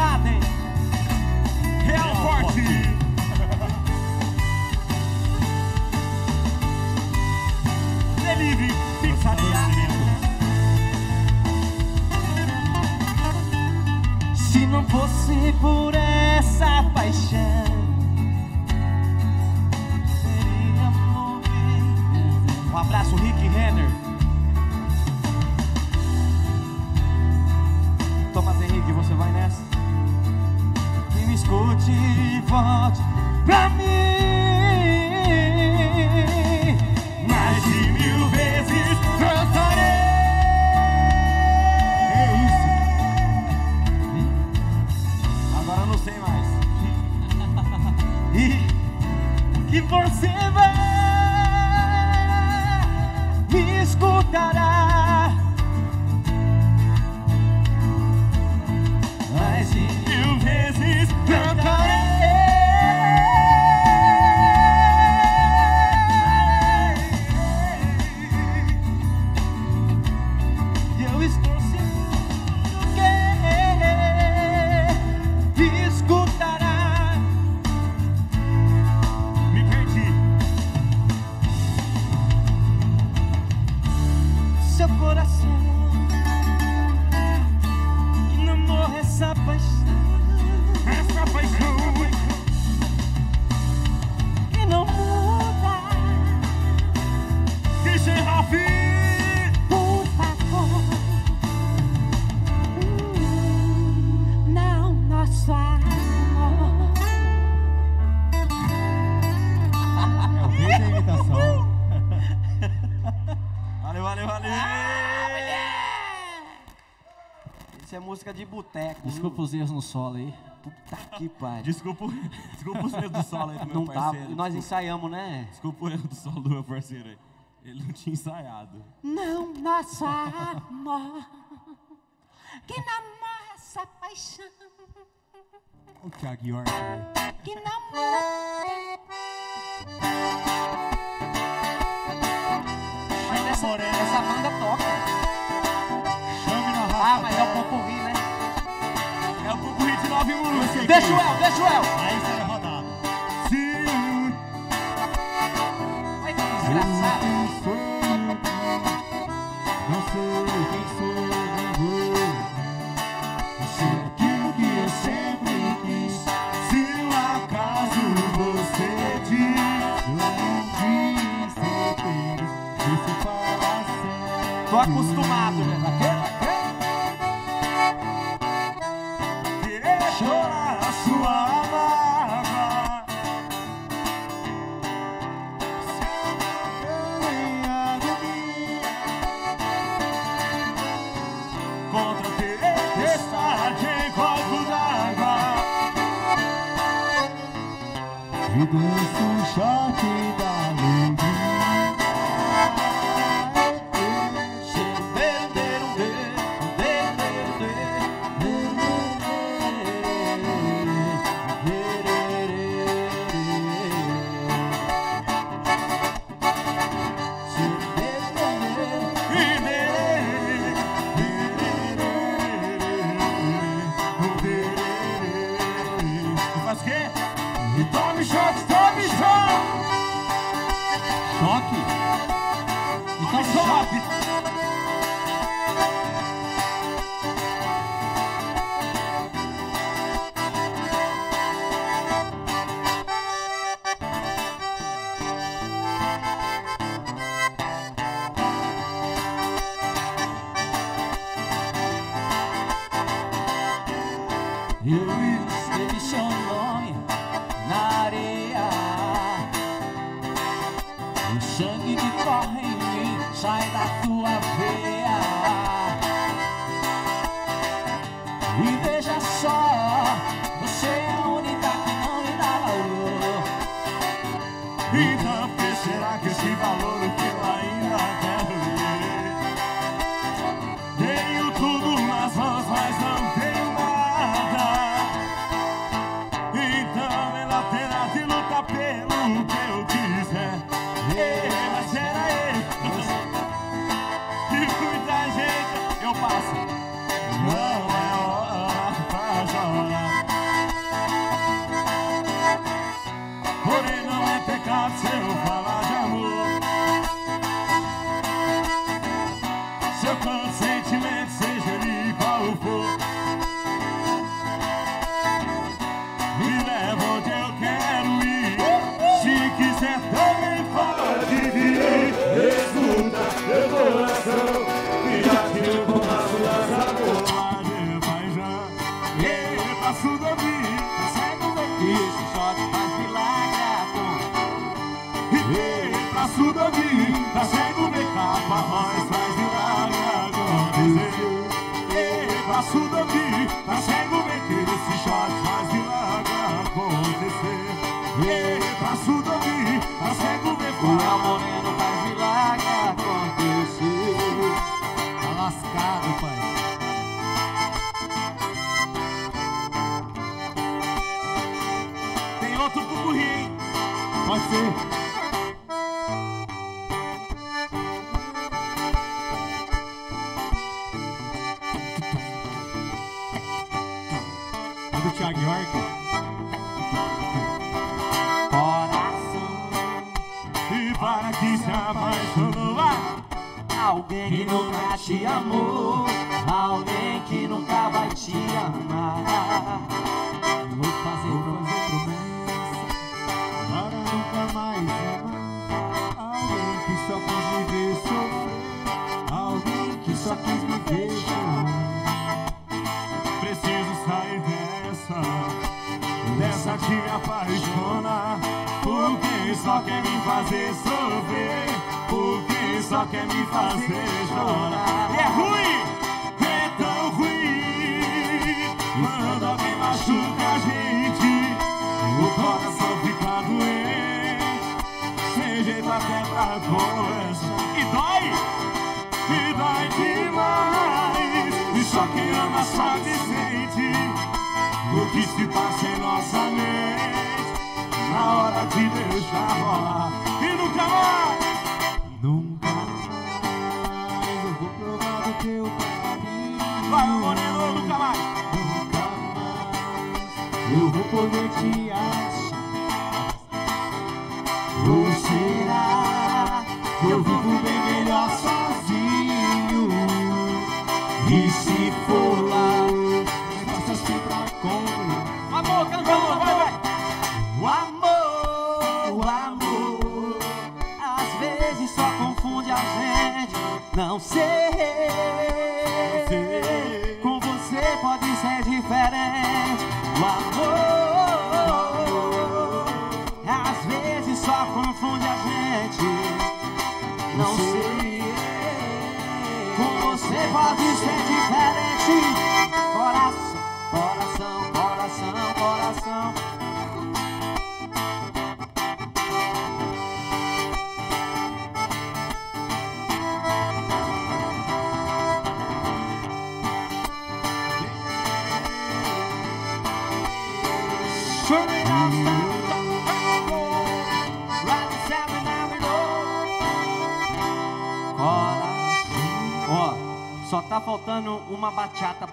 E volte Desculpa os erros no solo aí. Puta que pariu. Desculpa, (laughs) desculpa os erros do solo aí do meu Não tava. parceiro. Nós Desculpa. ensaiamos, né? Desculpa o erro do solo do meu parceiro aí. Ele não tinha ensaiado. Não, nosso amor, que morre essa paixão, O Thiago York. que não morre. Mas essa, essa banda toca. Ah, mas é o Popurri, né? É o Deixa o El, deixa o El. Aí você vai rodar. Ai, que desgraçado. Não sei quem sou, não vou. Eu sei aquilo que eu sempre quis. Se um acaso você diz, eu não quis ser feliz. Isso fala sério. Tô acostumado,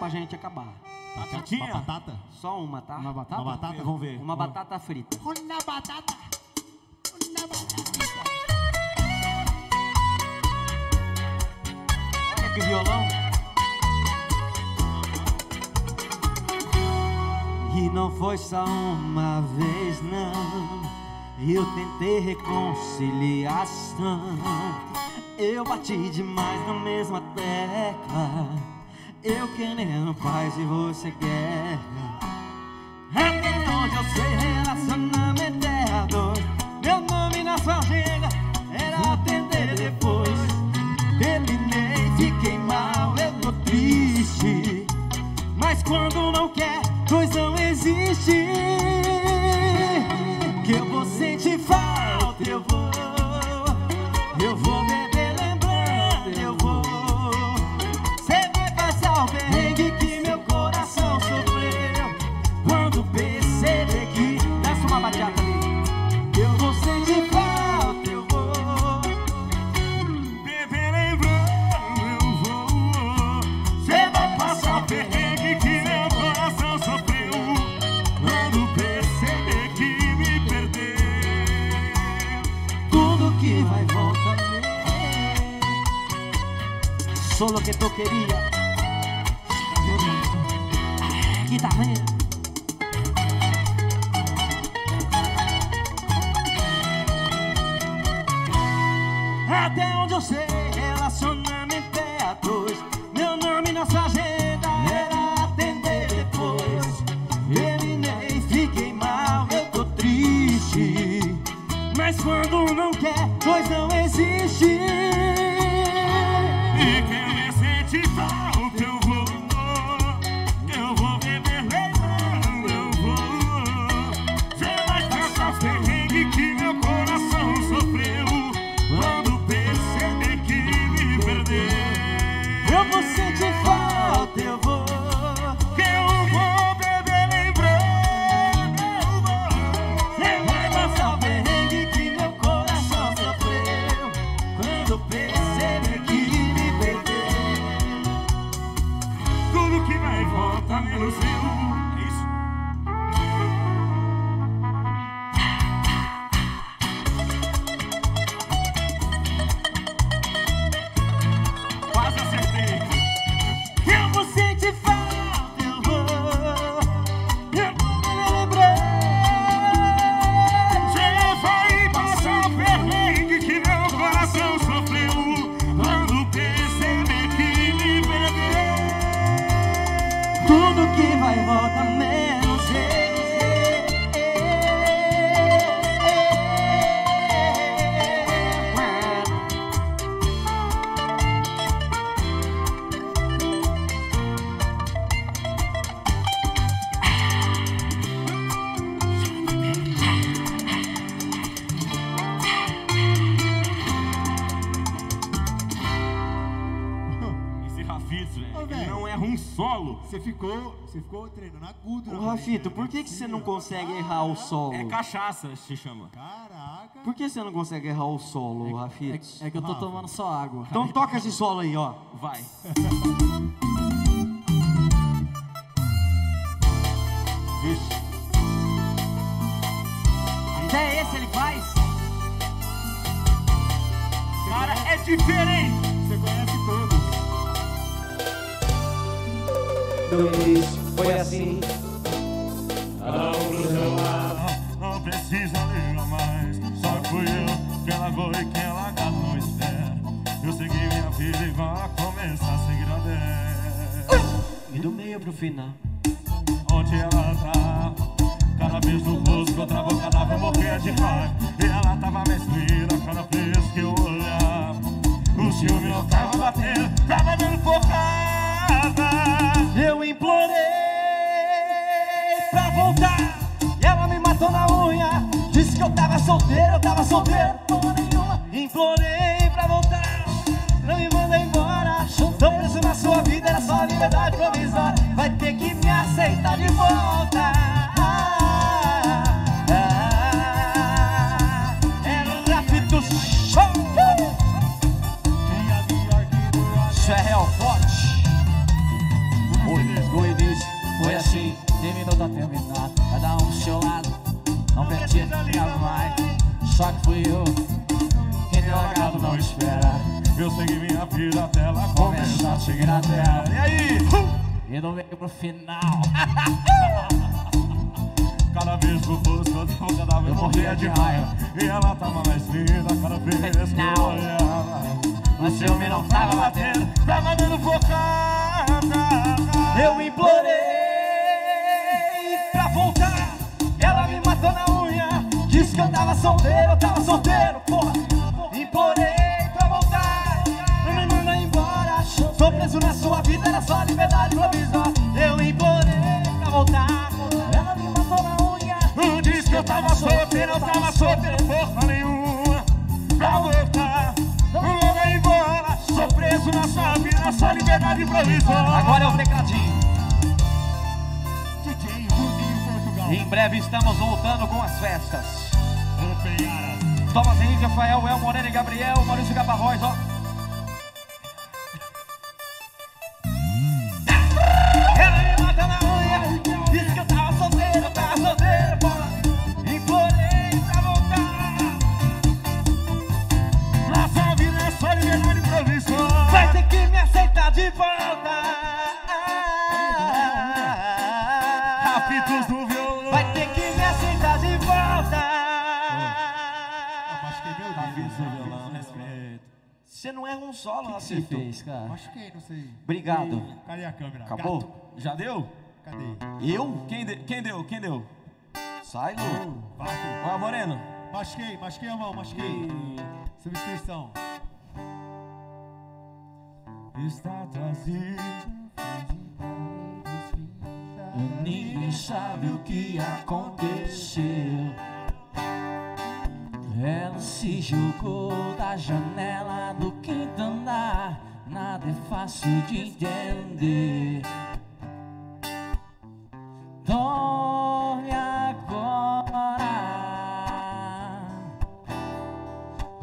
A gente acabar. Batatinha? Uma batata? Só uma, tá? Uma batata? Tá uma batata, vamos ver. Uma batata frita. Uma batata. Uma batata. Olha que violão. E não foi só uma vez, não. Eu tentei reconciliação. Eu bati demais na mesma tecla. Eu querendo paz e você é quer. Até onde eu sei relacionamento é a dor. Meu nome na sua agenda era atender depois. Terminei, fiquei mal, eu tô triste. Mas quando não quer, coisa não existe. solo que tú querías. Quítame. Até onde eu sei. Por que, que você não consegue errar o solo? É cachaça, se chama. Caraca. Por que você não consegue errar o solo, Rafi? É, é, que eu tô tomando só água. Então toca esse solo aí, ó. Vai. (laughs) 费呢？Nenhuma. Pra voltar me manda embora Sou preso na sua vida, só liberdade provisória. Agora é o tecladinho. DJ Rudinho Portugal. Em breve estamos voltando com as festas. Thomas Henrique, Rafael, El Moreno e Gabriel, Maurício Gabarróis, ó. Um solo, O que você fez, cara? Machuquei, não sei. Obrigado. Cadê a câmera? Acabou? Gato. Já deu? Cadê? Eu? Quem, de- quem deu? Quem deu? Sai, Lu. Vai. Ó, Moreno Machuquei, machuquei a mão, machuquei. Substituição. Está trazido Ninguém sabe o que aconteceu. Ela se jogou da janela do quinto andar. Nada é fácil de entender. Dorme agora.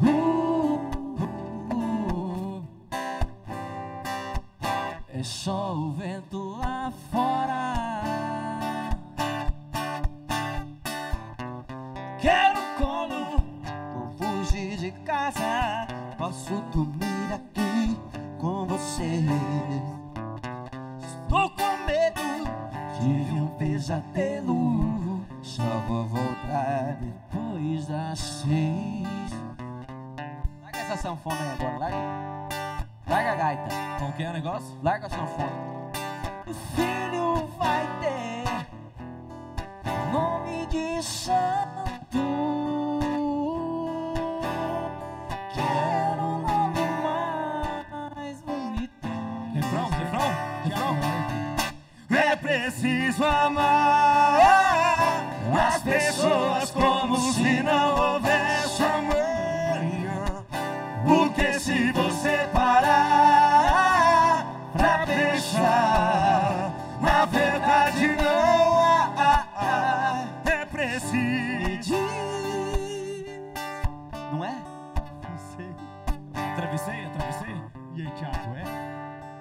Uh, uh, uh. É só o vento lá fora. Casa. Posso dormir aqui com você. Estou com medo, tive um pesadelo. Só vou voltar depois das seis. Larga essa sanfona aí agora, larga. Larga a gaita, Como que é o negócio? larga a sanfona. O filho vai ter nome de santo. Preciso amar as pessoas como se não houvesse amanhã Porque se você parar pra pensar Na verdade não há É preciso Não é? Não sei. Atravessei, atravessei E aí, Thiago, é?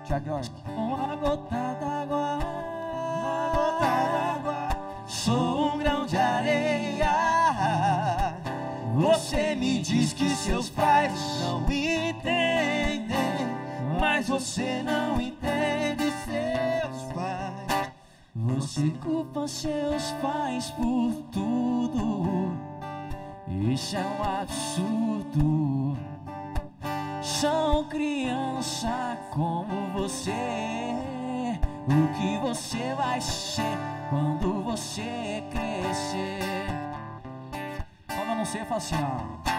Tiago York. Uma gota d'água. Areia. Você me diz que seus pais não entendem, mas você não entende seus pais. Você culpa seus pais por tudo. Isso é um absurdo. São criança como você. O que você vai ser quando você crescer. Quando eu não sei, eu assim, ó.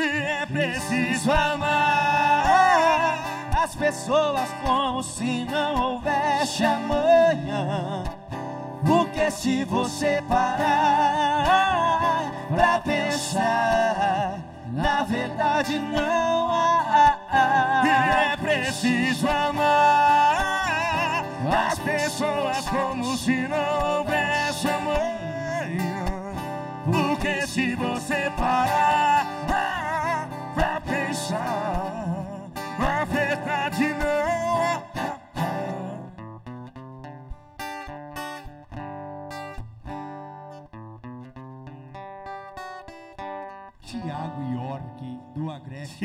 É preciso amar as pessoas como se não houvesse amanhã. Porque se você parar pra pensar, na verdade não há. É preciso amar as pessoas como se não houvesse amanhã. Porque se você parar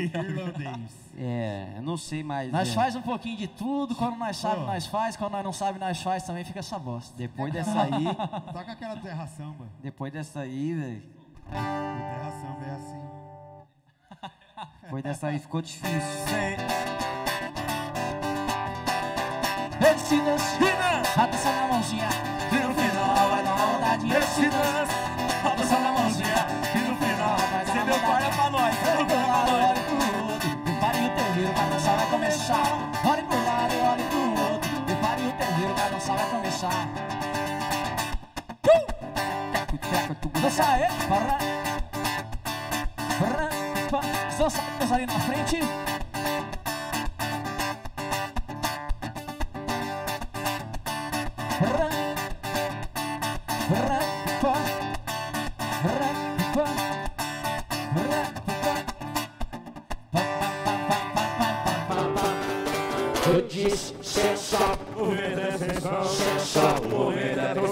Irlandês. (laughs) É, eu não sei mais. Nós é. faz um pouquinho de tudo, quando nós sabe, Ó. nós faz, quando nós não sabe, nós faz, também fica essa bosta. Depois dessa aí, Toca aquela terra samba. depois dessa aí, velho. Terra samba é assim. Depois dessa aí ficou difícil. Esse dance, a dança na mãozinha, que no final vai dar uma. Esse dance, a dança na mãozinha, que no final vai dar uma vontade. corda pra nós, começar. Olhe pro lado, olhe pro outro, prepare o terreiro, dança vai começar. Uh! Dança aí. Para, para. Dança, dança ali na frente.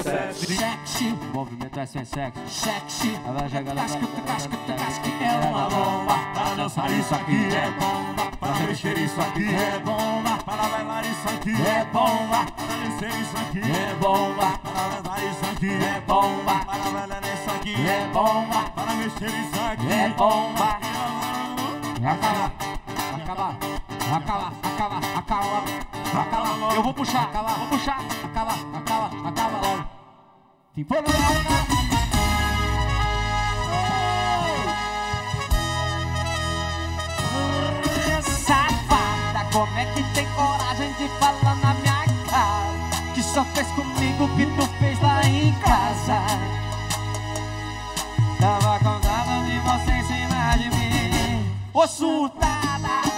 Sexy. Movimento é sem sexo. sexy. Ela joga na é uma bomba. Para dançar isso aqui é bomba, para mexer isso aqui É é bomba, para bailar isso aqui é bomba, para descer isso aqui é bomba, para levar isso aqui é bomba, para bailar isso aqui é bomba, para mexer isso aqui é bomba. Acaba, acaba, acaba, acaba, acaba, acaba. Eu vou puxar, acaba, vou puxar, acaba, acaba, acaba logo. Fim, não. Safada, como é que tem coragem de falar na minha cara? Que só fez comigo o que tu fez lá em casa. Tava contando de você em cima de mim. Ô surtada,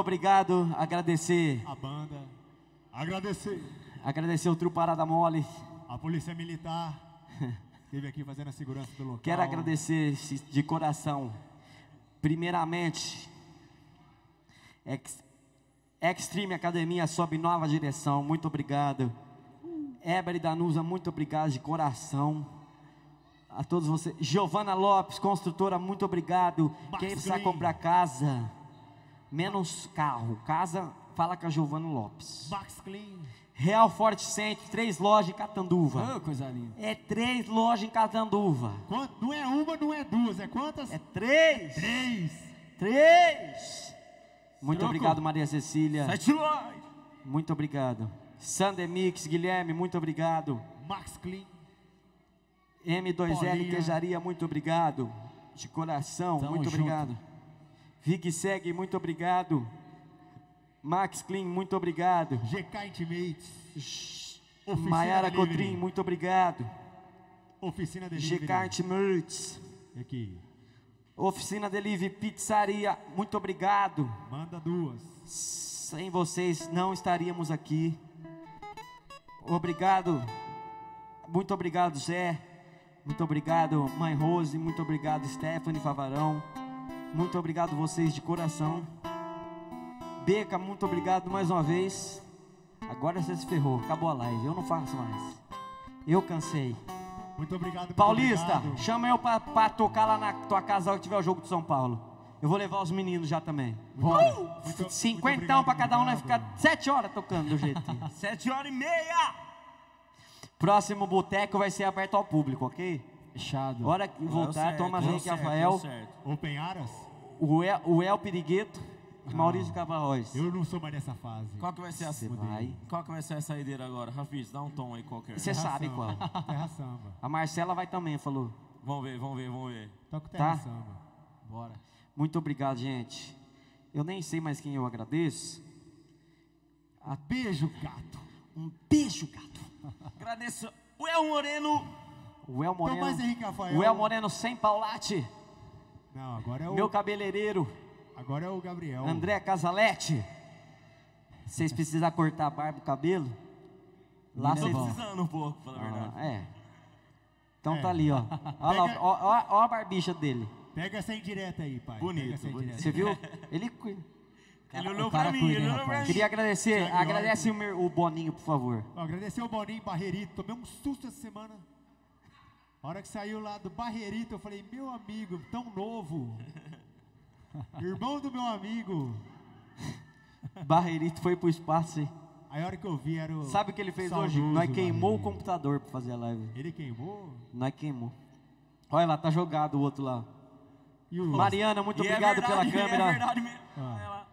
obrigado, agradecer. A banda. Agradecer. Agradecer o trio Parada Mole. A Polícia Militar. (laughs) Esteve aqui fazendo a segurança do local. Quero agradecer de coração. Primeiramente, Ex Extreme Academia sob nova direção. Muito obrigado. Eber Danusa, muito obrigado de coração. A todos vocês. Giovana Lopes, construtora, muito obrigado. Quem precisa comprar casa, menos carro. Casa, fala com a Giovana Lopes. Max Clean. Real Forte Center, três lojas em Catanduva. Oh, coisa linda. É três lojas em Catanduva. Quant- Não é uma, não é duas, é quantas? É três. Três. Três. Muito Troco. obrigado, Maria Cecília. Sete lojas. Muito obrigado. Sander Mix, Guilherme, muito obrigado. Max Clean. M2L Paulinha. Queijaria, muito obrigado. De coração, Tamo muito junto. obrigado. Vig Segue, muito obrigado. Max Clean, muito obrigado. GK Intimates. Maiara. Cotrim, muito obrigado. Oficina Delivery. GK Intimates. Aqui. Oficina Delivery Pizzaria, muito obrigado. Manda duas. Sem vocês não estaríamos aqui. Obrigado. Muito obrigado, Zé. Muito obrigado, Mãe Rose. Muito obrigado, Stephanie Favarão. Muito obrigado vocês de coração. Beca, muito obrigado mais uma vez. Agora você se ferrou, acabou a live. Eu não faço mais. Eu cansei. Muito obrigado. Paulista, obrigado. chama eu pra, pra tocar lá na tua casa que tiver o jogo do São Paulo. Eu vou levar os meninos já também. Muito- Cinquentão muito pra cada um, obrigado. ficar sete horas tocando do jeito. (laughs) Sete horas e meia. Próximo boteco vai ser aberto ao público, ok? Fechado. Hora que voltar, toma vem aqui, Rafael. Open Aras? O El, o El Pirigueto e Maurício Cavarróis. Eu não sou mais nessa fase. Qual que vai ser a Você vai. Qual que vai ser a saideira agora? Rafis, dá um tom aí qualquer. Você sabe Samba. qual. (laughs) Terra Samba. A Marcela vai também, falou. Vamos ver, vamos ver, vamos ver. Toca o Terra Tá. Samba. Bora. Muito obrigado, gente. Eu nem sei mais quem eu agradeço. Beijo, gato. Um beijo, gato. Agradeço o El Moreno. O El Moreno. Tomás Henrique Rafael. O El Moreno sem paulate. Não, agora é o, Meu cabeleireiro. agora é o Gabriel. André Casalete. Vocês precisam cortar a barba e o cabelo? Lá Tô vocês precisando um pouco, pra falar a verdade. Ah, é. Então É. tá ali, ó. (laughs) Olha lá, Pega- ó, ó, ó a barbicha dele. Pega essa indireta aí, pai. Bonito, Pega essa bonito. indireta. Você viu? (laughs) Ele cuida. Ele o olhou cara pra mim, cuida, ele olhou pra rapaz? mim. Queria agradecer, Thiago agradece o, meu- o Boninho, por favor. Ó, agradecer o Boninho Barreirito. Tomei um susto essa semana. A hora que saiu lá do Barreirito, eu falei, meu amigo, tão novo. (laughs) Irmão do meu amigo. (laughs) Barreirito foi pro espaço. hein? Aí a hora que eu vi era o. Sabe o que ele fez saudoso hoje? Nós queimou o Barreirito. computador pra fazer a live. Ele queimou? Nós queimou. Olha lá, tá jogado o outro lá. E o. Mariana, muito E é obrigado pela verdade, (laughs) câmera. É verdade mesmo. Ah. Lá.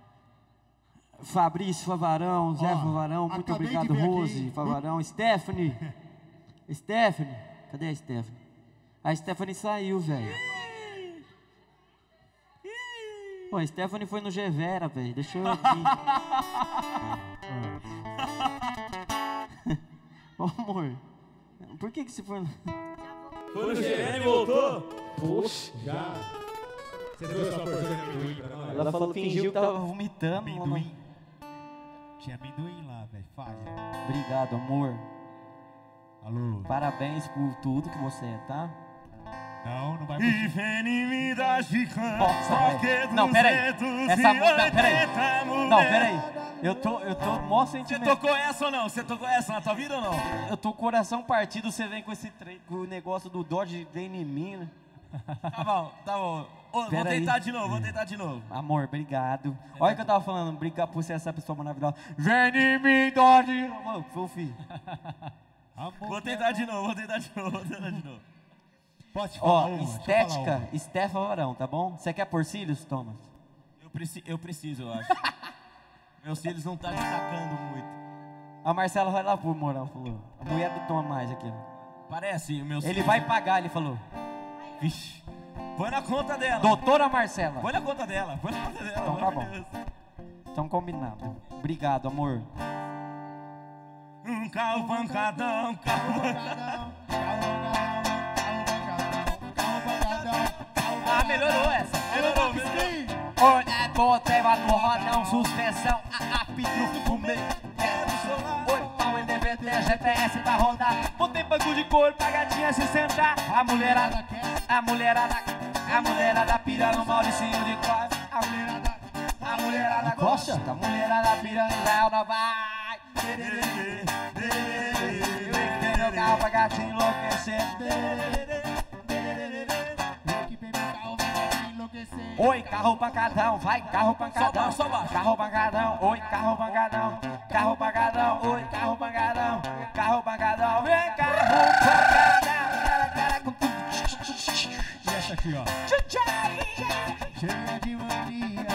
Fabrício Favarão, Zé Ó, Favarão, muito acabei de obrigado, ver aqui. Rose Favarão, Stephanie. Stephanie, cadê a Stephanie? A Stephanie saiu, velho. Pô, a Stephanie foi no Gevera, velho. Deixa eu (laughs) aqui. Ô, amor, por que que você foi... no- Foi no GN e voltou? Poxa. Já. Você trouxe uma porção de amendoim pra nós? Ela falou, fingiu que tava vomitando. Amendoim. Tinha amendoim lá, velho. Falha. Obrigado, amor. Alô? Parabéns por tudo que você é, tá? Não, não vai E vem em mim da gigante. Nossa, velho. Não, peraí. Essa música. Peraí. Não, peraí. Eu tô, eu tô mó Você sentimento. tocou essa ou não? Você tocou essa na tua vida ou não? Eu tô com o coração partido, você vem com esse tre... com o negócio do Dodge vem em mim, né? Tá bom, tá bom. Ô, vou Pera aí. tentar de novo, vou tentar de novo. Amor, obrigado. Olha o que eu tava falando, obrigado por ser essa pessoa maravilhosa. Vem em mim, Dodge. Mano, Fofi. (laughs) Vou tentar de novo, vou tentar de novo, vou tentar de novo. Te falar Ó, uma? Estética. Stefan Varão, tá bom? Você quer por cílios, Thomas? Eu, preci eu preciso, eu acho. (laughs) Meus cílios não tá destacando muito. A Marcela vai lá por moral, falou. A mulher do Tom mais aqui, ó. Parece, meus Ele cílios- vai pagar, ele falou. Vixe. Põe na conta dela. Doutora Marcela. Põe na conta dela, põe na conta dela. Então tá bom. Deus. Então combinado. Obrigado, amor. Um carro pancadão, carro pancadão. melhorou essa. Melhorou, melhorou. Oi, é boteva no rodão, suspensão, a apitro, fumei. Oi, pau em DVD, GPS pra rodar. Botei banco de couro pra gatinha se sentar. A mulherada quer, a mulherada, a mulherada pira no Mauricinho de Costa. A mulherada, a mulherada gosta. A mulherada pira no Léo da vai. Tem meu carro pra gatinho enlouquecer. Oi, carro pancadão, vai, carro pancadão. Só baixo, Carro pancadão, oi, carro pancadão. Carro pancadão, oi, carro pancadão. Carro pancadão, vem, carro pancadão. E essa aqui, ó. Cheia de mania.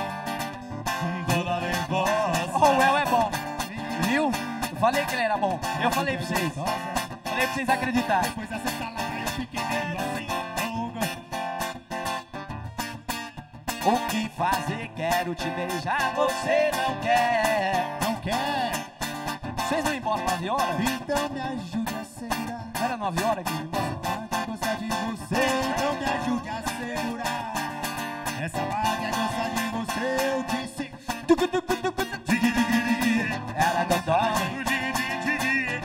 Toda nervosa. Oh, falei que ele era bom. Eu falei pra vocês. Falei pra vocês acreditarem. Depois dessa salada eu fiquei meio assim. O que fazer? Quero te beijar, você não quer. Não quer? Vocês não embora 9 horas? Então me ajude a segurar. Não era 9 horas que ia embora? Gostar de você, então me ajude a segurar. Essa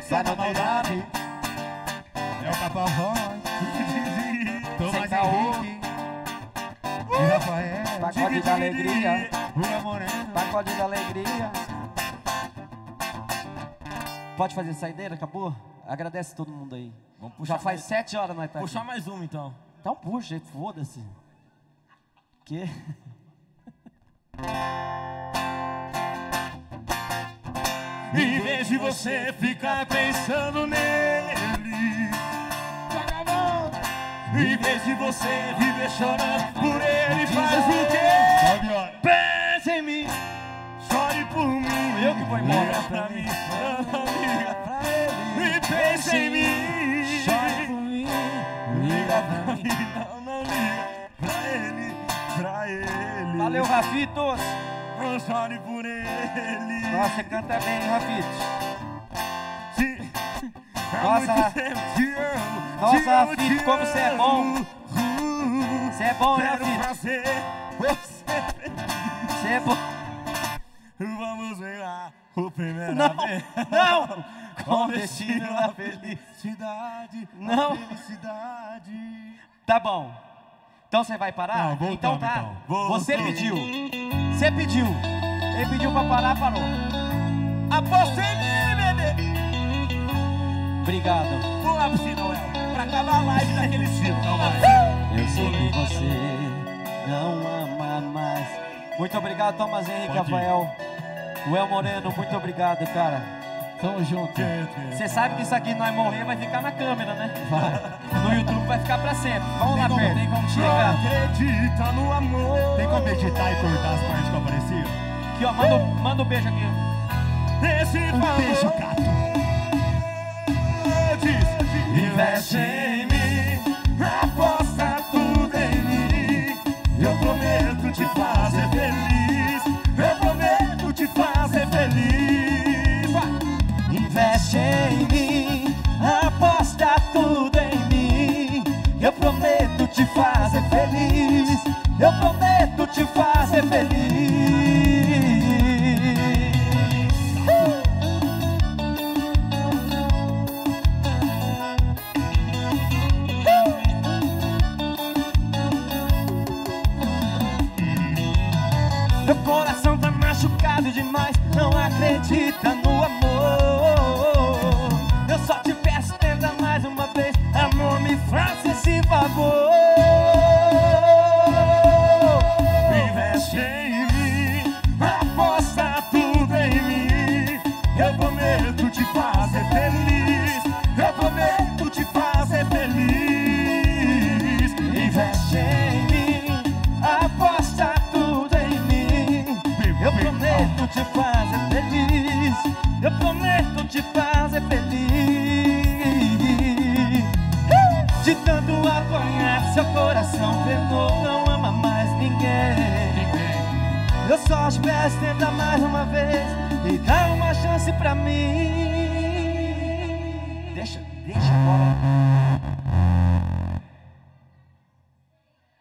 Só na maldade. É o Caparrós. Tomás Henrique. E Rafael. Pacote da alegria. Rua Moreno. Pacote da alegria. Pode fazer saideira? Acabou? Agradece todo mundo aí. Já faz mais- sete horas nós tá Puxar aqui. mais uma então. Então puxa, foda-se. Que? (laughs) Em vez de você ficar pensando nele Em vez de você viver chorando por ele Faz o quê? Pensa em mim. Chore por mim. Eu que vou embora. Liga pra mim. Liga pra ele. E pensa em mim. Chore por mim. Liga pra mim. Não, não liga. Pra ele. Pra ele. Valeu, Rafitos. Não chore por ele Nossa, você canta bem, Há Nossa, te amo, Nossa, te amo, Rafito, te como você é bom. Você é bom, né, Quero Rafito? fazer você. Você é bom. Vamos ver lá o primeiro Não, vez. não. Com destino na felicidade. Não. Felicidade. Tá bom. Então você vai parar? Não, voltamos, então tá. então. Você pediu. Você pediu. Ele pediu pra parar, parou. Aposta em mim, bebê. Obrigado. Vamos lá pro Sinoel. Pra acabar a live daquele. Calma Eu sei que você não ama mais. Muito obrigado, Thomas Henrique Pode. Rafael. O El Moreno, muito obrigado, cara. Tamo junto. Você sabe que isso aqui nós morrer vai ficar na câmera, né? Vai. (laughs) No YouTube vai ficar pra sempre. Vamos lá, como- Pedro. tem como. Acredita no amor. Tem como editar e cortar as partes que apareciam? Aqui, ó. Manda, um- manda um beijo aqui. Esse um beijo, gato. Investe em mim, aposta tudo em mim. Eu prometo te fazer feliz. Eu prometo te fazer feliz. Vai. Investe em mim, aposta tudo em mim. Eu prometo te fazer feliz. Eu prometo te fazer feliz. Demais, não acredita no amor. Eu só te peço, seu coração fermou, não ama mais ninguém. Eu só te peço, tenta mais uma vez e dá uma chance pra mim. Deixa, deixa agora.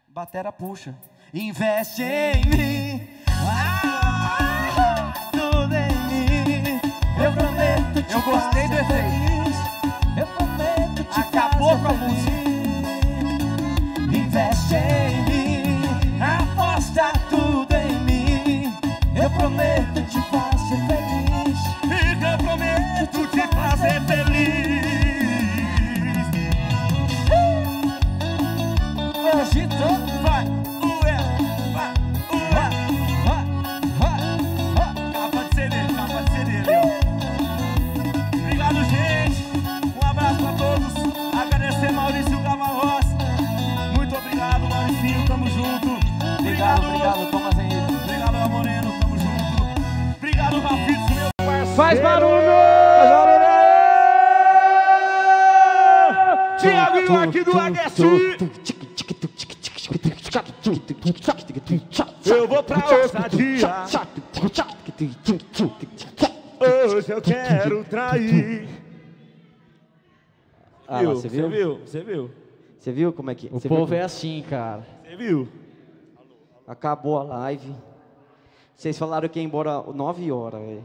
batera puxa. Investe em mim. Ah, tudo em mim. Eu prometo te Eu gostei do efeito. Eu prometo te Acabou com a música. Investe em mim. Aposta tudo em mim. Eu prometo te fazer trair. Ah, lá, você viu? Você viu? Você viu? Você viu como é que... O você viu povo é assim, cara. Você viu? Acabou a live. Vocês falaram que ia embora 9 horas, velho.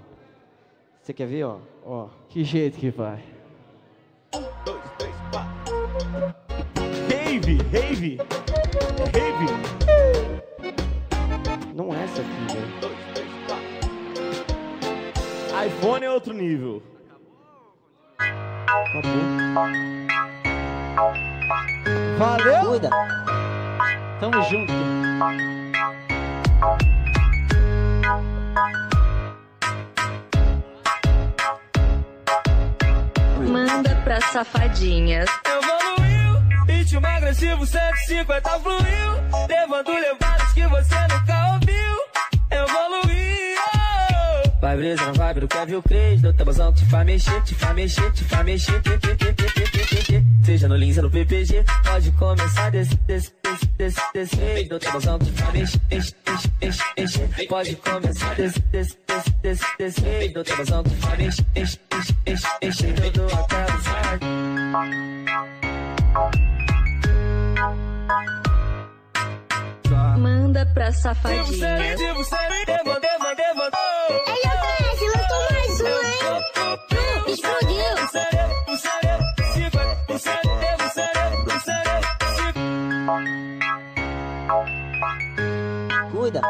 Você quer ver, ó? Ó. Que jeito que vai. Dois, três, quatro. Rave, rave. Rave. Não é essa aqui, velho. Dois, três, quatro. iPhone é outro nível. Valeu! Cuida. Tamo junto. Manda pra safadinhas. Evoluiu, ritmo agressivo 150 fluiu, levando levadas que você nunca ouviu. Vai brisa na vibe do Kevin Cres, do tabuzão te faz mexer, te faz mexer, te faz mexer. Seja no Lins ou no PPG, pode começar desse, desse, desse, desse, desse rei. Do tabuzão te faz mexer, enche, enche, enche, enche. Pode começar desse, desse, desse, desse, desse rei. Do tabuzão te faz mexer, enche, enche, enche, enche. Tudo até o saco. Manda pra safadinhas. Ele oferece, Cuida.